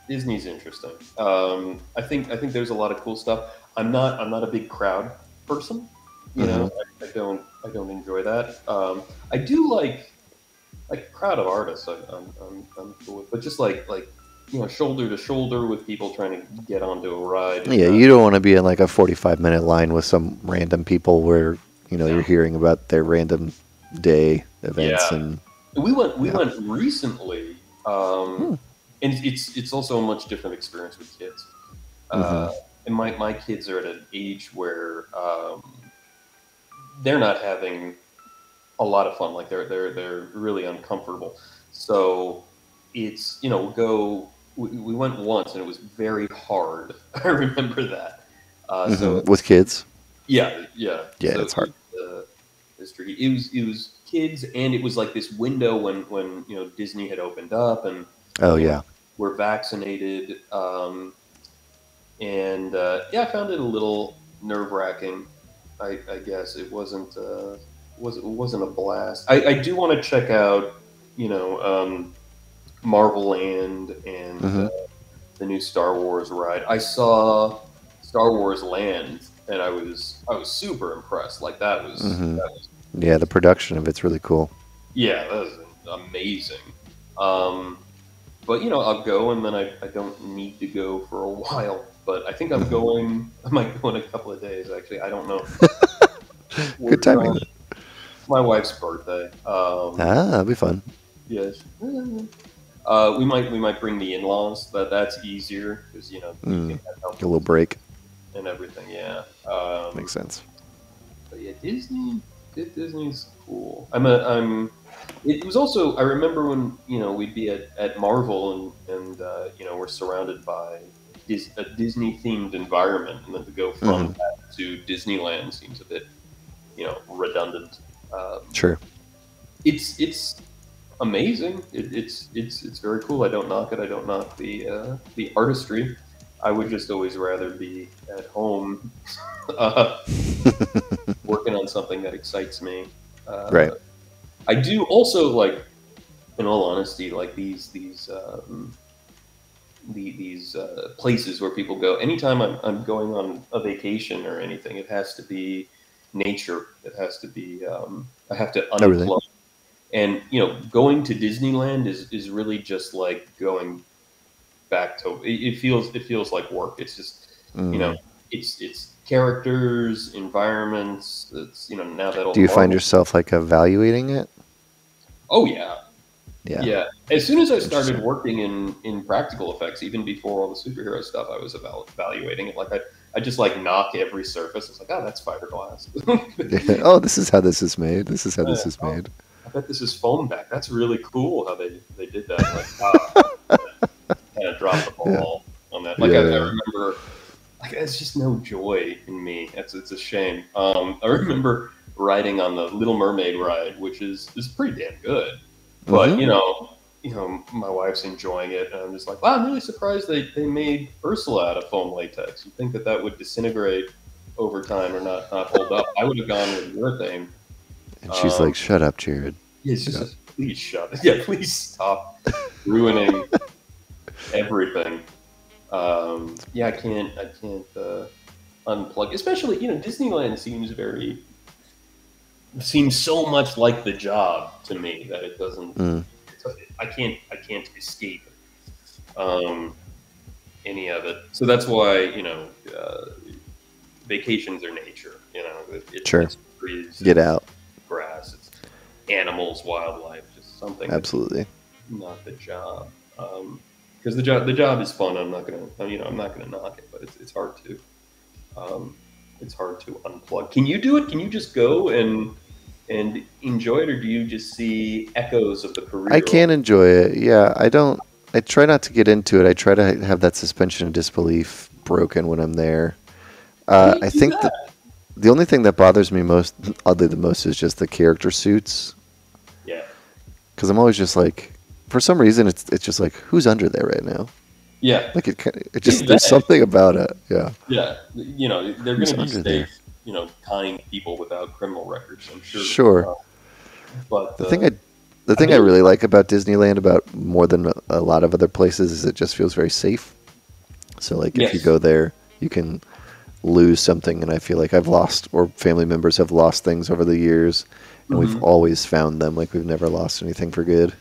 Disney's interesting. Um, I think I think there's a lot of cool stuff. I'm not I'm not a big crowd person. You know, I, I don't I don't enjoy that. Um, I do like like crowd of artists. I, I'm, I'm I'm cool with, but just like like you know shoulder to shoulder with people trying to get onto a ride. Yeah, you don't want to be in like a 45 minute line with some random people where you know Yeah. you're hearing about their random day events Yeah. and We went. We Yeah. went recently, um, Hmm. and it's it's also a much different experience with kids. Mm-hmm. Uh, and my my kids are at an age where um, they're not having a lot of fun. Like they're they're they're really uncomfortable. So it's you know go. We, we went once and it was very hard. I remember that. Uh, So Mhm. with kids. yeah, yeah, Yeah, So it's hard. Uh, it's tricky. It was it was kids, and it was like this window when when you know Disney had opened up, and Oh yeah, were vaccinated. Um, and uh, yeah, I found it a little nerve wracking. I, I guess it wasn't uh, was it wasn't a blast. I, I do want to check out, you know, um, Marvel Land and Mhm. uh, the new Star Wars ride. I saw Star Wars Land, and I was I was super impressed. Like that was, Mhm. that was yeah. The production of it's really cool. yeah, that was amazing. Um, but you know, I'll go and then I, I don't need to go for a while. But I think I'm going. I might go in a couple of days. Actually, I don't know. Good timing. My wife's birthday. Um, Ah, that'll be fun. Yes. Uh, we might we might bring the in-laws. That that's easier because you know Mm. help A little break and everything. Yeah. Um, makes sense. But yeah, Disney. Disney's cool. I'm a. I'm. It was also. I remember when you know we'd be at, at Marvel and and uh, you know we're surrounded by Dis, a Disney themed environment, and then to go from Mhm. that to Disneyland seems a bit you know redundant. Um, Sure. it's it's amazing. It, it's it's it's very cool. I don't knock it. I don't knock the uh, the artistry. I would just always rather be at home, uh, working on something that excites me. Uh, Right. I do also like, in all honesty, like these these um, the, these uh, places where people go. Anytime I'm I'm going on a vacation or anything, it has to be nature. It has to be. Um, I have to unplug. Oh, really? And you know, going to Disneyland is is really just like going back to. It, it feels it feels like work. It's just Mm. you know, it's it's characters, environments. It's you know now that all Do you find yourself like evaluating it? Oh yeah, Yeah. yeah. As soon as I started working in in practical effects, even before all the superhero stuff, I was eval- evaluating it. Like I, I just like knock every surface. It's like, oh, that's fiberglass. oh, this is how this is made. This is how this is made. I bet this is foam back. That's really cool how they they did that. Like, wow, kind of dropped the ball on that. Like I, I remember, like it's just no joy in me. It's it's a shame. Um, I remember riding on the Little Mermaid ride, which is is pretty damn good. But Mhm. you know, you know, my wife's enjoying it, and I'm just like, wow, I'm really surprised they they made Ursula out of foam latex. You think that that would disintegrate over time or not not hold up? I would have gone with urethane. And she's Um, like, "Shut up, Jerad." Yeah, it's just please shut. Up. Yeah, please stop ruining everything. Um, yeah, I can't. I can't uh, unplug. Especially, you know, Disneyland seems very seems so much like the job to me that it doesn't. Mm. I can't. I can't escape um, any of it. So that's why you know, uh, vacations are nature. You know, it, it's, Sure. it's trees, Get it's out. grass, it's animals, wildlife, just something. Absolutely. Not the job. Because the job, the job is fun. I'm not gonna, you know, I'm not gonna knock it, but it's, it's hard to, um, it's hard to unplug. Can you do it? Can you just go and and enjoy it, or do you just see echoes of the career? I can enjoy it. Yeah, I don't. I try not to get into it. I try to have that suspension of disbelief broken when I'm there. Uh, How do you I think that? that the only thing that bothers me most, oddly the most, is just the character suits. Yeah. Because I'm always just like, for some reason, it's it's just like, who's under there right now? Yeah. Like it, it just there's something about it. Yeah. Yeah. You know, they're going to be under there? safe. You know, kind people without criminal records. I'm sure. Sure. Uh, but The uh, thing I the thing I mean- really like about Disneyland about more than a- lot of other places is it just feels very safe. So like if you go there, you can lose something and I feel like I've lost or family members have lost things over the years and we've Mhm. always found them like we've never lost anything for good.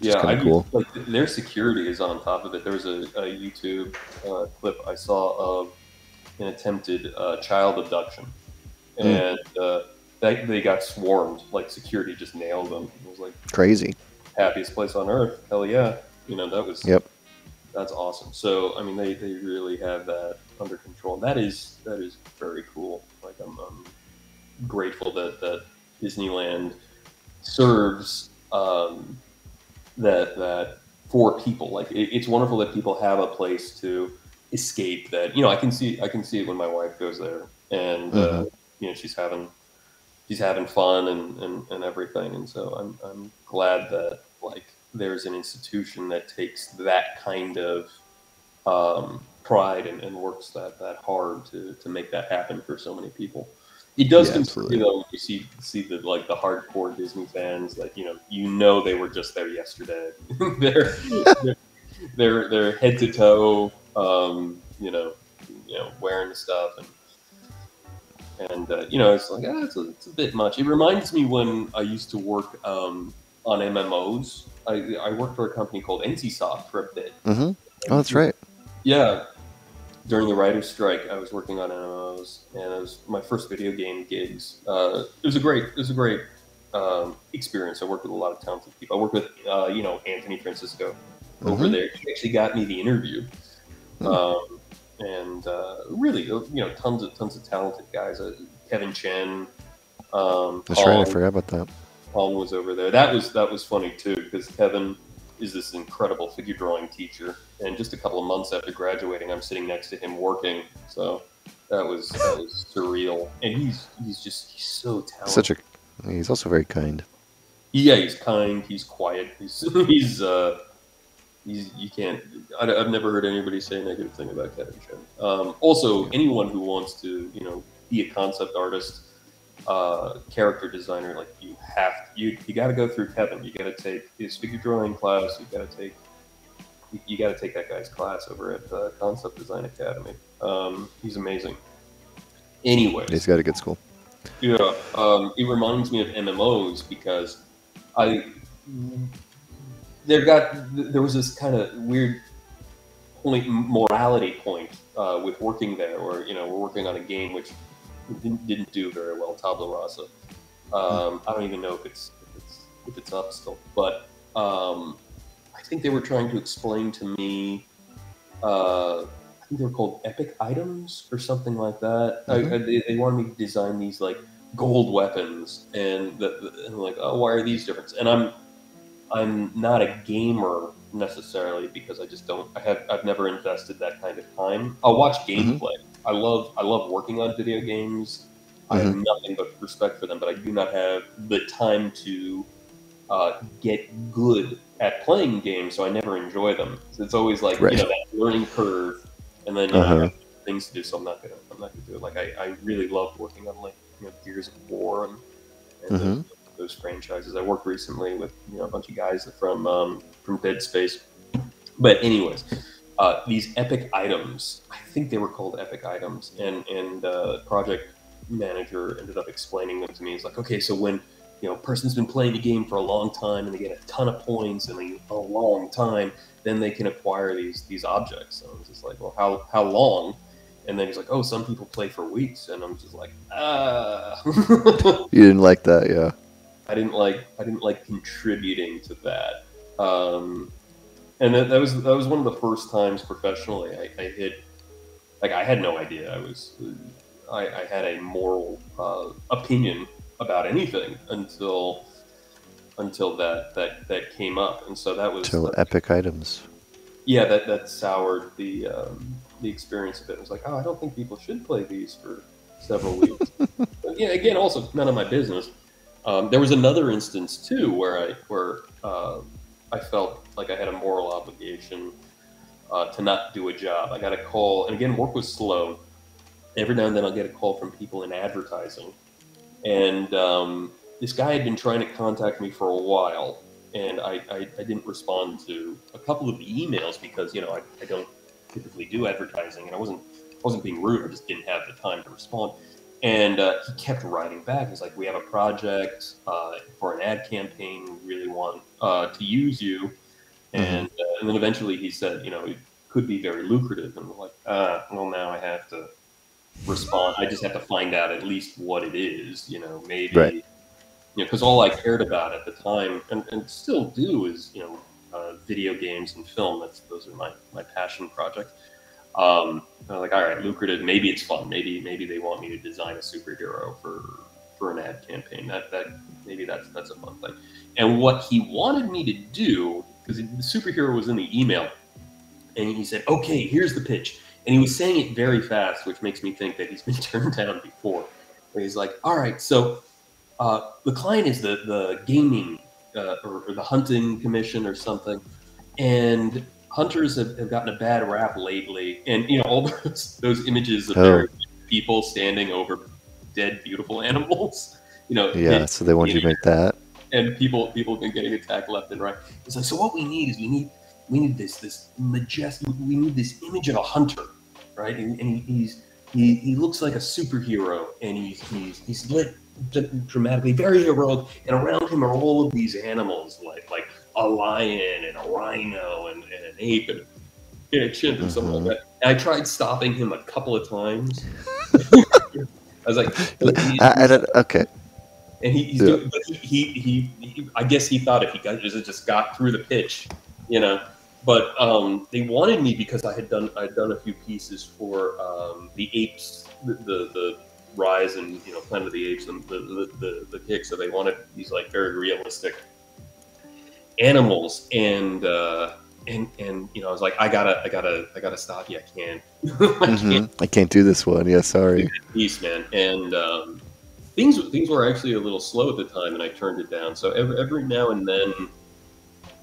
Yeah, I kinda cool. Like their security is on top of it. There was a, a YouTube uh, clip I saw of an attempted uh, child abduction, Hmm. and uh, they, they got swarmed. Like security just nailed them. It was like Crazy. happiest place on earth. Hell yeah, you know that was. Yep. That's awesome. So I mean, they, they really have that under control. That is that is very cool. Like I'm, I'm grateful that that Disneyland serves um, that that for people. Like it, it's wonderful that people have a place to escape. That you know, I can see I can see it when my wife goes there, and uh, Mhm. you know, she's having she's having fun and, and, and everything. And so I'm I'm glad that like there's an institution that takes that kind of um, pride and, and works that, that hard to, to make that happen for so many people. It does Yeah, concern you though when you see see the like the hardcore Disney fans that you know you know they were just there yesterday. they're, they're they're they're head to toe, um, you know, you know, wearing the stuff and and uh, you know it's like ah, it's, a, it's a bit much. It reminds me when I used to work um, on MMOs. I, I worked for a company called NCSoft for a bit. hmm Oh, that's right. Yeah. During the writer's strike, I was working on MMOs, and it was my first video game gigs. Uh, it was a great, it was a great um, experience. I worked with a lot of talented people. I worked with, uh, you know, Anthony Francisco over Mhm. there. He actually got me the interview, Hmm. um, and uh, really, you know, tons of tons of talented guys. Uh, Kevin Chen. Um, That's right. I forgot about that. Paul was over there. That was that was funny too because Kevin is this incredible figure drawing teacher, and just a couple of months after graduating, I'm sitting next to him working. So that was that was surreal, and he's he's just he's so talented. Such a. He's also very kind. yeah, he's kind, he's quiet, he's he's uh, he's you can't. I, have never heard anybody say a negative thing about Kevin Chen. Um, also, anyone who wants to you know be a concept artist uh, character designer, like you have to, you you got to go through Kevin. You got to take his figure drawing class. You got to take you, you got to take that guy's class over at uh, Concept Design Academy. Um, he's amazing. Anyway, He's got a good school. yeah, um, it reminds me of MMOs because I there got there was this kind of weird point morality point uh, with working there, or you know we're working on a game which didn't, didn't do very well, Tabula Rasa. Um, I don't even know if it's if it's, if it's up still, but um, I think they were trying to explain to me. Uh, I think they were called epic items or something like that. I, Mhm. I, they, they wanted me to design these like gold weapons, and, the, the, and like, oh, why are these different? And I'm I'm not a gamer necessarily because I just don't. I have I've never invested that kind of time. I'll watch gameplay. I love I love working on video games. I have nothing but respect for them, but I do not have the time to uh, get good at playing games, so I never enjoy them. So it's always like Right. you know that learning curve, and then you know, I Uh-huh. have things to do, so I'm not gonna I'm not gonna do it. Like I, I really love working on like you know Gears of War and, and Mhm. those, those franchises. I worked recently with you know a bunch of guys from um, from Dead Space. But anyways, uh, these epic items, I think they were called epic items, and and uh, project manager ended up explaining them to me. He's like, okay, so when you know a person's been playing the game for a long time and they get a ton of points and they a long time, then they can acquire these these objects. So I was just like, well, how how long? And then he's like, "Oh, some people play for weeks," and I'm just like, "Ah." You didn't like that, yeah. I didn't like I didn't like contributing to that. Um, and that, that was that was one of the first times professionally I, I hit like I had no idea I was I, I had a moral uh, opinion about anything until until that that that came up, and so that was Till epic items. yeah that that soured the um, the experience of it. It was like oh I don't think people should play these for several weeks. But yeah, again, also none of my business. Um, there was another instance too where I where uh, I felt like I had a moral obligation uh, to not do a job. I got a call, and again, work was slow. Every now and then, I'll get a call from people in advertising, and um, this guy had been trying to contact me for a while, and I, I, I didn't respond to a couple of the emails because you know I, I don't typically do advertising, and I wasn't wasn't being rude. I just didn't have the time to respond. And uh, he kept writing back. He's like, "We have a project uh, for an ad campaign. We really want uh, to use you." And uh, and then eventually he said, "You know, it could be very lucrative." And we're like, "Ah, well, now I have to respond. I just have to find out at least what it is. You know, maybe." Right. You know, because all I cared about at the time, and, and still do, is you know, uh, video games and film. That's those are my my passion projects. Um, I'm like, all right, lucrative. Maybe it's fun. Maybe maybe they want me to design a superhero for for an ad campaign. That that maybe that's that's a fun thing. And what he wanted me to do, because the superhero was in the email, and he said, okay, here's the pitch. And he was saying it very fast, which makes me think that he's been turned down before. Where he's like, all right, so uh, the client is the the gaming uh, or, or the hunting commission or something, and hunters have, have gotten a bad rap lately. And you know all those those images of Oh. people standing over dead beautiful animals. You know, Yeah, and- so they want you to make that. And people people have been getting attacked left and right. It's like so what we need is we need we need this this majestic we need this image of a hunter, right? And, and he's he, he looks like a superhero and he's he's he's lit dramatically, very heroic, and around him are all of these animals like like a lion and a rhino and, and an ape and, and a chimp and something Mhm. like that. And I tried stopping him a couple of times. I was like, I, I don't- okay. And he, he's Yeah. doing, but he, he, he, he, I guess he thought if he got just, just got through the pitch, you know. But um, they wanted me because I had done I'd done a few pieces for um, the apes, the, the the rise and you know Planet of the Apes and the the, the, the kick. So they wanted these like very realistic animals, and uh, and and you know I was like I gotta I gotta I gotta stop you. I can't. I can't Mhm. I can't do this one. Yeah, sorry. piece, man. And um, things things were actually a little slow at the time, and I turned it down. So every every now and then,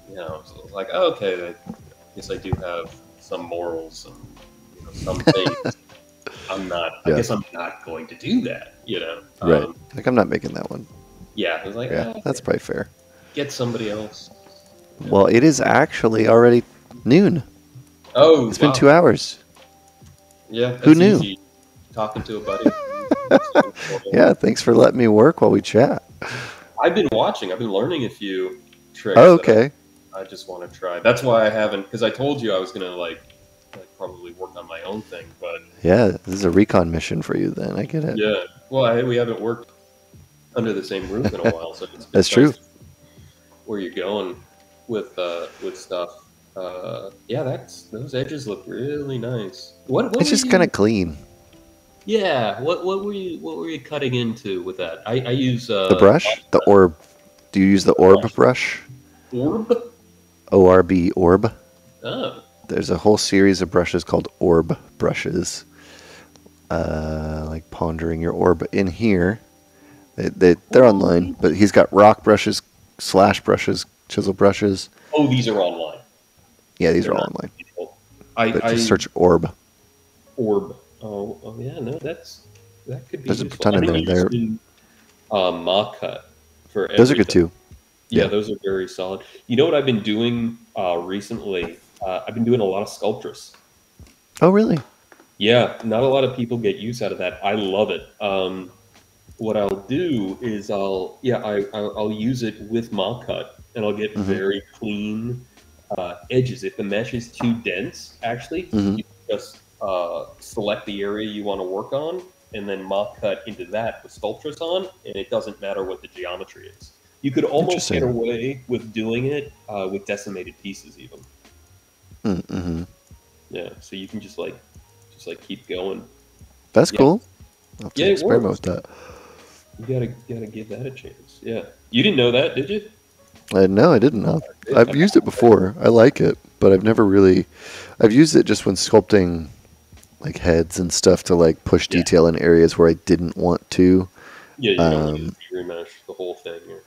you know, it's like oh, okay, I guess I do have some morals and you know, some things. I'm not. I Yeah. guess I'm not going to do that. You know. Right. Um, Like I'm not making that one. yeah. I was like, Yeah, "Ah, that's probably fair. get somebody else. Well, it is actually already noon. Oh, It's been two hours. Yeah. Who knew? easy. Talking to a buddy. Yeah, thanks for letting me work while we chat. I've been watching. I've been learning a few tricks. Oh, that I- okay. I just want to try. That's why I haven't, because I told you I was gonna like, like probably work on my own thing. But Yeah, this is a recon mission for you then. I get it. yeah, well, I, we haven't worked under the same roof in a while, so it's That's true. Where you're going with uh, with stuff? Uh, yeah, that's those edges look really nice. What? what It's just you- kind of clean. Yeah. What? What were you? What were you cutting into with that? I, I use uh, The brush, the orb. Do you use the orb brush? orb. O R B orb. Oh, There's a whole series of brushes called orb brushes. Uh, like pondering your orb in here. They, they, they're online, but he's got rock brushes, slash brushes, chisel brushes. oh, these are online. Yeah, these are They're all not- online. I, But I just search orb. orb. Oh, oh yeah, no, that's that could be. There's a ton in there. They're- Uh, MAHcut for Those are good too. Yeah, Yeah. those are very solid. You know what I've been doing uh, recently? Uh, I've been doing a lot of Sculptris. Oh, really? Yeah, not a lot of people get use out of that. I love it. Um, what I'll do is I'll yeah I I'll, I'll use it with MAHcut and I'll get Mhm. very clean uh, edges. If the mesh is too dense, actually, Mhm. you just uh, select the area you want to work on, and then MAHcut into that with Sculptris on, and it doesn't matter what the geometry is. You could almost get away with doing it uh, with decimated pieces, even. Mm-hmm. Yeah, so you can just like, just like keep going. That's Yeah. cool. I'll Yeah, experiment with that. You gotta gotta give that a chance. Yeah, you didn't know that, did you? Uh, no, I didn't know. I've used it before. I like it, but I've never really. I've used it just when sculpting, like heads and stuff, to like push Yeah. detail in areas where I didn't want to. Yeah, you don't Um, remesh the whole thing. Or,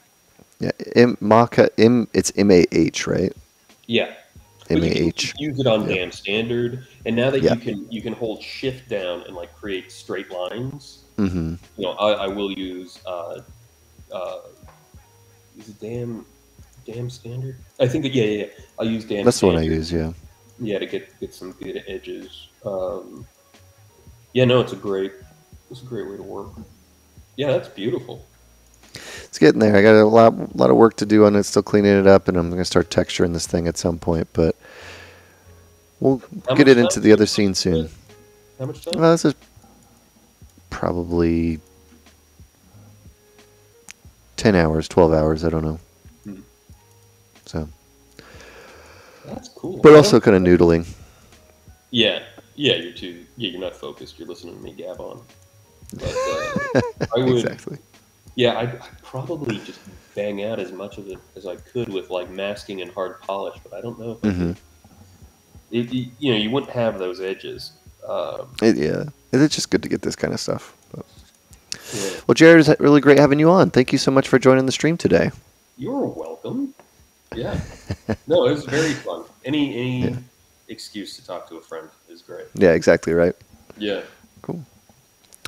Yeah, M Maka M. It's M A H, right? yeah, M A H. Use it on Yeah. Dam Standard, and now that Yeah. you can you can hold shift down and like create straight lines. Mm-hmm. You know, I, I will use uh, uh, is it damn Dam Standard? I think that yeah yeah, yeah. I'll use damn. That's the one I use. Yeah. Yeah, to get get some good edges. Um, yeah, no, it's a great it's a great way to work. Yeah, that's beautiful. It's getting there. I got a lot, a lot of work to do on it. Still cleaning it up, and I'm gonna start texturing this thing at some point. But we'll How get it into the other scene soon. How much time? Well, this is probably ten hours, twelve hours. I don't know. Hmm. So, That's cool. but also kind of noodling. Yeah, yeah, you're too. Yeah, you're not focused. You're listening to me gab on. But uh, I would. exactly. Yeah, I'd, I'd probably just bang out as much of it as I could with like masking and hard polish, but I don't know. If I hmm could- it, you, you know, you wouldn't have those edges. Um, It, yeah, it's just good to get this kind of stuff. But. yeah. Well, Jerad, it's really great having you on. Thank you so much for joining the stream today. You're welcome. Yeah. No, it was very fun. Any any Yeah. excuse to talk to a friend is great. Yeah, exactly right. Yeah. Cool.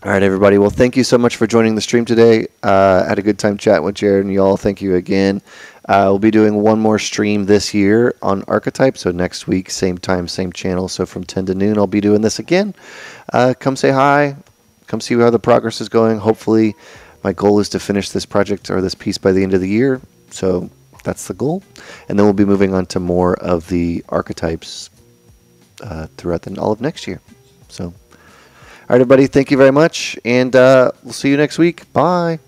All right, everybody. Well, thank you so much for joining the stream today. Uh, had a good time chatting with Jerad and y'all. Thank you again. Uh, we'll be doing one more stream this year on Archetype. So next week, same time, same channel. So from 10 to noon, I'll be doing this again. Uh, come say hi. Come see how the progress is going. Hopefully, my goal is to finish this project or this piece by the end of the year. So that's the goal. And then we'll be moving on to more of the archetypes uh, throughout the, all of next year. So. All right, everybody, thank you very much, and uh, we'll see you next week. Bye.